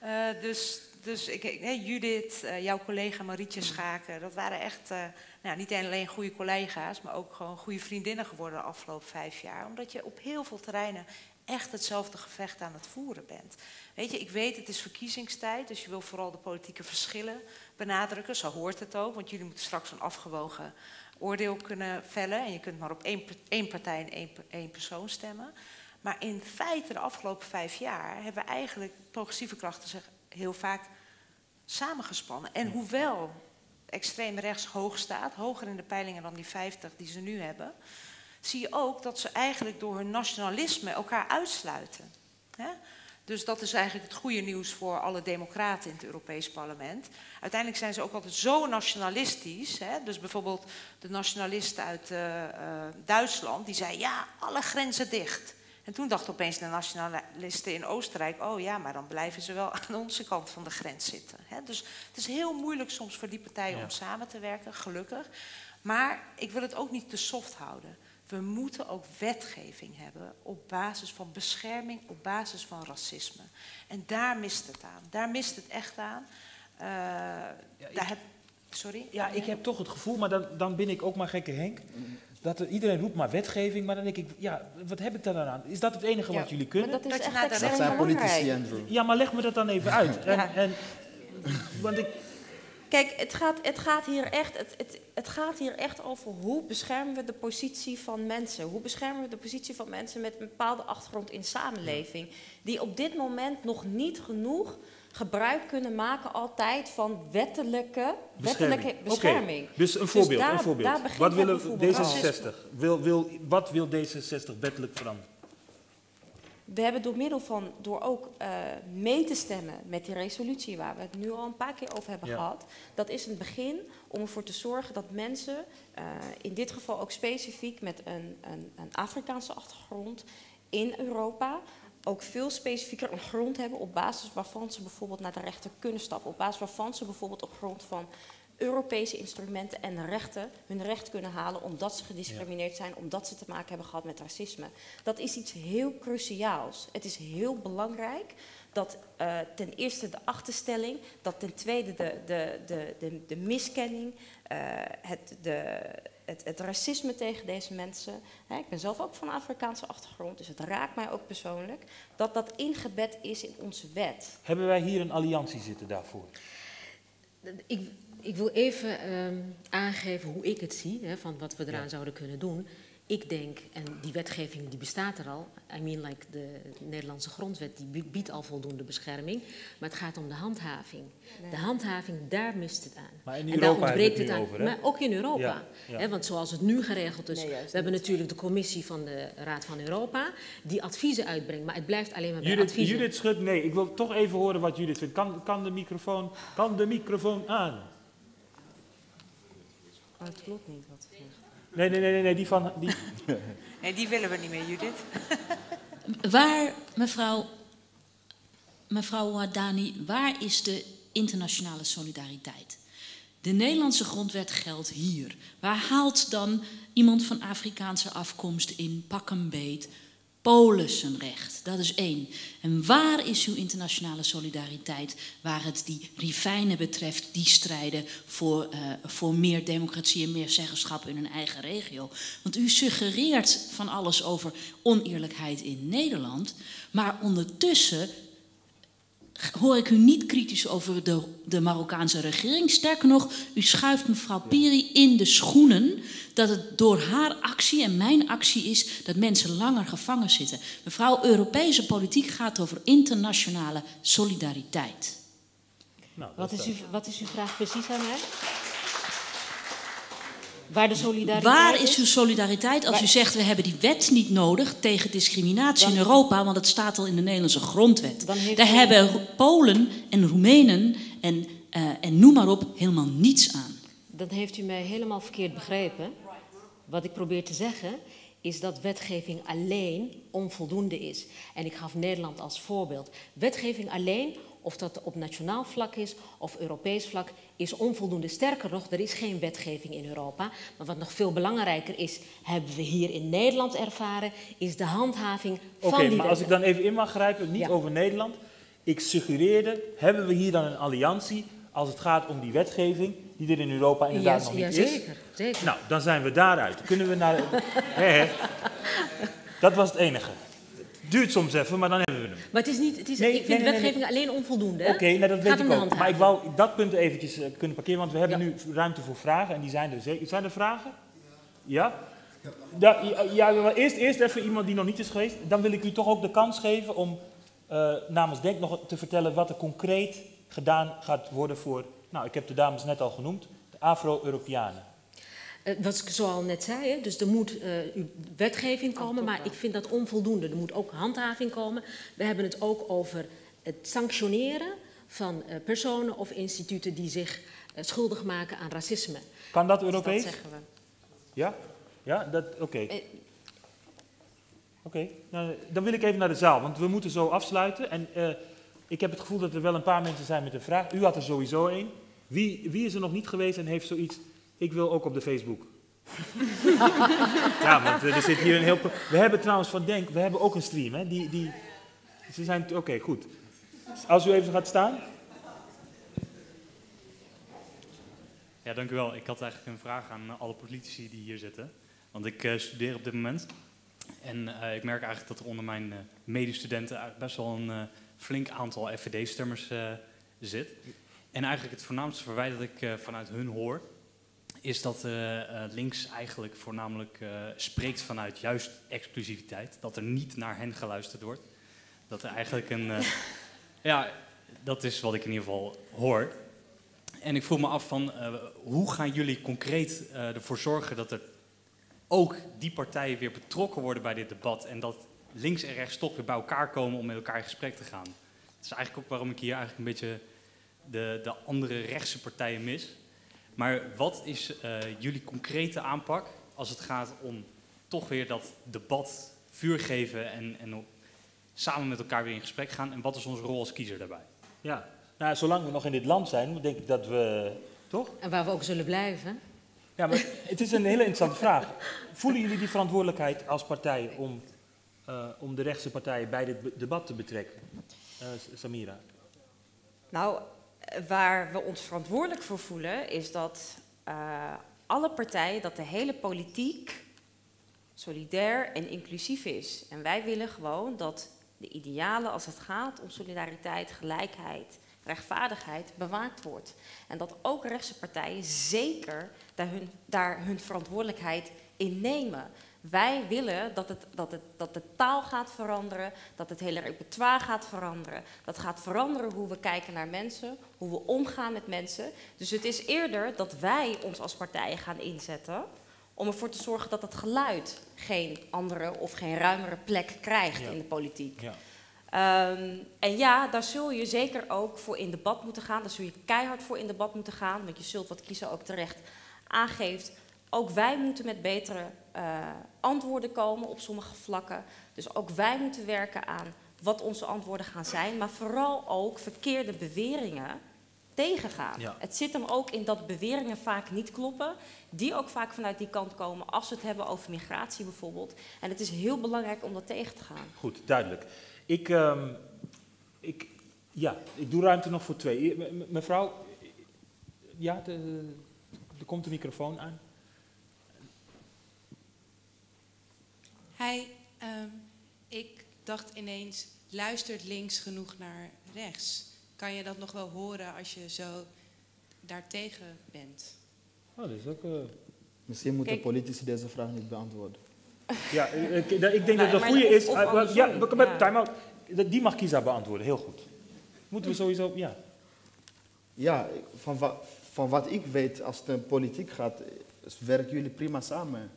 Eh, dus dus ik, Judith, eh, jouw collega Marietje Schaken, dat waren echt eh, nou, niet alleen goede collega's, maar ook gewoon goede vriendinnen geworden de afgelopen vijf jaar. Omdat je op heel veel terreinen echt hetzelfde gevecht aan het voeren bent. Weet je, ik weet het is verkiezingstijd, dus je wil vooral de politieke verschillen benadrukken. Zo hoort het ook, want jullie moeten straks een afgewogen oordeel kunnen vellen. En je kunt maar op één, één partij en één, één persoon stemmen. Maar in feite, de afgelopen vijf jaar, hebben eigenlijk progressieve krachten zich heel vaak samengespannen. En hoewel extreem rechts hoog staat, hoger in de peilingen dan die 50 die ze nu hebben, zie je ook dat ze eigenlijk door hun nationalisme elkaar uitsluiten. Hè? Dus dat is eigenlijk het goede nieuws voor alle democraten in het Europees Parlement. Uiteindelijk zijn ze ook altijd zo nationalistisch. Hè? Dus bijvoorbeeld de nationalist uit eh, eh, Duitsland, die zei ja, alle grenzen dicht. En toen dachten opeens de nationalisten in Oostenrijk, oh ja, maar dan blijven ze wel aan onze kant van de grens zitten. Hè? Dus het is heel moeilijk soms voor die partijen Ja. om samen te werken, gelukkig. Maar ik wil het ook niet te soft houden. We moeten ook wetgeving hebben op basis van bescherming, op basis van racisme. En daar mist het aan. Daar mist het echt aan. Eh, daar heb, sorry? Ja, ik heb toch het gevoel, maar dan, dan ben ik ook maar gekke Henk. Dat er, iedereen roept maar wetgeving, maar dan denk ik, ja, wat heb ik daar dan aan? Is dat het enige Ja, wat jullie maar kunnen? dat is Dat echt Dat zijn politici. Andrew. Ja, maar leg me dat dan even uit. En, Ja. en, want ik, Kijk, het gaat, het, gaat hier echt, het, het, het gaat hier echt over hoe beschermen we de positie van mensen. Hoe beschermen we de positie van mensen met een bepaalde achtergrond in samenleving. Die op dit moment nog niet genoeg gebruik kunnen maken altijd van wettelijke wettelijke Oké, bescherming. Dus een voorbeeld. daar- een voorbeeld. daar wat willen bijvoorbeeld D66? Wil, wil, wat wil D66 wettelijk veranderen? We hebben door middel van, door ook eh, mee te stemmen met die resolutie waar we het nu al een paar keer over hebben Ja. gehad, dat is een begin om ervoor te zorgen dat mensen, eh, in dit geval ook specifiek met een, een, een Afrikaanse achtergrond in Europa, ook veel specifieker een grond hebben op basis waarvan ze bijvoorbeeld naar de rechter kunnen stappen. Op basis waarvan ze bijvoorbeeld op grond van Europese instrumenten en rechten hun recht kunnen halen omdat ze gediscrimineerd zijn, omdat ze te maken hebben gehad met racisme. Dat is iets heel cruciaals. Het is heel belangrijk dat eh, ten eerste de achterstelling, dat ten tweede de, de, de, de, de miskenning, eh, het, de, het, het racisme tegen deze mensen. Hè, ik ben zelf ook van Afrikaanse achtergrond, dus het raakt mij ook persoonlijk. Dat dat ingebed is in onze wet. Hebben wij hier een alliantie zitten daarvoor? Ik, ik wil even ehm, aangeven hoe ik het zie, hè, van wat we eraan Ja. zouden kunnen doen. Ik denk, en die wetgeving die bestaat er al, I mean like de Nederlandse grondwet, die bie- biedt al voldoende bescherming. Maar het gaat om de handhaving. De handhaving, daar mist het aan. Maar in en daar Europa hebben we ontbreekt het aan. over, hè? maar ook in Europa. Ja, ja. Hè, want zoals het nu geregeld is, Nee, we hebben natuurlijk de commissie van de Raad van Europa, die adviezen uitbrengt. Maar het blijft alleen maar bij Judith, adviezen. Judith schudt nee. Ik wil toch even horen wat Judith vindt. Kan, kan, de, microfoon, kan de microfoon aan? Het klopt niet wat ze zegt. Nee, nee, nee, nee die van... Die, Nee, die willen we niet meer, Judith. Waar, mevrouw, mevrouw Wadani, waar is de internationale solidariteit? De Nederlandse grondwet geldt hier. Waar haalt dan iemand van Afrikaanse afkomst in pak een beet Polen zijn recht? Dat is één. En waar is uw internationale solidariteit waar het die rivijnen betreft die strijden voor, eh, voor meer democratie en meer zeggenschap in hun eigen regio? Want u suggereert van alles over oneerlijkheid in Nederland, maar ondertussen hoor ik u niet kritisch over de, de Marokkaanse regering. Sterker nog, u schuift mevrouw Piri in de schoenen dat het door haar actie en mijn actie is dat mensen langer gevangen zitten. Mevrouw, Europese politiek gaat over internationale solidariteit. Nou, wat, is uw, wat is uw vraag precies aan mij? Waar de solidariteit Waar is uw solidariteit als u zegt we hebben die wet niet nodig tegen discriminatie in Europa, want het staat al in de Nederlandse grondwet. Daar hebben Polen en Roemenen en, uh, en noem maar op helemaal niets aan. Dan heeft u mij helemaal verkeerd begrepen. Wat ik probeer te zeggen is dat wetgeving alleen onvoldoende is. En ik gaf Nederland als voorbeeld. Wetgeving alleen of dat op nationaal vlak is of Europees vlak, is onvoldoende. Sterker nog, er is geen wetgeving in Europa. Maar wat nog veel belangrijker is, hebben we hier in Nederland ervaren, is de handhaving van die Oké, maar als ik dan even in mag grijpen, niet over Nederland. Ik suggereerde, hebben we hier dan een alliantie als het gaat om die wetgeving, die er in Europa inderdaad ja, nog niet ja, is? Zeker, zeker. Nou, dan zijn we daaruit. Kunnen we naar... Dat was het enige duurt soms even, maar dan hebben we hem. Maar het is niet, het is, nee, ik vind nee, nee, wetgeving alleen onvoldoende. Oké, okay, nou, dat weet ik ook. Maar ik wou dat punt eventjes uh, kunnen parkeren, want we hebben ja. nu ruimte voor vragen en die zijn er zeker. Zijn er vragen? Ja? Ja, ja, ja eerst, eerst even iemand die nog niet is geweest. Dan wil ik u toch ook de kans geven om uh, namens Denk nog te vertellen wat er concreet gedaan gaat worden voor, nou ik heb de dames net al genoemd, de Afro-Europeanen. Uh, wat ik zoal net zei, hè, dus er moet uh, wetgeving komen, maar ik vind dat onvoldoende. Er moet ook handhaving komen. We hebben het ook over het sanctioneren van uh, personen of instituten die zich schuldig maken aan racisme. Kan dat Europees? Dus dat zeggen we. Ja? Ja, dat, oké. Okay. Oké, okay. nou, dan wil ik even naar de zaal, want we moeten zo afsluiten. En ik heb het gevoel dat er wel een paar mensen zijn met een vraag. U had er sowieso één. Wie, wie is er nog niet geweest en heeft zoiets... Ik wil ook op de Facebook. ja, want er zit hier een heel... We hebben trouwens van Denk, we hebben ook een stream, hè. Die, die... Ze zijn... Oké, goed. Als u even gaat staan. Ja, dank u wel. Ik had eigenlijk een vraag aan alle politici die hier zitten. Want ik uh, studeer op dit moment. En ik merk eigenlijk dat er onder mijn medestudenten best wel een flink aantal FVD-stemmers zit. En eigenlijk het voornaamste verwijt dat ik vanuit hun hoor, is dat uh, links eigenlijk voornamelijk uh, spreekt vanuit juist exclusiviteit. Dat er niet naar hen geluisterd wordt. Dat er eigenlijk een. Uh, ja, dat is wat ik in ieder geval hoor. En ik voel me af van hoe gaan jullie concreet ervoor zorgen dat er ook die partijen weer betrokken worden bij dit debat. En dat links en rechts toch weer bij elkaar komen om met elkaar in gesprek te gaan. Dat is eigenlijk ook waarom ik hier eigenlijk een beetje de, de andere rechtse partijen mis. Maar wat is uh, jullie concrete aanpak als het gaat om toch weer dat debat vuur geven en, en op, samen met elkaar weer in gesprek gaan? En wat is onze rol als kiezer daarbij? Ja, nou, zolang we nog in dit land zijn, denk ik dat we. Toch? En waar we ook zullen blijven. Ja, maar het is een hele interessante vraag. Voelen jullie die verantwoordelijkheid als partij om, uh, om de rechtse partijen bij dit debat te betrekken? Uh, Samira. Nou, waar we ons verantwoordelijk voor voelen, is dat uh, alle partijen, dat de hele politiek solidair en inclusief is. En wij willen gewoon dat de idealen als het gaat om solidariteit, gelijkheid, rechtvaardigheid bewaakt wordt. En dat ook rechtse partijen zeker daar hun, daar hun verantwoordelijkheid in nemen. Wij willen dat, het, dat, het, dat de taal gaat veranderen, dat het hele repertoire gaat veranderen. Dat gaat veranderen hoe we kijken naar mensen, hoe we omgaan met mensen. Dus het is eerder dat wij ons als partijen gaan inzetten om ervoor te zorgen dat het geluid geen andere of geen ruimere plek krijgt ja. in de politiek. Ja. Um, en ja, daar zul je zeker ook voor in debat moeten gaan. Daar zul je keihard voor in debat moeten gaan. Want je zult, wat Kiezer ook terecht aangeeft, ook wij moeten met betere uh, antwoorden komen op sommige vlakken. Dus ook wij moeten werken aan wat onze antwoorden gaan zijn. Maar vooral ook verkeerde beweringen tegengaan. Ja. Het zit hem ook in dat beweringen vaak niet kloppen. Die ook vaak vanuit die kant komen als we het hebben over migratie bijvoorbeeld. En het is heel belangrijk om dat tegen te gaan. Goed, duidelijk. Ik, um, ik, ja, ik doe ruimte nog voor twee. Me, mevrouw, ja, de, er komt de microfoon aan. Hi, um, ik dacht ineens, luistert links genoeg naar rechts? Kan je dat nog wel horen als je zo daartegen bent? Oh, dat is ook... Uh... Misschien moeten politici deze vraag niet beantwoorden. Ja, ik, ik denk dat het een goede is. Of, of ja, ja. Time out. Die mag Kisa beantwoorden, heel goed. Moeten we sowieso, ja. Ja, van, wa, van wat ik weet, als het om politiek gaat, werken jullie prima samen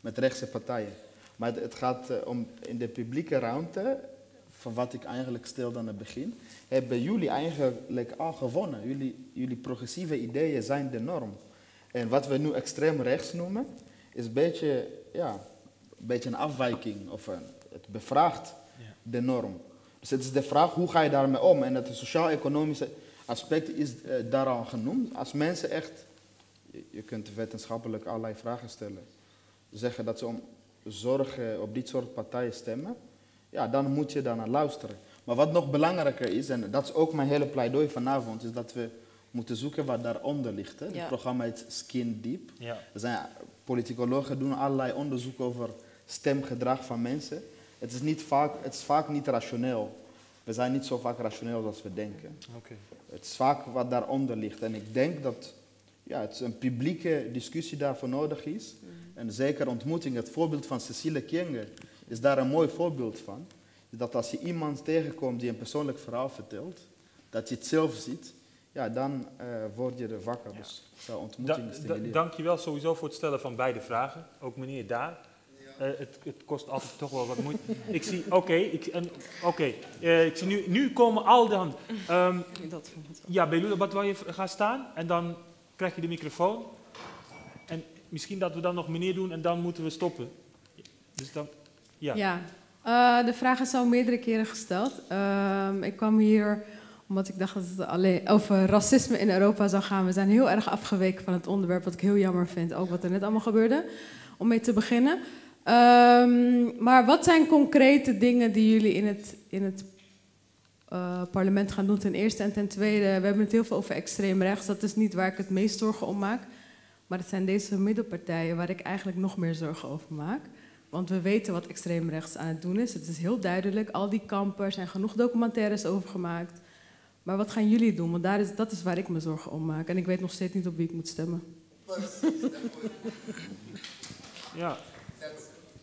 met rechtse partijen. Maar het, gaat uh, om in de publieke ruimte, van wat ik eigenlijk stelde aan het begin, hebben jullie eigenlijk al gewonnen. Jullie, jullie progressieve ideeën zijn de norm. En wat we nu extreem rechts noemen, is een beetje, ja, een, beetje een afwijking. Of een, het bevraagt de norm. Dus het is de vraag, hoe ga je daarmee om? En het sociaal-economische aspect is uh, daar al genoemd. Als mensen echt, je kunt wetenschappelijk allerlei vragen stellen, zeggen dat ze om zorgen op dit soort partijen stemmen, ja, dan moet je daar naar luisteren. Maar wat nog belangrijker is, en dat is ook mijn hele pleidooi vanavond, is dat we moeten zoeken wat daaronder ligt. Hè. Het programma heet Skin Deep. Ja. Er zijn politicologen doen allerlei onderzoek over stemgedrag van mensen. Het is, niet vaak, het is vaak niet rationeel. We zijn niet zo vaak rationeel als we denken. Okay. Het is vaak wat daaronder ligt. En ik denk dat ja, het een publieke discussie daarvoor nodig is. Mm. En zeker ontmoeting, het voorbeeld van Cecile Kienge is daar een mooi voorbeeld van. Dat als je iemand tegenkomt die een persoonlijk verhaal vertelt, dat je het zelf ziet, ja, dan uh, word je er wakker. Ja. Dus zo ontmoeting is da, Dank je wel sowieso voor het stellen van beide vragen. Ook meneer daar. Uh, het, het, kost altijd toch wel wat moeite. ik zie, oké, ik, okay, uh, ik zie nu, nu komen al de handen. Um, ja, Belula, wat wil je gaan staan? En dan krijg je de microfoon. En misschien dat we dan nog meneer doen en dan moeten we stoppen. Dus dan, ja. Ja, uh, de vraag is al meerdere keren gesteld. Uh, ik kwam hier omdat ik dacht dat het alleen over racisme in Europa zou gaan. We zijn heel erg afgeweken van het onderwerp, wat ik heel jammer vind. Ook wat er net allemaal gebeurde. Om mee te beginnen. Um, maar wat zijn concrete dingen die jullie in het, in het uh, parlement gaan doen? Ten eerste en ten tweede, we hebben het heel veel over extreem rechts. Dat is niet waar ik het meest zorgen om maak. Maar het zijn deze middelpartijen waar ik eigenlijk nog meer zorgen over maak. Want we weten wat extreem rechts aan het doen is. Het is heel duidelijk. Al die kampen, er zijn genoeg documentaires over gemaakt. Maar wat gaan jullie doen? Want daar is, dat is waar ik me zorgen om maak. En ik weet nog steeds niet op wie ik moet stemmen. Ja.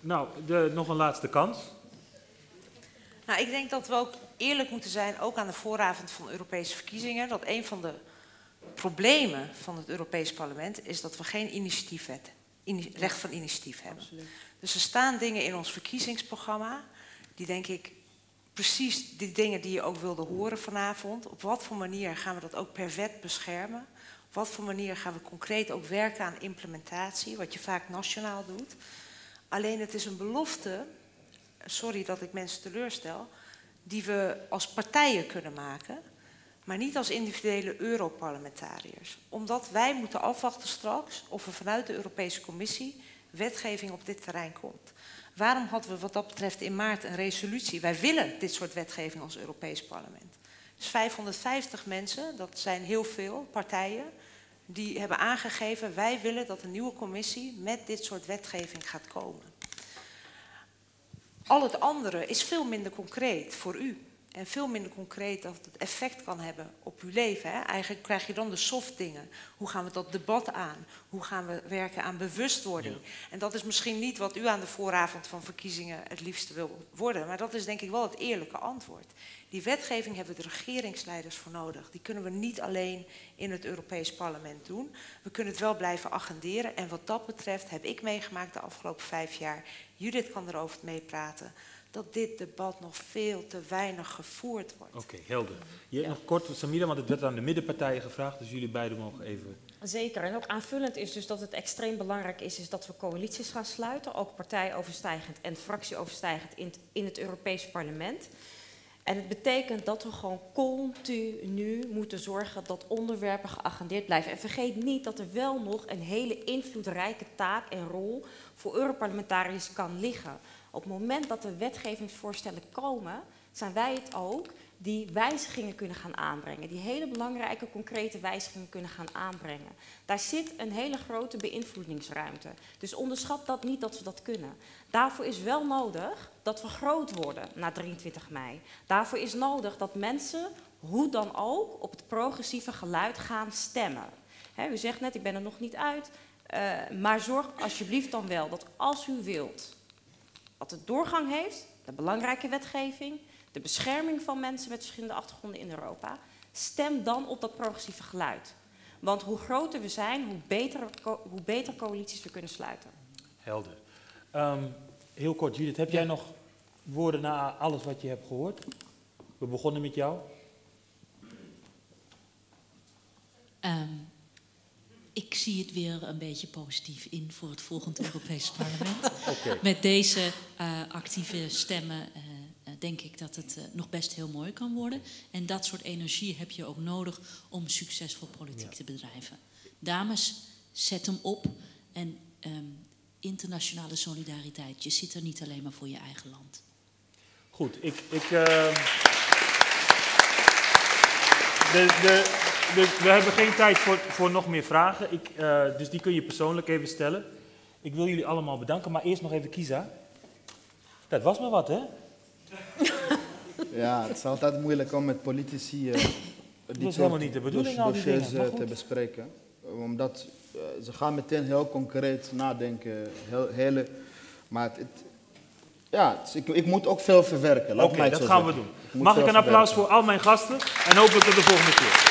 Nou, de, nog een laatste kans. Nou, ik denk dat we ook eerlijk moeten zijn, ook aan de vooravond van Europese verkiezingen, dat een van de problemen van het Europees Parlement is dat we geen initiatiefwet, recht van initiatief hebben. Dus er staan dingen in ons verkiezingsprogramma die denk ik precies die dingen die je ook wilde horen vanavond. Op wat voor manier gaan we dat ook per wet beschermen? Op wat voor manier gaan we concreet ook werken aan implementatie, wat je vaak nationaal doet? Alleen het is een belofte, sorry dat ik mensen teleurstel, die we als partijen kunnen maken, maar niet als individuele Europarlementariërs. Omdat wij moeten afwachten straks of er vanuit de Europese Commissie wetgeving op dit terrein komt. Waarom hadden we wat dat betreft in maart een resolutie? Wij willen dit soort wetgeving als Europees Parlement. Dus 550 mensen, dat zijn heel veel partijen, die hebben aangegeven wij willen dat een nieuwe commissie met dit soort wetgeving gaat komen. Al het andere is veel minder concreet voor u. En veel minder concreet dat het effect kan hebben op uw leven. Hè? Eigenlijk krijg je dan de soft dingen. Hoe gaan we dat debat aan? Hoe gaan we werken aan bewustwording? En dat is misschien niet wat u aan de vooravond van verkiezingen het liefste wil worden. Maar dat is denk ik wel het eerlijke antwoord. Die wetgeving hebben de regeringsleiders voor nodig. Die kunnen we niet alleen in het Europees Parlement doen. We kunnen het wel blijven agenderen. En wat dat betreft heb ik meegemaakt de afgelopen vijf jaar. Judith kan erover meepraten dat dit debat nog veel te weinig gevoerd wordt. Oké, helder. Je hebt nog kort, Samira, want het werd aan de middenpartijen gevraagd, dus jullie beiden mogen even... Zeker, en ook aanvullend is dus dat het extreem belangrijk is, is dat we coalities gaan sluiten, ook partijoverstijgend en fractieoverstijgend in het, in het Europees Parlement. En het betekent dat we gewoon continu moeten zorgen dat onderwerpen geagendeerd blijven. En vergeet niet dat er wel nog een hele invloedrijke taak en rol voor Europarlementariërs kan liggen. Op het moment dat er wetgevingsvoorstellen komen, zijn wij het ook die wijzigingen kunnen gaan aanbrengen. Die hele belangrijke, concrete wijzigingen kunnen gaan aanbrengen. Daar zit een hele grote beïnvloedingsruimte. Dus onderschat dat niet dat we dat kunnen. Daarvoor is wel nodig dat we groot worden na 23 mei. Daarvoor is nodig dat mensen, hoe dan ook, op het progressieve geluid gaan stemmen. u zegt net, ik ben er nog niet uit. Uh, maar zorg alsjeblieft dan wel dat als u wilt wat het doorgang heeft, de belangrijke wetgeving, de bescherming van mensen met verschillende achtergronden in Europa, stem dan op dat progressieve geluid. Want hoe groter we zijn, hoe beter, hoe beter coalities we kunnen sluiten. Helder. Um, heel kort, Judith, heb jij nog woorden na alles wat je hebt gehoord? We begonnen met jou. Um, ik zie het weer een beetje positief in voor het volgende Europese parlement. Okay. Met deze uh, actieve stemmen uh, denk ik dat het uh, nog best heel mooi kan worden. En dat soort energie heb je ook nodig om succesvol politiek ja. te bedrijven. Dames, zet hem op. En um, internationale solidariteit. Je zit er niet alleen maar voor je eigen land. Goed, ik. ik uh... de, de, de, we hebben geen tijd voor, voor nog meer vragen, ik, uh, dus die kun je persoonlijk even stellen. Ik wil jullie allemaal bedanken, maar eerst nog even Kisa. Dat was maar wat, hè? Ja, het is altijd moeilijk om met politici uh, die is helemaal niet de bedoeling die dossiers dingen, te bespreken. Omdat uh, ze gaan meteen heel concreet nadenken, heel, hele, maar het, het ja, het ik, ik, moet ook veel verwerken. Oké, okay, dat gaan zeggen. we doen. Mag ik een applaus verwerken. voor al mijn gasten en hopelijk tot de volgende keer.